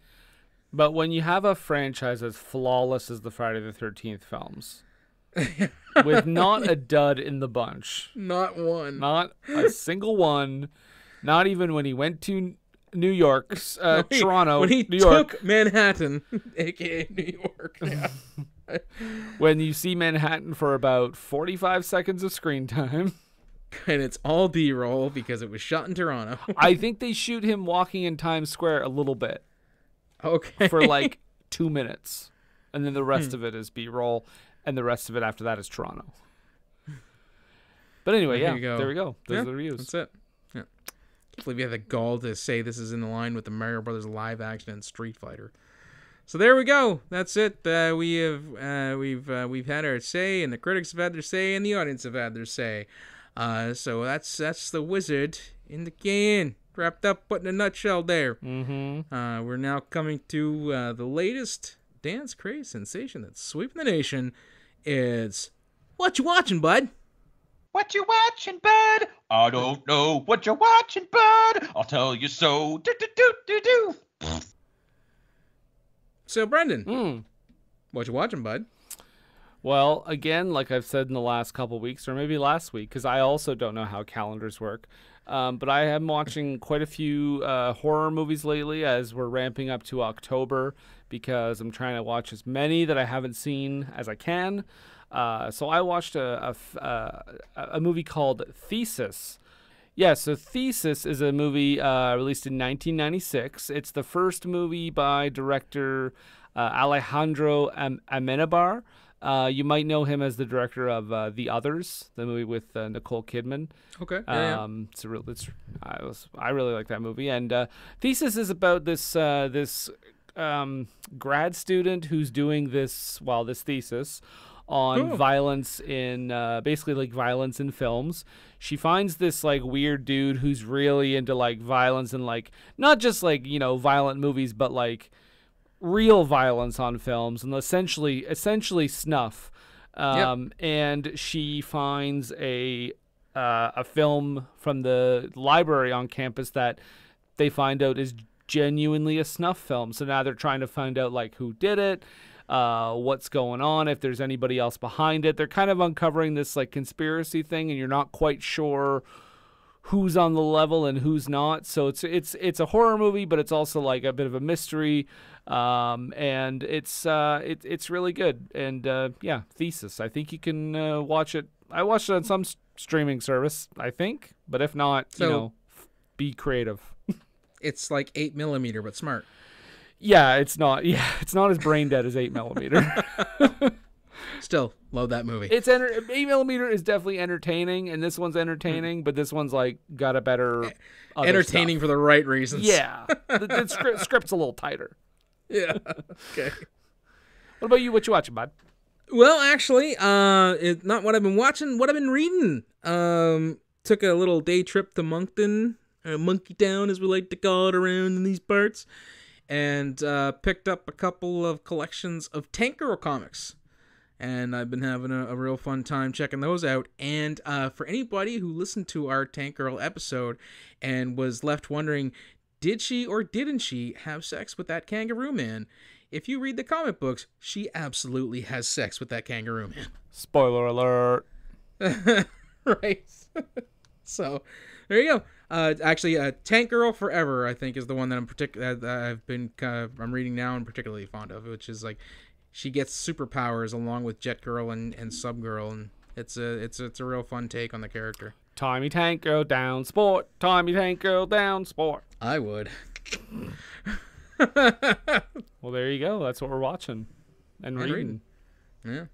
S5: but when you have a franchise as flawless as the Friday the 13th films, with not a dud in the bunch,
S6: Not one.
S5: not a single one, not even when he went to New York, uh,
S6: He-
S5: Toronto,
S6: when he
S5: New York,
S6: took Manhattan, aka New York. Yeah.
S5: when you see Manhattan for about 45 seconds of screen time.
S6: and it's all B-roll because it was shot in Toronto.
S5: I think they shoot him walking in Times Square a little bit
S6: Okay.
S5: for like two minutes, and then the
S6: Hmm.
S5: rest of it is B-roll, and the rest of it after that is Toronto. But anyway,
S6: There
S5: yeah, there we go. Those
S6: Yeah,
S5: are the reviews.
S6: That's it. Yeah. Can't believe you have the gall to say this is in the line with the Mario Brothers live action and Street Fighter. So there we go. That's it. Uh, we have uh, we've uh, we've had our say, and the critics have had their say, and the audience have had their say. Uh, so that's that's the wizard in the can, wrapped up, but in a nutshell. There.
S5: Mm-hmm.
S6: Uh, we're now coming to uh, the latest dance craze sensation that's sweeping the nation. It's what you watching, bud?
S8: What you watching, bud? I don't know what you're watching, bud. I'll tell you so. Do do do do do.
S6: So Brendan,
S5: Mm.
S6: what you watching, bud?
S5: Well, again, like I've said in the last couple weeks, or maybe last week, because I also don't know how calendars work. Um, but I am watching quite a few uh, horror movies lately as we're ramping up to October because I'm trying to watch as many that I haven't seen as I can. Uh, so I watched a, a f- uh, a movie called Thesis. Yeah, so Thesis is a movie uh, released in 1996. It's the first movie by director uh, Alejandro Am- Amenabar. Uh, you might know him as the director of uh, The Others, the movie with uh, Nicole Kidman.
S6: Okay. Yeah, yeah.
S5: Um, it's a real. It's I was I really like that movie. And uh, thesis is about this uh, this um, grad student who's doing this well this thesis on
S6: Cool.
S5: violence in uh, basically like violence in films. She finds this like weird dude who's really into like violence and like not just like you know violent movies, but like real violence on films and essentially essentially snuff. Um, and she finds a uh, a film from the library on campus that they find out is genuinely a snuff film. So now they're trying to find out like who did it, uh, what's going on, if there's anybody else behind it. They're kind of uncovering this like conspiracy thing, and you're not quite sure who's on the level and who's not. So it's it's it's a horror movie, but it's also like a bit of a mystery, um, and it's uh, it, it's really good. And uh, yeah, Thesis. I think you can uh, watch it. I watched it on some streaming service, I think, but if not,
S6: So-
S5: you know, f- be creative.
S6: It's like eight millimeter, but smart.
S5: Yeah, it's not. Yeah, it's not as brain dead as eight millimeter.
S6: Still love that movie.
S5: it's enter- eight millimeter is definitely entertaining, and this one's entertaining, but this one's like got a better other
S6: Hmm. Entertaining
S5: stuff.
S6: for the right reasons.
S5: Yeah, the, the script, script's a little tighter.
S6: Yeah. Okay.
S5: What about you? What you watching, bud?
S6: Well, actually, uh, it, not what I've been watching. What I've been reading. Um, took a little day trip to Moncton, uh, Monkey Town, as we like to call it around in these parts, and uh, picked up a couple of collections of Tank Girl comics. And I've been having a, a real fun time checking those out. And uh, for anybody who listened to our Tank Girl episode and was left wondering, did she or didn't she have sex with that kangaroo man? If you read the comic books, she absolutely has sex with that kangaroo man.
S5: Spoiler alert.
S6: right. so there you go. Uh, actually, uh, Tank Girl Forever, I think, is the one that I'm particular that I've been uh, I'm reading now and particularly fond of, which is like she gets superpowers along with Jet Girl and, and Sub Girl, and it's a it's a, it's a real fun take on the character.
S5: Timey tank girl down sport. Timey tank girl down sport.
S6: I would.
S5: Well, there you go. That's what we're watching and
S6: And
S5: reading.
S6: reading.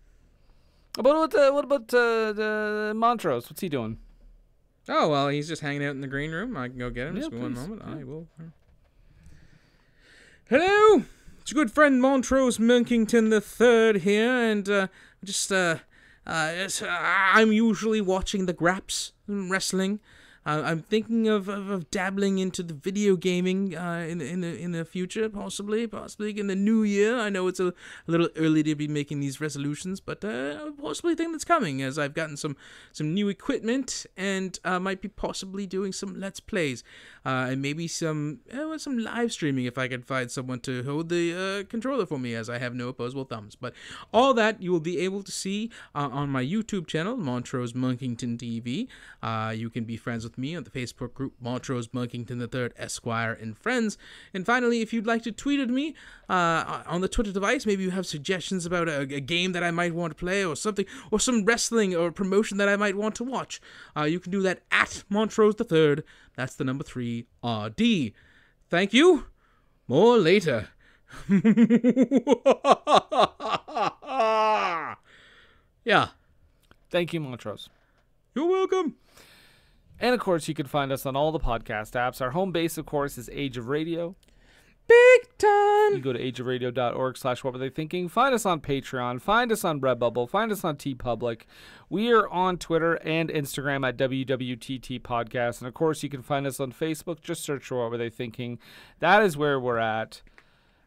S6: Yeah.
S5: What about uh, what about uh, the Montrose? What's he doing?
S6: Oh well, he's just hanging out in the green room. I can go get him.
S5: Yeah,
S6: just one moment.
S5: Yeah.
S6: I will. Hello, it's your good friend Montrose Monkington the Third here, and uh, just uh, Uh, uh, I'm usually watching the Graps in wrestling. Uh, I'm thinking of, of, of dabbling into the video gaming uh, in in the in the future, possibly, possibly in the new year. I know it's a, a little early to be making these resolutions, but uh, possibly think that's coming as I've gotten some some new equipment and uh, might be possibly doing some let's plays uh, and maybe some uh, some live streaming if I can find someone to hold the controller for me, as I have no opposable thumbs. But all that you will be able to see on my YouTube channel, Montrose Monkington TV. You can be friends with me on the Facebook group Montrose Monkington III Esquire and Friends. And finally, if you'd like to tweet at me uh, on the Twitter device, maybe you have suggestions about a, a game that I might want to play or something, or some wrestling or promotion that I might want to watch, uh, you can do that at Montrose III. That's the number three RD. Thank you. More later. yeah.
S5: Thank you, Montrose.
S6: You're welcome.
S5: And of course, you can find us on all the podcast apps. Our home base, of course, is Age of Radio.
S6: Big time.
S5: You go to ageofradio.org slash what were they thinking. Find us on Patreon. Find us on Redbubble. Find us on TeePublic. We are on Twitter and Instagram at WWTT Podcast. And of course, you can find us on Facebook. Just search for what were they thinking. That is where we're at.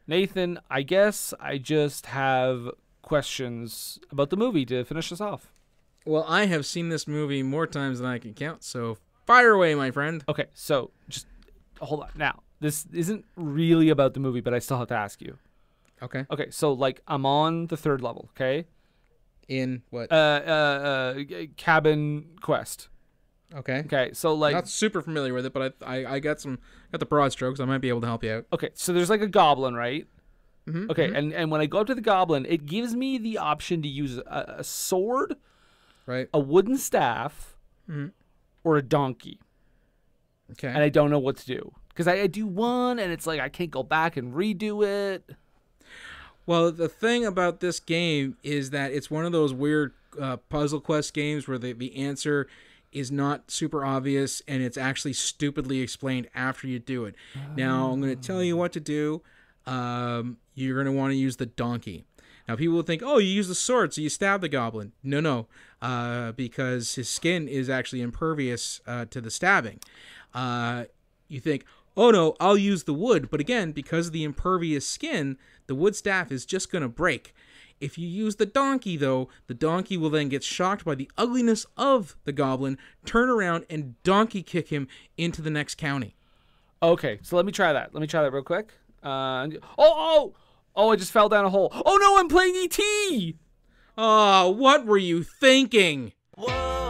S5: Nathan, I guess I just have questions about the movie to finish us off.
S6: Well, I have seen this movie more times than I can count, so fire away, my friend.
S5: Okay, so just hold on. Now, this isn't really about the movie, but I still have to ask you.
S6: Okay.
S5: Okay, so like I'm on the third level, okay?
S6: In what?
S5: Uh, uh, uh cabin quest.
S6: okay.
S5: Okay, so like,
S6: Not super familiar with it, but I, I I got some got the broad strokes. I might be able to help you out.
S5: okay, so there's like a goblin, right?
S6: Mhm,
S5: Okay, and and when I go up to the goblin, it gives me the option to use a, a sword,
S6: Right.
S5: a wooden staff,
S6: Mhm.
S5: or a donkey,
S6: Okay.
S5: and I don't know what to do because I, I do one, and it's like I can't go back and redo it.
S6: Well, the thing about this game is that it's one of those weird uh, puzzle quest games where the, the answer is not super obvious and it's actually stupidly explained after you do it. Now, I'm going to tell you what to do. Um, you're going to want to use the donkey. Now, people will think, oh, you use the sword, so you stab the goblin. No, no, uh, because his skin is actually impervious uh, to the stabbing. Uh, you think, oh no, I'll use the wood. But again, because of the impervious skin, the wood staff is just going to break. If you use the donkey, though, the donkey will then get shocked by the ugliness of the goblin, turn around, and donkey kick him into the next county.
S5: Okay, so let me try that. Let me try that real quick. Uh, oh, oh, oh! I just fell down a hole. Oh no, I'm playing ET.
S6: Oh, ah, what were you thinking?
S9: I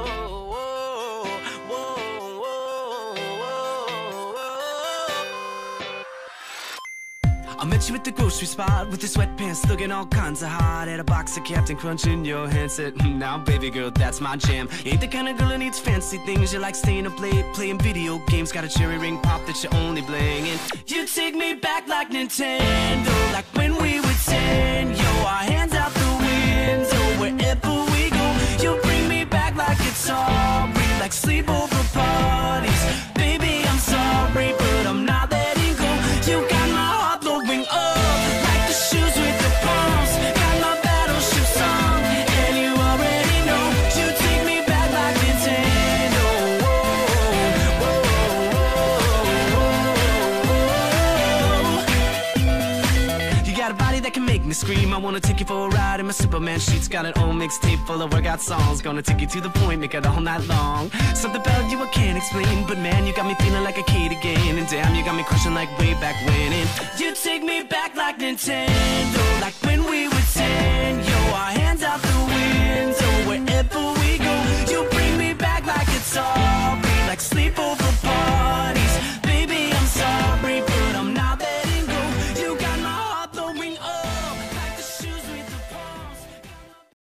S9: met you at the grocery spot with the sweatpants looking all kinds of hot. Had a box of Captain Crunch in your hand, said, "Hmm, Now, baby girl, that's my jam. You ain't the kind of girl that needs fancy things. You like staying up late, playing video games. Got a cherry ring pop that you only bling. And you take me back like Nintendo, like when we were 10. Yo, our hands out the window wherever we go. You bring me back like it's sorry, like sleepover parties. Wanna take you for a ride in my Superman sheets. Got an old mixtape full of workout songs. Gonna take you to the point, make it all night long. Something about you I can't explain, but man, you got me feeling like a kid again. And damn, you got me crushing like way back when. And you take me back like Nintendo,